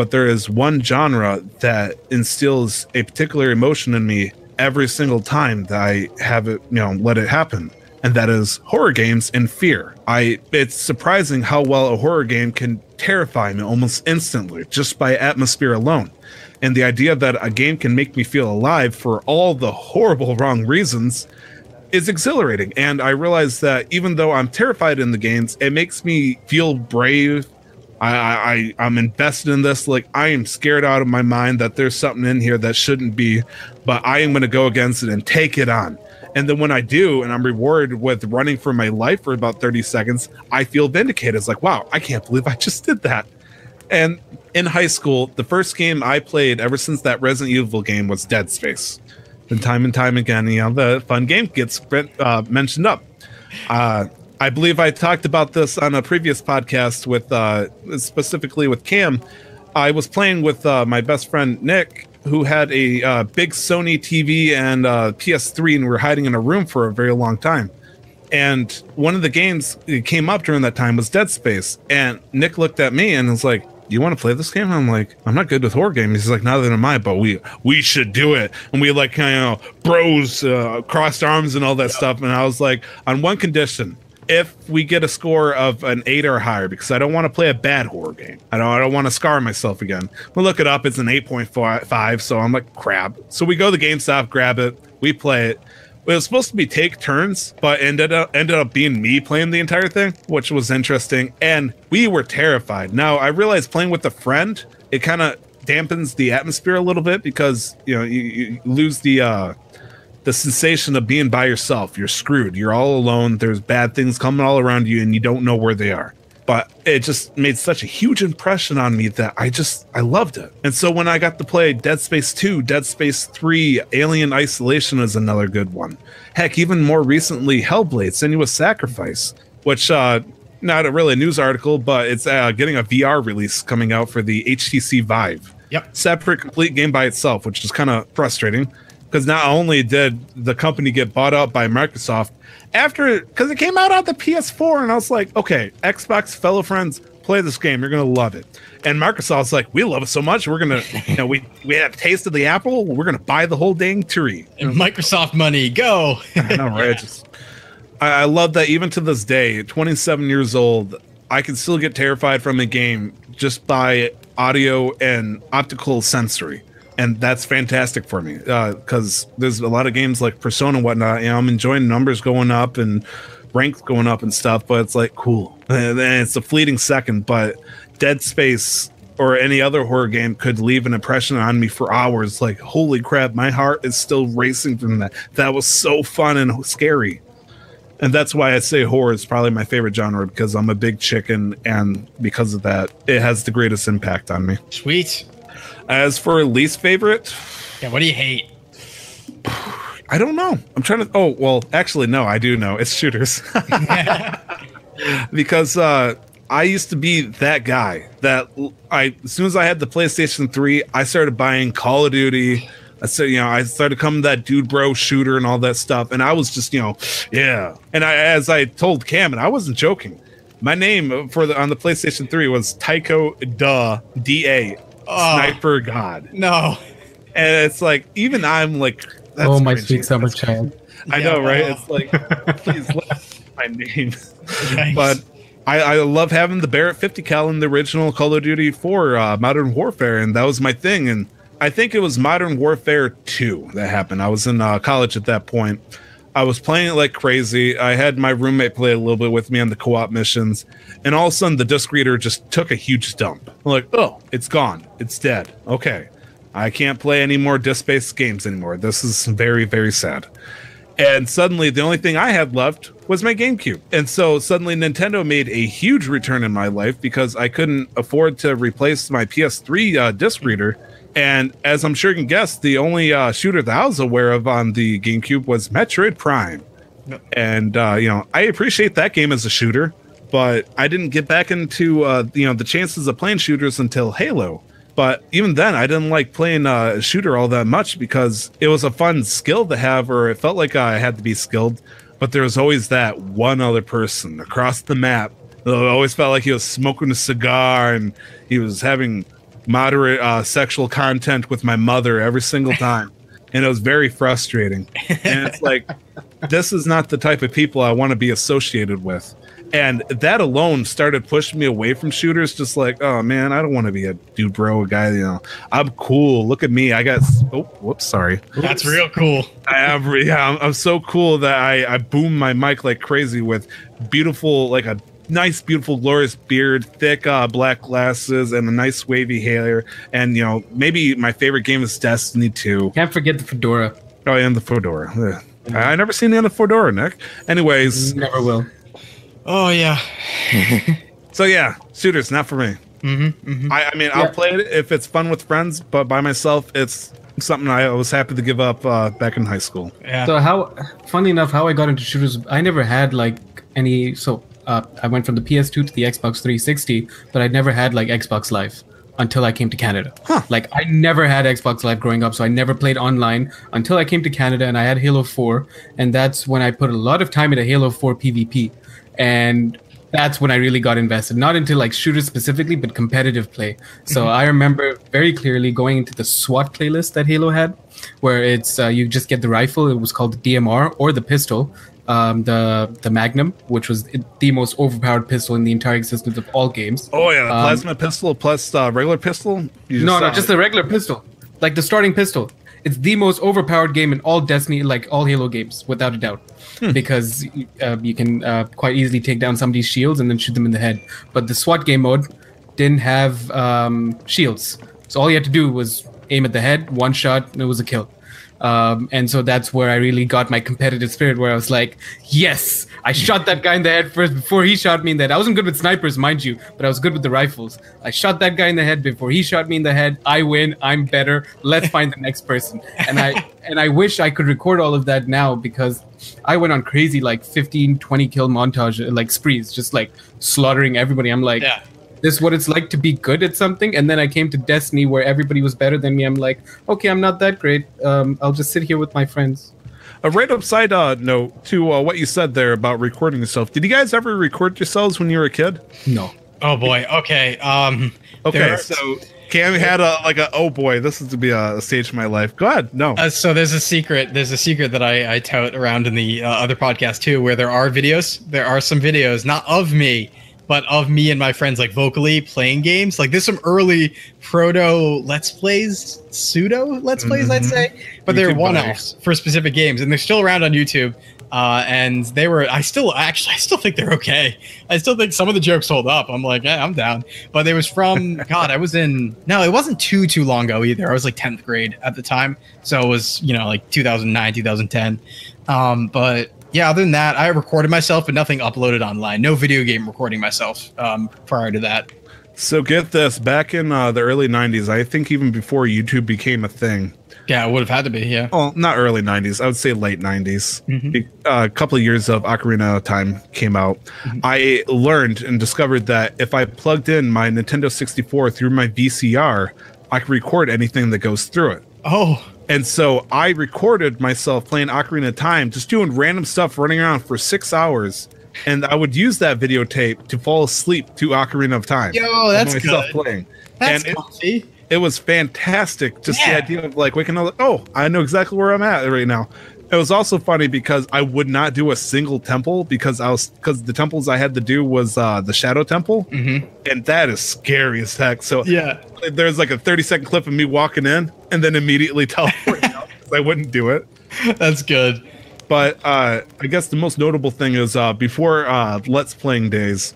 Speaker 1: But there is one genre that instills a particular emotion in me every single time that I have it, you know, let it happen. And that is horror games and fear. I it's surprising how well a horror game can terrify me almost instantly just by atmosphere alone. And the idea that a game can make me feel alive for all the horrible wrong reasons is exhilarating. And I realize that even though I'm terrified in the games, it makes me feel brave. I, I, I'm invested in this. Like I am scared out of my mind that there's something in here that shouldn't be, but I am going to go against it and take it on. And then when I do, and I'm rewarded with running for my life for about 30 seconds, I feel vindicated. It's like, wow, I can't believe I just did that. And in high school, the first game I played ever since that Resident Evil game was Dead Space. And time and time again, you know, the fun game gets uh, mentioned up. Uh, I believe I talked about this on a previous podcast with uh, specifically with Cam. I was playing with uh, my best friend Nick, who had a uh, big Sony TV and uh, PS3, and we were hiding in a room for a very long time. And one of the games that came up during that time was Dead Space. And Nick looked at me and was like, you want to play this game?" I'm like, "I'm not good with horror games." He's like, "Neither am I, but we we should do it." And we like kind of bros uh, crossed arms and all that stuff. And I was like, on one condition. If we get a score of an eight or higher, because I don't want to play a bad horror game, I don't. I don't want to scar myself again. We look it up; it's an eight point five. So I'm like, crap. So we go to GameStop, grab it, we play it. It was supposed to be take turns, but ended up ended up being me playing the entire thing, which was interesting. And we were terrified. Now I realized playing with a friend, it kind of dampens the atmosphere a little bit because you know you, you lose the uh the sensation of being by yourself. You're screwed. You're all alone. There's bad things coming all around you, and you don't know where they are but it just made such a huge impression on me that I just I loved it. And so when I got to play Dead Space 2, Dead Space 3, Alien Isolation is another good one. Heck, even more recently, Hellblade: Senua's Sacrifice, which uh not a really a news article, but it's uh, getting a VR release coming out for the HTC Vive.
Speaker 2: Yep.
Speaker 1: Separate complete game by itself, which is kind of frustrating because not only did the company get bought out by Microsoft, after because it came out on the PS4, and I was like, okay, Xbox fellow friends, play this game. You're gonna love it. And Microsoft's like, we love it so much, we're gonna, you know, we we have tasted the apple. We're gonna buy the whole dang tree.
Speaker 2: And Microsoft money, go.
Speaker 1: I know, right? Just, I, I love that even to this day, 27 years old, I can still get terrified from a game just by audio and optical sensory and that's fantastic for me because uh, there's a lot of games like Persona and whatnot. You know, I'm enjoying numbers going up and ranks going up and stuff, but it's like cool, and it's a fleeting second. But Dead Space or any other horror game could leave an impression on me for hours. Like, holy crap, my heart is still racing from that. That was so fun and scary. And that's why I say horror is probably my favorite genre because I'm a big chicken, and because of that, it has the greatest impact on me.
Speaker 2: Sweet.
Speaker 1: As for least favorite,
Speaker 2: yeah, what do you hate?
Speaker 1: I don't know. I'm trying to. Oh well, actually, no, I do know. It's shooters. because uh, I used to be that guy that I as soon as I had the PlayStation 3, I started buying Call of Duty. I said, you know, I started coming that dude bro shooter and all that stuff. And I was just, you know, yeah. And I, as I told Cam, and I wasn't joking, my name for the on the PlayStation 3 was Tycho Da Da oh, Sniper God.
Speaker 2: No.
Speaker 1: And it's like even I'm like
Speaker 5: Oh my cringy. sweet summer that's child.
Speaker 1: I yeah, know, right? It's like please let my name. But I, I, love having the Barrett 50 cal in the original Call of Duty 4 uh, Modern Warfare, and that was my thing. And I think it was Modern Warfare 2 that happened. I was in uh, college at that point. I was playing it like crazy. I had my roommate play a little bit with me on the co-op missions, and all of a sudden the disc reader just took a huge dump. I'm like, oh, it's gone. It's dead. Okay. I can't play any more disc-based games anymore. This is very, very sad. And suddenly the only thing I had left was my GameCube. And so suddenly Nintendo made a huge return in my life because I couldn't afford to replace my PS3 uh, disc reader and as I'm sure you can guess, the only uh, shooter that I was aware of on the GameCube was Metroid Prime. And uh, you know, I appreciate that game as a shooter, but I didn't get back into uh, you know the chances of playing shooters until Halo. But even then, I didn't like playing uh, a shooter all that much because it was a fun skill to have, or it felt like I had to be skilled. But there was always that one other person across the map. It always felt like he was smoking a cigar and he was having moderate uh, sexual content with my mother every single time. and it was very frustrating. And it's like, this is not the type of people I want to be associated with. And that alone started pushing me away from shooters. Just like, oh man, I don't want to be a dude, bro, a guy. You know, I'm cool. Look at me. I got. Oh, whoops, sorry.
Speaker 2: That's real cool.
Speaker 1: I have. Yeah, I'm, I'm so cool that I I boom my mic like crazy with beautiful, like a nice, beautiful, glorious beard, thick uh, black glasses, and a nice wavy hair. And you know, maybe my favorite game is Destiny 2.
Speaker 5: Can't forget the fedora.
Speaker 1: Oh, and the fedora. Ugh. I never seen the other fedora, Nik. Anyways,
Speaker 5: never will.
Speaker 2: Oh yeah.
Speaker 1: so yeah, shooters not for me.
Speaker 2: Mm-hmm, mm-hmm.
Speaker 1: I, I, mean, yeah. I'll play it if it's fun with friends, but by myself, it's something I was happy to give up uh, back in high school.
Speaker 5: Yeah. So how, funny enough, how I got into shooters, I never had like any. So uh, I went from the PS2 to the Xbox 360, but I never had like Xbox Live until I came to Canada.
Speaker 1: Huh.
Speaker 5: Like I never had Xbox Live growing up, so I never played online until I came to Canada and I had Halo 4, and that's when I put a lot of time into Halo 4 PvP. And that's when I really got invested. Not into like shooters specifically, but competitive play. So
Speaker 2: Mm-hmm.
Speaker 5: I remember very clearly going into the SWAT playlist that Halo had, where it's uh, you just get the rifle. It was called the DMR or the pistol, um, the the Magnum, which was the most overpowered pistol in the entire existence of all games.
Speaker 1: Oh yeah, the
Speaker 5: Um,
Speaker 1: plasma pistol plus uh, regular pistol. You
Speaker 5: no, no, just
Speaker 1: it.
Speaker 5: the regular pistol, like the starting pistol. It's the most overpowered game in all Destiny, like all Halo games, without a doubt, because uh, you can uh, quite easily take down somebody's shields and then shoot them in the head. But the SWAT game mode didn't have um, shields, so all you had to do was aim at the head, one shot, and it was a kill. Um, and so that's where I really got my competitive spirit, where I was like, "Yes, I shot that guy in the head first before he shot me in the head." I wasn't good with snipers, mind you, but I was good with the rifles. I shot that guy in the head before he shot me in the head. I win. I'm better. Let's find the next person. And I and I wish I could record all of that now because I went on crazy like 15, 20 kill montage, like sprees, just like slaughtering everybody. I'm like,
Speaker 2: Yeah.
Speaker 5: This is what it's like to be good at something and then i came to destiny where everybody was better than me i'm like okay i'm not that great um, i'll just sit here with my friends
Speaker 1: A right upside uh, note to uh, what you said there about recording yourself. Did you guys ever record yourselves when you were a kid?
Speaker 5: no
Speaker 2: Oh boy. Okay. Um.
Speaker 1: Okay,
Speaker 2: there-
Speaker 1: so Cam had a like a oh boy, this is to be a stage of my life. Go ahead. No.
Speaker 2: Uh, so there's a secret. There's a secret that I, I tout around in the uh, other podcast too, where there are videos. There are some videos, not of me, but of me and my friends, like vocally playing games. Like there's some early proto Let's Plays, pseudo Let's Plays, I'd say, but they're
Speaker 1: YouTube
Speaker 2: one-offs for specific games, and they're still around on YouTube. Uh, and they were. I still actually, I still think they're okay. I still think some of the jokes hold up. I'm like, yeah, I'm down. But it was from God. I was in. No, it wasn't too too long ago either. I was like 10th grade at the time, so it was you know like 2009, 2010. Um, but yeah, other than that, I recorded myself, but nothing uploaded online. No video game recording myself um, prior to that.
Speaker 1: So get this, back in uh, the early '90s, I think even before YouTube became a thing.
Speaker 2: Yeah, it would have had to be. Yeah.
Speaker 1: Well, not early '90s. I would say late '90s.
Speaker 2: Mm-hmm.
Speaker 1: Uh, a couple of years of Ocarina of Time came out.
Speaker 2: Mm-hmm.
Speaker 1: I learned and discovered that if I plugged in my Nintendo 64 through my VCR, I could record anything that goes through it.
Speaker 2: Oh,
Speaker 1: And so I recorded myself playing Ocarina of Time, just doing random stuff, running around for six hours. And I would use that videotape to fall asleep to Ocarina of Time.
Speaker 2: Yo, that's good.
Speaker 1: playing.
Speaker 2: that's
Speaker 1: and it, it was fantastic. Just
Speaker 2: Yeah.
Speaker 1: the idea of like waking up, oh, I know exactly where I'm at right now. It was also funny because I would not do a single temple because I was because the temples I had to do was uh the Shadow Temple, and that is scary as heck. So
Speaker 2: Yeah.
Speaker 1: there's like a 30 second clip of me walking in and then immediately teleporting out I wouldn't do it.
Speaker 2: That's good.
Speaker 1: But uh, I guess the most notable thing is uh, before uh, Let's Playing days,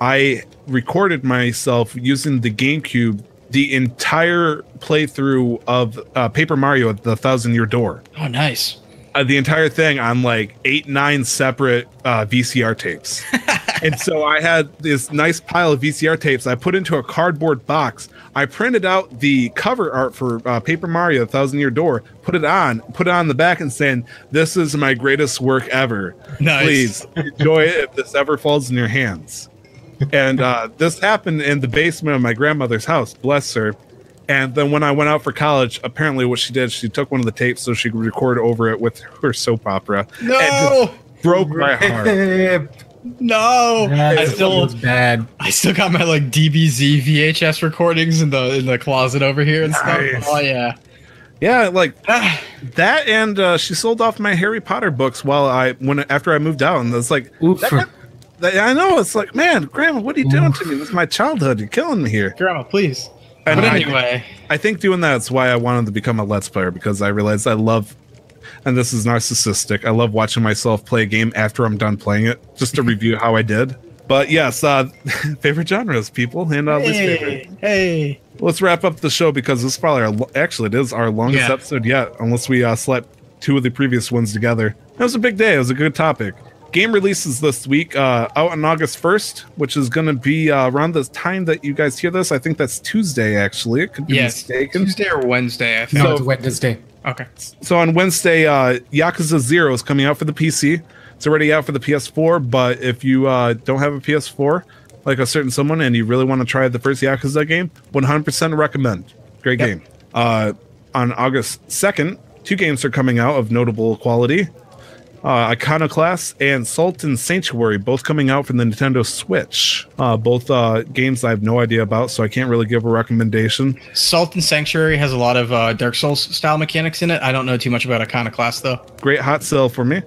Speaker 1: I recorded myself using the GameCube the entire playthrough of uh, Paper Mario: at The Thousand Year Door.
Speaker 2: Oh, nice.
Speaker 1: Uh, the entire thing on like eight, nine separate uh, VCR tapes. and so I had this nice pile of VCR tapes I put into a cardboard box. I printed out the cover art for uh, Paper Mario: Thousand Year Door, put it on, put it on the back, and saying, "This is my greatest work ever.
Speaker 2: Nice.
Speaker 1: Please enjoy it if this ever falls in your hands." and uh, this happened in the basement of my grandmother's house. Bless her. And then when I went out for college, apparently what she did, she took one of the tapes so she could record over it with her soap opera. And
Speaker 2: No,
Speaker 1: just broke my heart.
Speaker 2: no. I still,
Speaker 5: was bad
Speaker 2: I still got my like DBZ VHS recordings in the in the closet over here and
Speaker 1: Nice.
Speaker 2: stuff. Oh yeah.
Speaker 1: Yeah, like
Speaker 2: Ah,
Speaker 1: that, and uh, she sold off my Harry Potter books while I when after I moved out, and it's like,
Speaker 5: Oof.
Speaker 1: that- that- I know it's like, man, Grandma, what are you doing to me? This is my childhood. You're killing me here.
Speaker 2: Grandma, please.
Speaker 1: And
Speaker 2: but anyway,
Speaker 1: I think doing that's why I wanted to become a Let's Player because I realized I love, and this is narcissistic. I love watching myself play a game after I'm done playing it, just to review how I did. But yes, uh, favorite genres, people, and uh, least favorite.
Speaker 2: hey, hey.
Speaker 1: Let's wrap up the show because this is probably our actually it is our longest
Speaker 2: Yeah.
Speaker 1: episode yet, unless we uh, slept two of the previous ones together. It was a big day. It was a good topic. Game releases this week, uh, out on August first, which is going to be uh, around the time that you guys hear this. I think that's Tuesday. Actually, it could be
Speaker 2: Yes,
Speaker 1: mistaken.
Speaker 2: Tuesday or Wednesday, I think.
Speaker 5: no
Speaker 1: So-
Speaker 5: it's wednesday
Speaker 2: okay.
Speaker 1: So on Wednesday, uh, Yakuza Zero is coming out for the PC. It's already out for the PS4, but if you uh, don't have a PS4, like a certain someone, and you really want to try the first Yakuza game, 100% recommend. Great
Speaker 2: Yep.
Speaker 1: game. Uh, on August 2nd, two games are coming out of notable quality. Uh, Iconoclast and Salt and Sanctuary, both coming out from the Nintendo Switch. Uh, both uh, games I have no idea about, so I can't really give a recommendation.
Speaker 2: Salt and Sanctuary has a lot of uh, Dark Souls style mechanics in it. I don't know too much about Iconoclast though.
Speaker 1: Great hot sale for me.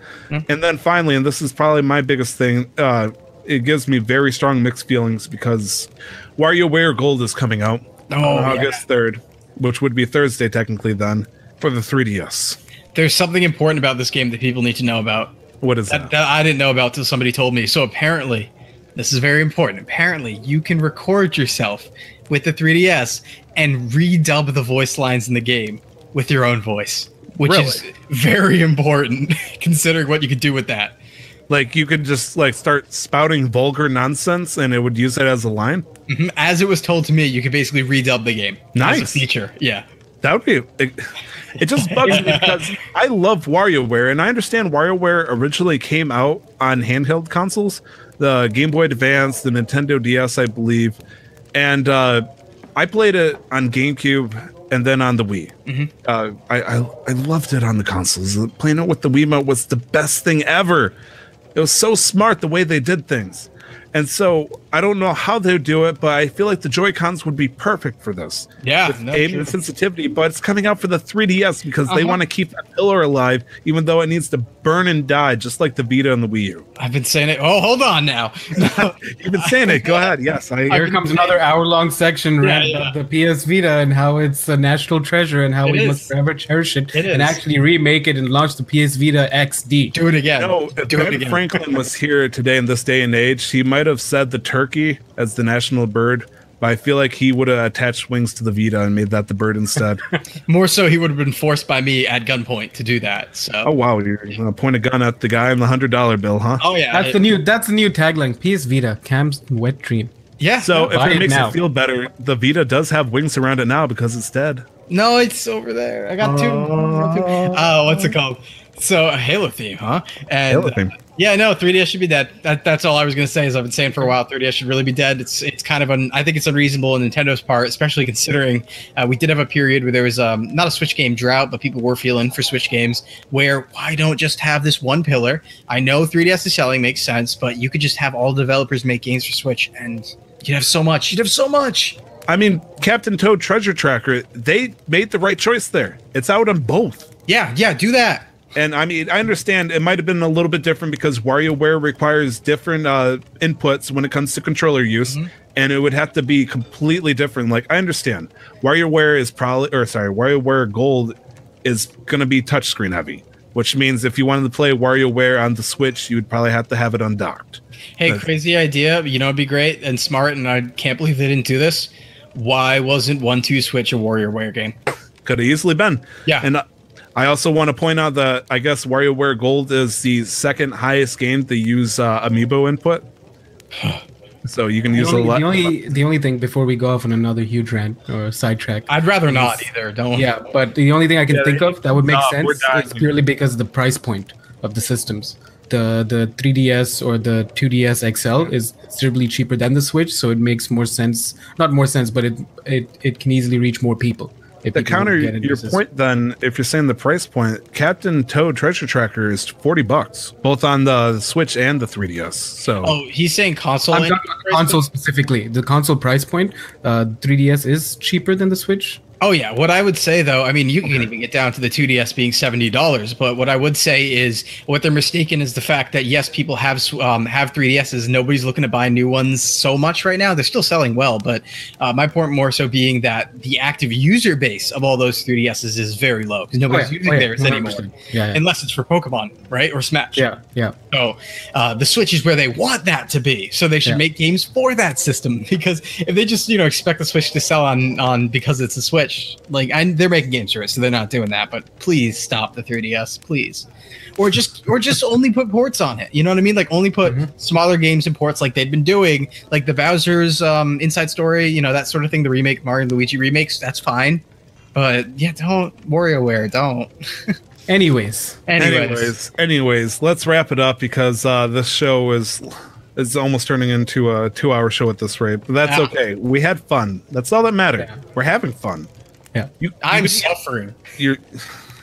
Speaker 1: And then finally, and this is probably my biggest thing, uh, it gives me very strong mixed feelings because Why Are You WarioWare Gold is coming out
Speaker 2: Oh,
Speaker 1: on
Speaker 2: yeah.
Speaker 1: August 3rd, which would be Thursday technically then, for the 3DS.
Speaker 2: There's something important about this game that people need to know about.
Speaker 1: What is
Speaker 2: that,
Speaker 1: that?
Speaker 2: that I didn't know about till somebody told me. So apparently, this is very important. Apparently, you can record yourself with the 3DS and redub the voice lines in the game with your own voice, which is very important considering what you could do with that.
Speaker 1: Like you could just like start spouting vulgar nonsense and it would use it as a line?
Speaker 2: Mhm. As it was told to me, you could basically redub the game.
Speaker 1: Nice.
Speaker 2: feature. Yeah.
Speaker 1: That would be. It, it just bugs me because I love WarioWare, and I understand WarioWare originally came out on handheld consoles, the Game Boy Advance, the Nintendo DS, I believe, and uh, I played it on GameCube and then on the Wii. Uh, I, I I loved it on the consoles. Playing it with the Wiimote was the best thing ever. It was so smart the way they did things. And so I don't know how they would do it, but I feel like the Joy Cons would be perfect for this.
Speaker 2: Yeah,
Speaker 1: with
Speaker 2: no,
Speaker 1: aim
Speaker 2: true.
Speaker 1: and sensitivity, but it's coming out for the 3DS because they
Speaker 2: Uh-huh.
Speaker 1: want to keep that pillar alive, even though it needs to burn and die, just like the Vita and the Wii U.
Speaker 2: I've been saying it. Oh, hold on now.
Speaker 1: You've been saying it. Go ahead. Yes, I.
Speaker 5: Here comes another hour-long section
Speaker 2: Yeah, yeah.
Speaker 5: about the PS Vita and how it's a national treasure and how
Speaker 2: It
Speaker 5: we
Speaker 2: is.
Speaker 5: must forever cherish it,
Speaker 2: It
Speaker 5: and
Speaker 2: is.
Speaker 5: actually remake it and launch the PS Vita XD.
Speaker 2: do it again.
Speaker 1: No, if
Speaker 2: do it
Speaker 1: Ben
Speaker 2: again.
Speaker 1: Franklin was here today in this day and age, he might have said the turkey as the national bird, but I feel like he would have attached wings to the Vita and made that the bird instead.
Speaker 2: More so, he would have been forced by me at gunpoint to do that. So.
Speaker 1: oh wow, you're gonna point a gun at the guy on the hundred dollar bill, huh?
Speaker 2: Oh, yeah.
Speaker 5: That's the new. That's the new tagline. PS Vita, Cam's wet dream.
Speaker 2: yeah.
Speaker 1: So if it
Speaker 5: it
Speaker 1: makes
Speaker 5: now.
Speaker 1: you feel better, the Vita does have wings around it now because it's dead.
Speaker 2: No, it's over there. I got two. I got two. Oh, what's it called? So a Halo theme, huh? And
Speaker 1: Halo theme.
Speaker 2: yeah, no, 3DS should be dead. That, that's all I was gonna say. Is I've been saying for a while, 3DS should really be dead. It's it's kind of un. I think it's unreasonable on Nintendo's part, especially considering uh, we did have a period where there was um not a Switch game drought, but people were feeling for Switch games. Where why don't just have this one pillar? I know 3DS is selling, makes sense, but you could just have all developers make games for Switch, and you'd have so much. You'd have so much.
Speaker 1: I mean, Captain Toad Treasure Tracker, they made the right choice there. It's out on both.
Speaker 2: Yeah, yeah, do that.
Speaker 1: And I mean, I understand it might have been a little bit different because WarioWare requires different uh, inputs when it comes to controller use, and it would have to be completely different. Like, I understand WarioWare is probably, or sorry, WarioWare Gold is going to be touchscreen heavy, which means if you wanted to play WarioWare on the Switch, you would probably have to have it undocked.
Speaker 2: Hey,
Speaker 1: But-
Speaker 2: crazy idea. You know, it'd be great and smart, and I can't believe they didn't do this. Why wasn't 1-2-Switch a WarioWare game?
Speaker 1: Could have easily been.
Speaker 2: Yeah.
Speaker 1: And uh, I also want to point out that I guess WarioWare Gold is the second highest game to use uh, Amiibo input. so you can
Speaker 5: The
Speaker 1: use a lot.
Speaker 5: the only the only thing before we go off on another huge rant or sidetrack.
Speaker 2: I'd rather not either. Don't.
Speaker 5: Yeah, but the only thing I can
Speaker 1: Yeah,
Speaker 5: think of that would make
Speaker 1: no,
Speaker 5: sense is purely because of the price point of the systems. The the 3DS or the 2DS XL is considerably cheaper than the Switch, so it makes more sense. Not more sense, but it it, it can easily reach more people. If
Speaker 1: to counter your
Speaker 5: the system.
Speaker 1: point, then, if you're saying the price point, Captain Toad Treasure Tracker is forty bucks, both on the Switch and the 3DS. So
Speaker 2: Oh, he's saying console.
Speaker 5: I'm talking about the console specifically. The console price point, uh, 3DS is cheaper than the Switch.
Speaker 2: Oh yeah, what I would say though, I mean, you can even get down to the 2DS being seventy dollars, but what I would say is what they're mistaken is the fact that yes, people have um, have 3DSs. Nobody's looking to buy new ones so much right now. They're still selling well, but uh, my point more so being that the active user base of all those 3DSs is very low because nobody's
Speaker 5: Oh, yeah.
Speaker 2: using
Speaker 5: Oh, yeah.
Speaker 2: theirs anymore,
Speaker 5: 100%. Yeah, yeah.
Speaker 2: unless it's for Pokemon, right, or Smash.
Speaker 5: Yeah, yeah.
Speaker 2: So uh, the Switch is where they want that to be. So they should make games for that system because if they just you know expect the Switch to sell on on because it's a Switch, like I, they're making games for it, so they're not doing that. But please stop the 3DS, please, or just or just only put ports on it. You know what I mean? Like only put smaller games and ports like they've been doing, like the Bowser's um, Inside Story, you know that sort of thing. The remake Mario and Luigi remakes, that's fine. But yeah, don't WarioWare, don't.
Speaker 5: Anyways,
Speaker 2: Anyways,
Speaker 1: anyways, anyways, let's wrap it up because uh, this show is is almost turning into a two hour show at this rate. But that's
Speaker 2: Yeah.
Speaker 1: okay. We had fun. That's all that mattered.
Speaker 5: Yeah.
Speaker 1: We're having fun.
Speaker 5: Yeah.
Speaker 1: You,
Speaker 2: I'm
Speaker 1: you,
Speaker 2: suffering.
Speaker 1: you're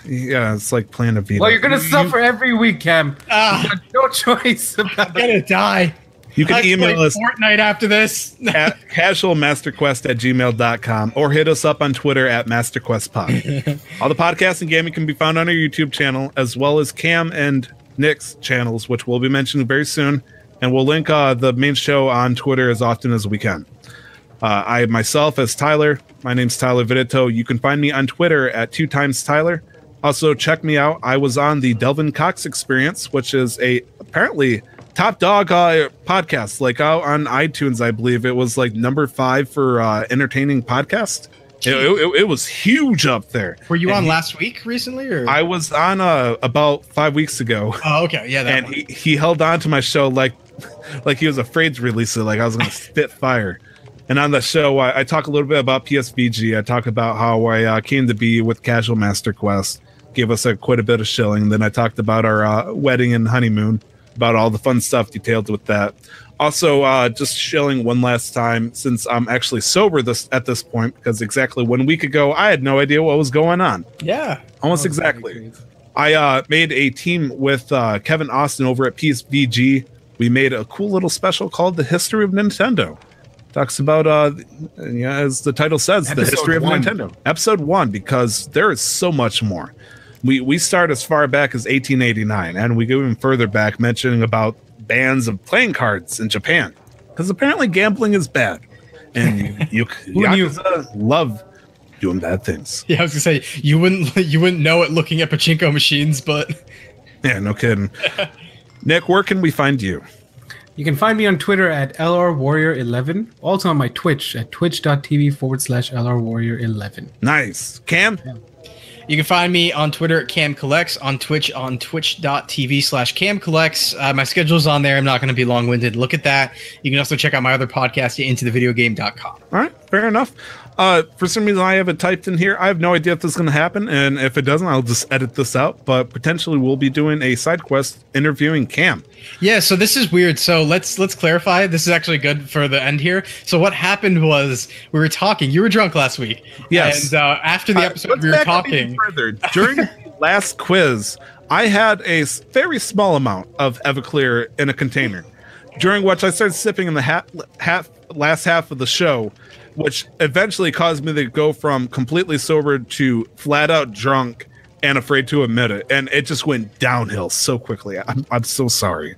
Speaker 1: Yeah, it's like playing a Vita.
Speaker 5: Well, you're gonna
Speaker 1: You-
Speaker 5: suffer every week, Cam.
Speaker 2: Ah,
Speaker 5: No choice.
Speaker 2: I'm gonna die.
Speaker 1: You can
Speaker 2: I
Speaker 1: email us
Speaker 2: Fortnite after this.
Speaker 1: at casualmasterquest at gmail.com or hit us up on Twitter at masterquestpod. All the podcasts and gaming can be found on our YouTube channel, as well as Cam and Nik's channels, which we'll be mentioning very soon. And we'll link uh, the main show on Twitter as often as we can. Uh, I myself as Tyler. My name's Tyler Vittitow. You can find me on Twitter at two times Tyler. Also, check me out. I was on the Delvin Cox Experience, which is a apparently top dog uh, podcast, like out on iTunes. I believe it was like number five for uh, entertaining podcast. It, it- it was huge up there.
Speaker 2: Were you
Speaker 1: And
Speaker 2: on
Speaker 1: he-
Speaker 2: last week recently, or?
Speaker 1: I was on uh, about five weeks ago,
Speaker 2: oh, okay, yeah, that
Speaker 1: and
Speaker 2: one.
Speaker 1: he, he held on to my show like like he was afraid to release it, like I was going to spit fire. And on the show, I, I talk a little bit about PSVG. I talk about how I uh, came to be with Casual Master Quest, gave us a, quite a bit of shilling. Then I talked about our uh, wedding and honeymoon, about all the fun stuff detailed with that. Also, uh, just shilling one last time since I'm actually sober this at this point because exactly one week ago I had no idea what was going on.
Speaker 2: yeah.
Speaker 1: Almost exactly. I uh, made a team with uh, Kevin Austin over at PSVG. We made a cool little special called "The History of Nintendo." Talks about, uh, yeah, as the title says, the history of
Speaker 5: one.
Speaker 1: Nintendo. Episode one, because there is so much more. We we start as far back as 1889, and we go even further back, mentioning about bans of playing cards in Japan, because apparently gambling is bad, and you, you? Yakuza love doing bad things.
Speaker 2: Yeah, I was gonna say you wouldn't you wouldn't know it looking at pachinko machines, but
Speaker 1: Yeah, no kidding. Nik, where can we find you?
Speaker 5: You can find me on Twitter at LRWarrior11. Also on my Twitch at twitch.tv forward slash LRWarrior11.
Speaker 1: Nice. Cam?
Speaker 2: you can find me on Twitter at Cam Collects, on Twitch on twitch.tv slash Cam Collects. Uh, my schedule's on there. I'm not gonna be long winded. Look at that. You can also check out my other podcast, intothevideogame.com.
Speaker 1: All right, fair enough. Uh, for some reason, I have it typed in here. I have no idea if this is going to happen, and if it doesn't, I'll just edit this out. But potentially, we'll be doing a side quest interviewing Cam.
Speaker 2: Yeah, so this is weird. So let's let's clarify. This is actually good for the end here. So what happened was we were talking. You were drunk last week.
Speaker 1: Yes.
Speaker 2: And uh, after the
Speaker 1: Uh,
Speaker 2: episode,
Speaker 1: let's
Speaker 2: we were
Speaker 1: back up even
Speaker 2: talking.
Speaker 1: further. During the last quiz, I had a very small amount of Everclear in a container, during which I started sipping in the half, half last half of the show, which eventually caused me to go from completely sober to flat out drunk and afraid to admit it. And it just went downhill so quickly. I'm, I'm so sorry.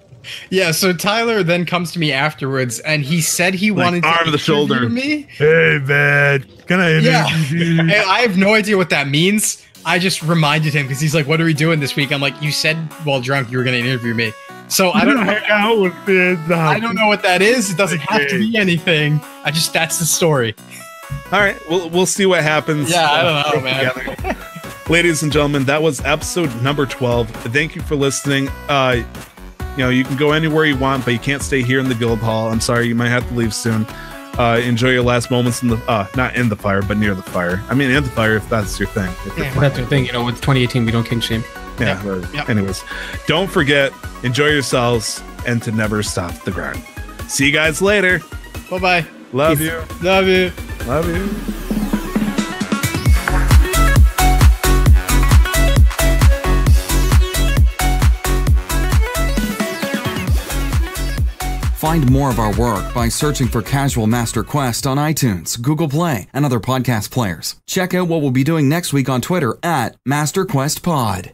Speaker 2: Yeah. So Tyler then comes to me afterwards, and he said he
Speaker 1: Like,
Speaker 2: wanted to
Speaker 1: arm the shoulder.
Speaker 2: interview me.
Speaker 1: Hey, man, can I
Speaker 2: Yeah. And I have no idea what that means. I just reminded him because he's like, "What are we doing this week?" I'm like, "You said while drunk you were going to interview me." So I don't know.
Speaker 1: hang out with this.
Speaker 2: I don't know what that is. It doesn't have to be anything. I just that's the story.
Speaker 1: All right, we'll we'll see what happens.
Speaker 2: Yeah, I don't know,
Speaker 1: uh,
Speaker 2: man.
Speaker 1: Ladies and gentlemen, that was episode number 12. Thank you for listening. Uh you know, you can go anywhere you want, but you can't stay here in the guild hall. I'm sorry, you might have to leave soon. Uh enjoy your last moments in the uh not in the fire, but near the fire. I mean in the fire if that's your thing. If you're-
Speaker 5: That's your thing, you know, with 2018, we don't king shame.
Speaker 1: Yeah. well,
Speaker 2: Yep.
Speaker 1: Anyways, don't forget, enjoy yourselves and to never stop the grind. See you guys later.
Speaker 2: Bye bye.
Speaker 1: Love you.
Speaker 2: Love you.
Speaker 1: Love you.
Speaker 4: Find more of our work by searching for Casual Master Quest on iTunes, Google Play, and other podcast players. Check out what we'll be doing next week on Twitter at Master Quest Pod.